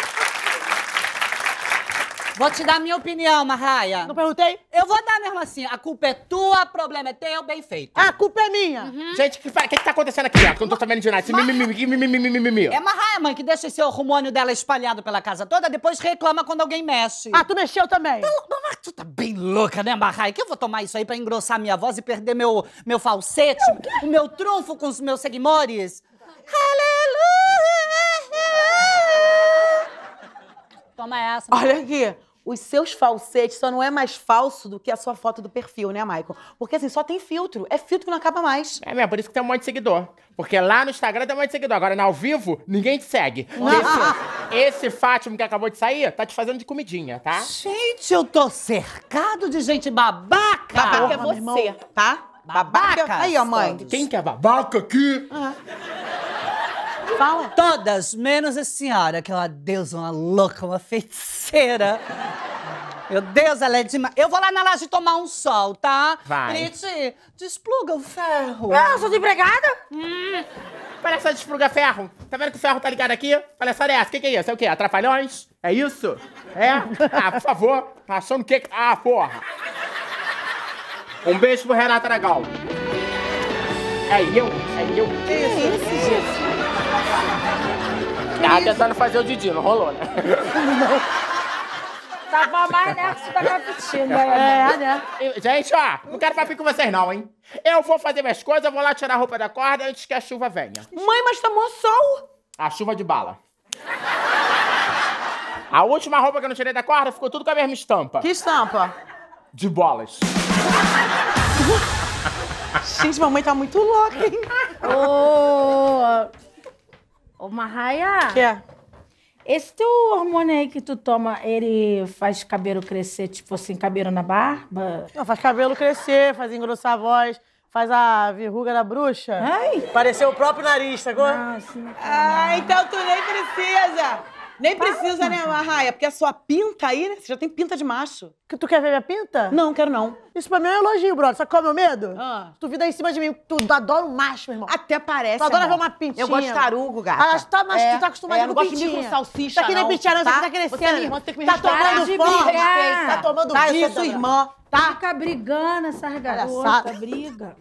Vou te dar a minha opinião, Marraia. Não perguntei? Eu vou dar mesmo assim. A culpa é tua, o problema é teu, bem feito. A culpa é minha. Gente, o que, que que tá acontecendo aqui, ó? Que eu não tô sabendo de nada. Esse mimimi. É Marraia, mãe, que deixa esse hormônio dela espalhado pela casa toda, depois reclama quando alguém mexe. Ah, tu mexeu também. Mas tu tá bem louca, né, Marraia? Que eu vou tomar isso aí pra engrossar minha voz e perder meu, meu falsete, o meu trunfo com os meus seguidores? Aleluia! Toma essa. Olha aqui, os seus falsetes só não é mais falso do que a sua foto do perfil, né, Michael? Porque assim, só tem filtro. É filtro que não acaba mais. É mesmo, por isso que tem um monte de seguidor. Porque lá no Instagram tem um monte de seguidor. Agora, ao vivo, ninguém te segue. Esse, esse Fátima que acabou de sair, tá te fazendo de comidinha, tá? Gente, eu tô cercado de gente babaca. Babaca é você, tá? Babaca. Aí, ó, mãe. Quem que é babaca aqui? Fala. Todas, menos a senhora, que é uma deusa, uma louca, uma feiticeira. Meu Deus, ela é demais. Eu vou lá na laje tomar um sol, tá? Vai. Brit, despluga o ferro. Ah, eu sou desempregada? Palhaçada despluga ferro. Tá vendo que o ferro tá ligado aqui? Palhaçada é essa? O que, que é isso? É o quê? Atrapalhões? É isso? É? Ah, por favor. Tá achando que... Ah, porra. Um beijo pro Renato Aragal. É eu? É eu? Que isso, gente? Tava tentando fazer o Didi, não rolou, né? Tava mais nessa da capitinha. É, né? Gente, ó, não quero papo com vocês não, hein? Eu vou fazer minhas coisas, vou lá tirar a roupa da corda antes que a chuva venha. Mãe, mas tá mó sol. A chuva de bala. A última roupa que eu não tirei da corda ficou tudo com a mesma estampa. Que estampa? De bolas. Gente, mamãe tá muito louca, hein? Ô, ô Marraia. Que é? Esse teu hormônio aí que tu toma, ele faz cabelo crescer, tipo assim, cabelo na barba? Não, faz cabelo crescer, faz engrossar a voz, faz a verruga da bruxa. Ai. Pareceu o próprio nariz, sacou? Nossa, Ah, então tu nem precisa. Nem precisa, né, Marraia? Porque a sua pinta aí, né? Você já tem pinta de macho. Que tu quer ver minha pinta? Não, quero não. Isso pra mim é um elogio, brother. Sabe qual é o meu medo? Ah. Tu vir daí em cima de mim. Tu adora um macho, meu irmão. Até parece, Tu adora ver uma pintinha. Eu gosto de tarugo, gata. Ah, tá, mas É, tu tá acostumado é, com não gosto de pintinha. mim com salsicha, Tá que nem pintinha, não. tá? Você tá crescendo. Você é minha irmã, tem que me Tá tomando brigar. Tá tomando Tá, eu vida. sou sua irmã, tá? Fica brigando essas garotas, Palhaçada.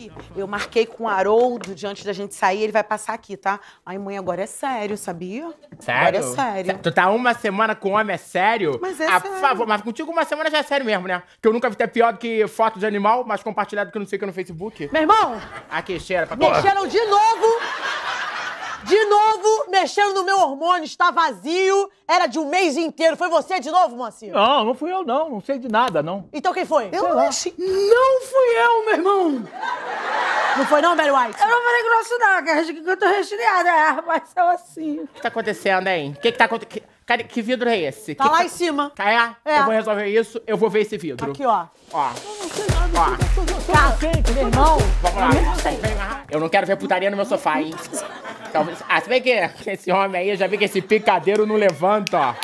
Briga. Eu marquei com o Haroldo de antes da gente sair, ele vai passar aqui, tá? Ai, mãe, agora é sério, sabia? Sério? Agora é sério. Tu tá uma semana com homem, é sério? Mas é ah, sério. por favor, mas contigo uma semana já é sério mesmo, né? Que eu nunca vi ter pior do que foto de animal, mas compartilhado que eu não sei o que no Facebook. Meu irmão, Aqui, cheira pra mexeram de novo. De novo, mexendo no meu hormônio. Está vazio. Era de um mês inteiro. Foi você de novo, Moacir? Não, não fui eu, não. Não sei de nada, não. Então quem foi? Eu Sei lá. achei- Não fui eu, meu irmão. Não foi não, Mary White? Eu não falei grosso, não, que eu tô resfriada. É, mas são assim. O que tá acontecendo, hein? O que que tá acontecendo? Que, que vidro é esse? Tá Que lá que em cima. Tá, é? É. Eu vou resolver isso, eu vou ver esse vidro. Aqui, ó. Ó. Tá quente, meu irmão. Vamos lá. Vem lá. Eu não quero ver putaria no meu sofá, hein? Talvez... Ah, se bem que esse homem aí, eu já vi que esse picadeiro não levanta, ó.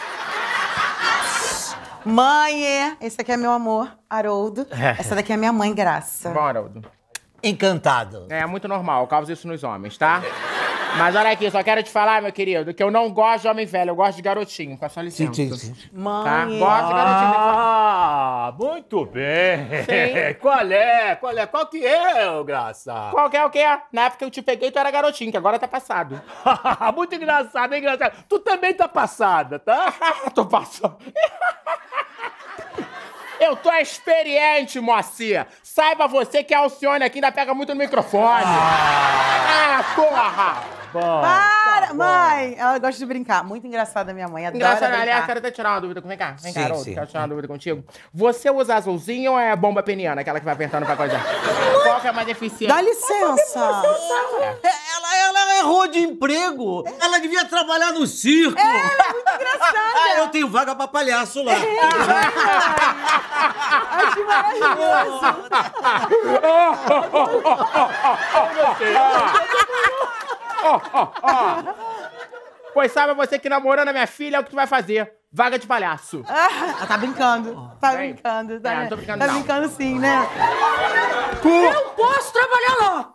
Mãe, é. esse aqui é meu amor, Haroldo. Essa daqui é minha mãe, Graça. Bom, Haroldo. Encantado. É muito normal, causa isso nos homens, tá? Mas olha aqui, só quero te falar, meu querido, que eu não gosto de homem velho, eu gosto de garotinho, com a sua licença. Sim, sim, sim. Mãe. Tá? Gosto de garotinho. Ah, muito bem. Sim. Qual é? Qual é? Qual que é, ô Graça? Qual que é o que é? Na época que eu te peguei, tu era garotinho, que agora tá passado. muito engraçado, hein, engraçado. Tu também tá passada, tá? Tô passando. Eu tô experiente, Moacir. Saiba você que a Alcione aqui ainda pega muito no microfone. Ah, porra! Bom. Para, mãe! Ela gosta de brincar. Muito engraçada minha mãe, adora Engraçado, brincar. aliás, quero até tirar uma dúvida. Vem cá, vem cá, Sim, sim. quero tirar uma dúvida contigo. Você usa azulzinho ou é bomba peniana, aquela que vai apertando pra coisa? Qual que é mais eficiente? Dá licença. Ela, ela errou de emprego. Ela devia trabalhar no circo. Ela é muito engraçada. Ah, eu tenho vaga pra palhaço lá. Acho maravilhoso. Pois sabe você que namorando a minha filha é o que tu vai fazer. Vaga de palhaço. Ah, tá brincando. Tá Vem. brincando, tá, É, né? tô brincando Tá não. brincando sim, né? Eu posso trabalhar lá.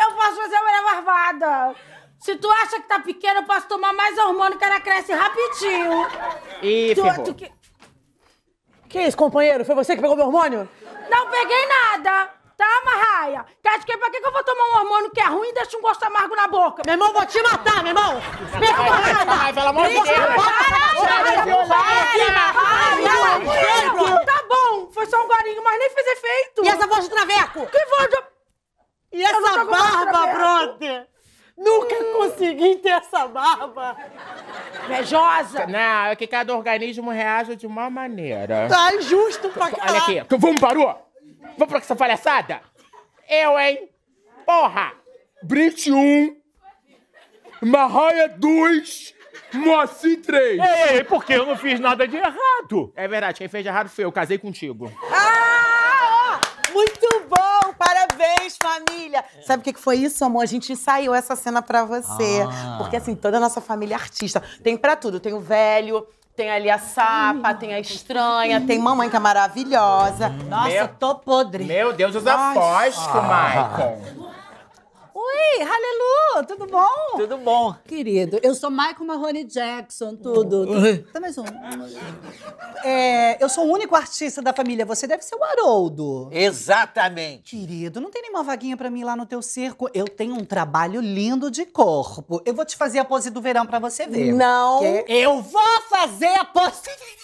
Eu posso fazer a mulher barbada. Se tu acha que tá pequena, eu posso tomar mais hormônio que ela cresce rapidinho. Ih, Tu- tu que- Que isso, companheiro? Foi você que pegou meu hormônio? Não peguei nada. Tá, Marraia? Quer que pra que que eu vou tomar um hormônio que é ruim e deixa um gosto amargo na boca? Meu irmão, vou te matar, meu irmão. Pega uma raiva. Ai, pelo amor de Deus. Tá bom, foi só um gorinho, mas nem fez efeito. E essa voz de traveco? Que voz de... E essa de barba, brother? Nunca consegui ter essa barba. Invejosa. Não, é que cada organismo reage de uma maneira. Tá injusto pra Olha caralho. aqui, tu- vamos, parou? Vamos pra essa palhaçada? Eu, hein? Porra! Brit 1, Marraia 2, Moacir 3. Ei, porque eu não fiz nada de errado. É verdade, quem fez de errado foi eu, casei contigo. Ah, ó, muito bom! Parabéns, família! Sabe o que que foi isso, amor? A gente ensaiou essa cena pra você. Ah. Porque, assim, toda a nossa família é artista. Tem pra tudo. Tem o velho, tem ali a sapa, tem a estranha, tem mamãe que é maravilhosa. Nossa, Meu- tô podre. Meu Deus, usa Ai. fósforo, Maicon. Oi, Halelu, tudo bom? Tudo bom. Querido, eu sou Michael Mahoney Jackson, tudo. Tá mais um. É, eu sou o único artista da família, você deve ser o Haroldo. Exatamente. Querido, não tem nenhuma vaguinha pra mim lá no teu circo? Eu tenho um trabalho lindo de corpo. Eu vou te fazer a pose do verão pra você ver. Não. Que- Eu vou fazer a pose...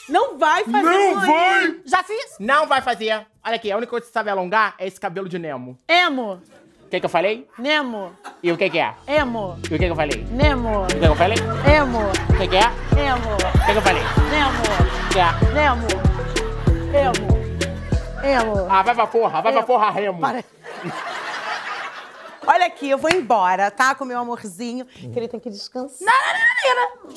Não vai fazer Não mãe. vai! Já fiz? Não vai fazer. Olha aqui, a única coisa que você sabe alongar é esse cabelo de Nemo. Emo, que que eu falei? Nemo, E o que que é? emo, E o que que eu falei? Nemo, O que que eu falei? emo, O que que é? emo, O que que eu falei? Nemo, O que é? Nemo, emo, emo. Ah, vai pra porra, vai pra porra, Remo. Para. Olha aqui, eu vou embora, tá? Com meu amorzinho, que ele tem que descansar. Não, não, não, não, não.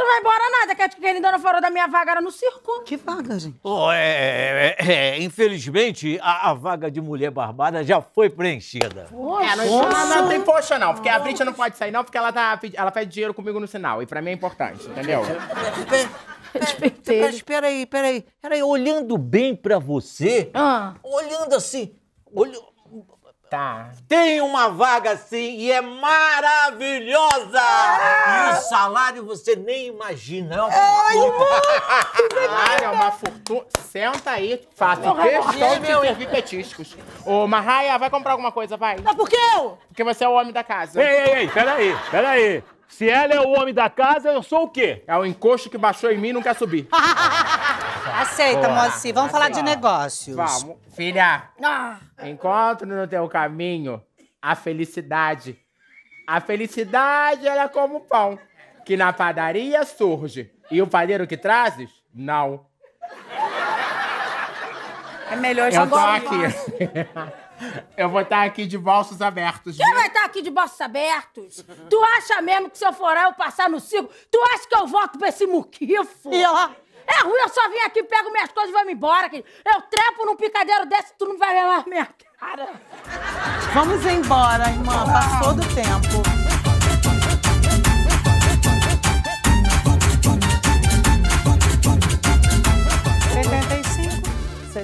Tu vai embora nada, que a tia Kelly não falou da minha vaga era no circo. Que vaga, gente? Oh, é, é, é, infelizmente, a, a vaga de mulher barbada já foi preenchida. É, não, não, não tem poxa, não. Porque a Brit não pode sair, não, porque ela, tá, ela pede dinheiro comigo no sinal. E pra mim é importante, entendeu? Respeitei. Espera aí, espera aí. Peraí, olhando bem pra você, Ah. olhando assim, olho... Tá. Tem uma vaga assim e é maravilhosa! E o salário você nem imagina. É uma fortuna. Claro, é uma fortuna. Senta aí, faça questão de servir petiscos. Ô, Marraia, vai comprar alguma coisa, vai. Mas por que eu? Porque você é o homem da casa. Ei, ei, ei, peraí, peraí. Se ela é o homem da casa, eu sou o quê? É o encosto que baixou em mim e não quer subir. Aceita, Boa. mocinha. Vamos falar de Aceita. negócios. Vamos. Filha, Ah. encontre no teu caminho a felicidade. A felicidade, ela é como o pão, que na padaria surge. E o padeiro que trazes, não. É melhor Eu tô aqui. Eu vou estar aqui de bolsos abertos. Quem vai estar aqui de braços abertos? Tu acha mesmo que se eu for lá eu passar no circo, tu acha que eu volto pra esse muquifo? E ela? É ruim, eu só vim aqui, pego minhas coisas e vou me embora. querido. Eu trepo num picadeiro desse, tu não vai ver mais minha cara. Vamos embora, irmã. Passou do tempo.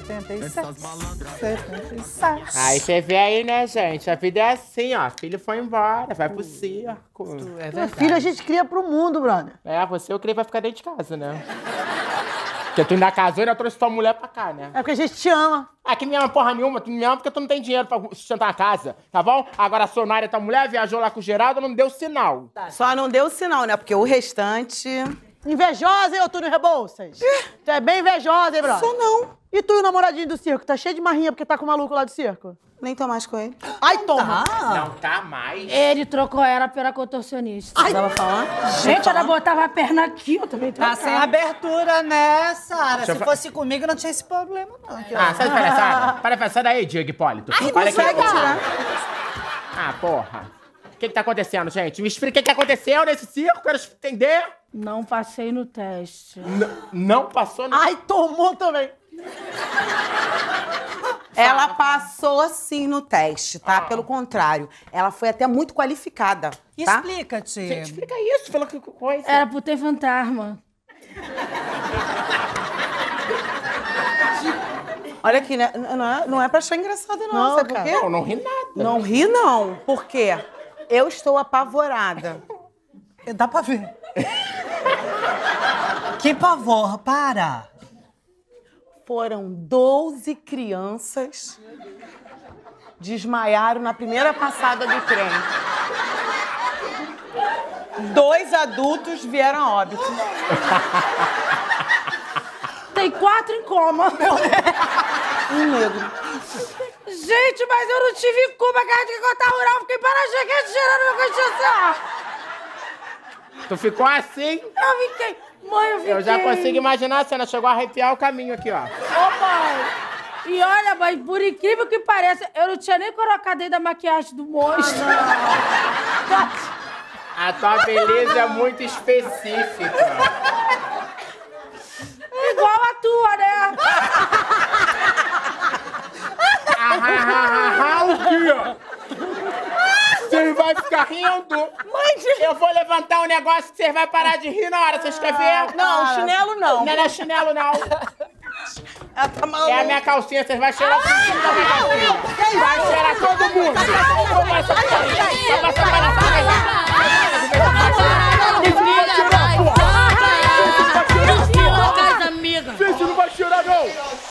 Setenta e cinco, setenta e sete. Aí você vê aí, né, gente? A vida é assim, ó. Filho foi embora, vai pro circo. É Minha filha a gente cria pro mundo, brother. É, você eu creio vai ficar dentro de casa, né? Porque tu ainda casou e ainda trouxe tua mulher pra cá, né? É porque a gente te ama. Ah, que me ama porra nenhuma. Tu me ama porque tu não tem dinheiro pra sustentar a casa, tá bom? Agora a Sonária, tua mulher, viajou lá com o Geraldo, não deu sinal. Só não deu sinal, né? Porque o restante. Invejosa, hein, ô Túlio Rebouças? Tu é bem invejosa, hein, brother? Sou não. E tu e o namoradinho do circo? Tá cheio de marrinha porque tá com o maluco lá do circo? Nem tô mais com ele. Ai, toma. Não tá mais. Ele trocou ela pela contorcionista. Ai, tava falando? Gente, ela botava a perna aqui, eu também Tá trocava. sem abertura, né, Sara? Eu Se fa- fosse comigo, não tinha esse problema, não. Ah, sai de palhaçada. Para de daí, Diego Hipólito. Ai, Olha não vai aqui. tirar. Ah, porra. O que que tá acontecendo, gente? Me explica o que que aconteceu nesse circo, quero entender. Não passei no teste. N- não passou no... Ai, tomou também. Ela passou sim no teste, tá? Pelo contrário, ela foi até muito qualificada. Tá? Explica-te. Gente, explica isso, pela que coisa. Era por ter fantasma. Olha aqui, né? Não é, não é pra achar engraçado, não. Não, sabe por cara. quê? Não, não ri nada. Não ri, não. Por quê? Eu estou apavorada. Dá pra ver. que pavor, para. Foram 12 crianças desmaiaram na primeira passada do trem. Dois adultos vieram a óbito. Tem quatro em coma. Um negro. Gente, mas eu não tive culpa, cara, de contar rural. Fiquei para cheirando meu consciência. Tu ficou assim? Eu fiquei. Mãe, eu fiquei. Eu já consigo imaginar a cena. Chegou a arrepiar o caminho aqui, ó. Ô, mãe. E olha, mãe, por incrível que pareça, eu não tinha nem colocado dentro da maquiagem do monstro. A tua beleza é muito específica. Igual a tua, né? Ah, ah, ah, ah, o quê? Você vai ficar rindo. Mãe, Eu vou levantar um negócio que vocês vão parar de rir na hora. Vocês querem ver? Não, chinelo não. Não é chinelo, não. Ela tá maluca. É a minha calcinha, vocês vão cheirar então, todo mundo da minha calcinha. Vai cheirar todo mundo. Toma essa palhaçada. Toma passar palhaçada. A porra. Você não vai chorar, não.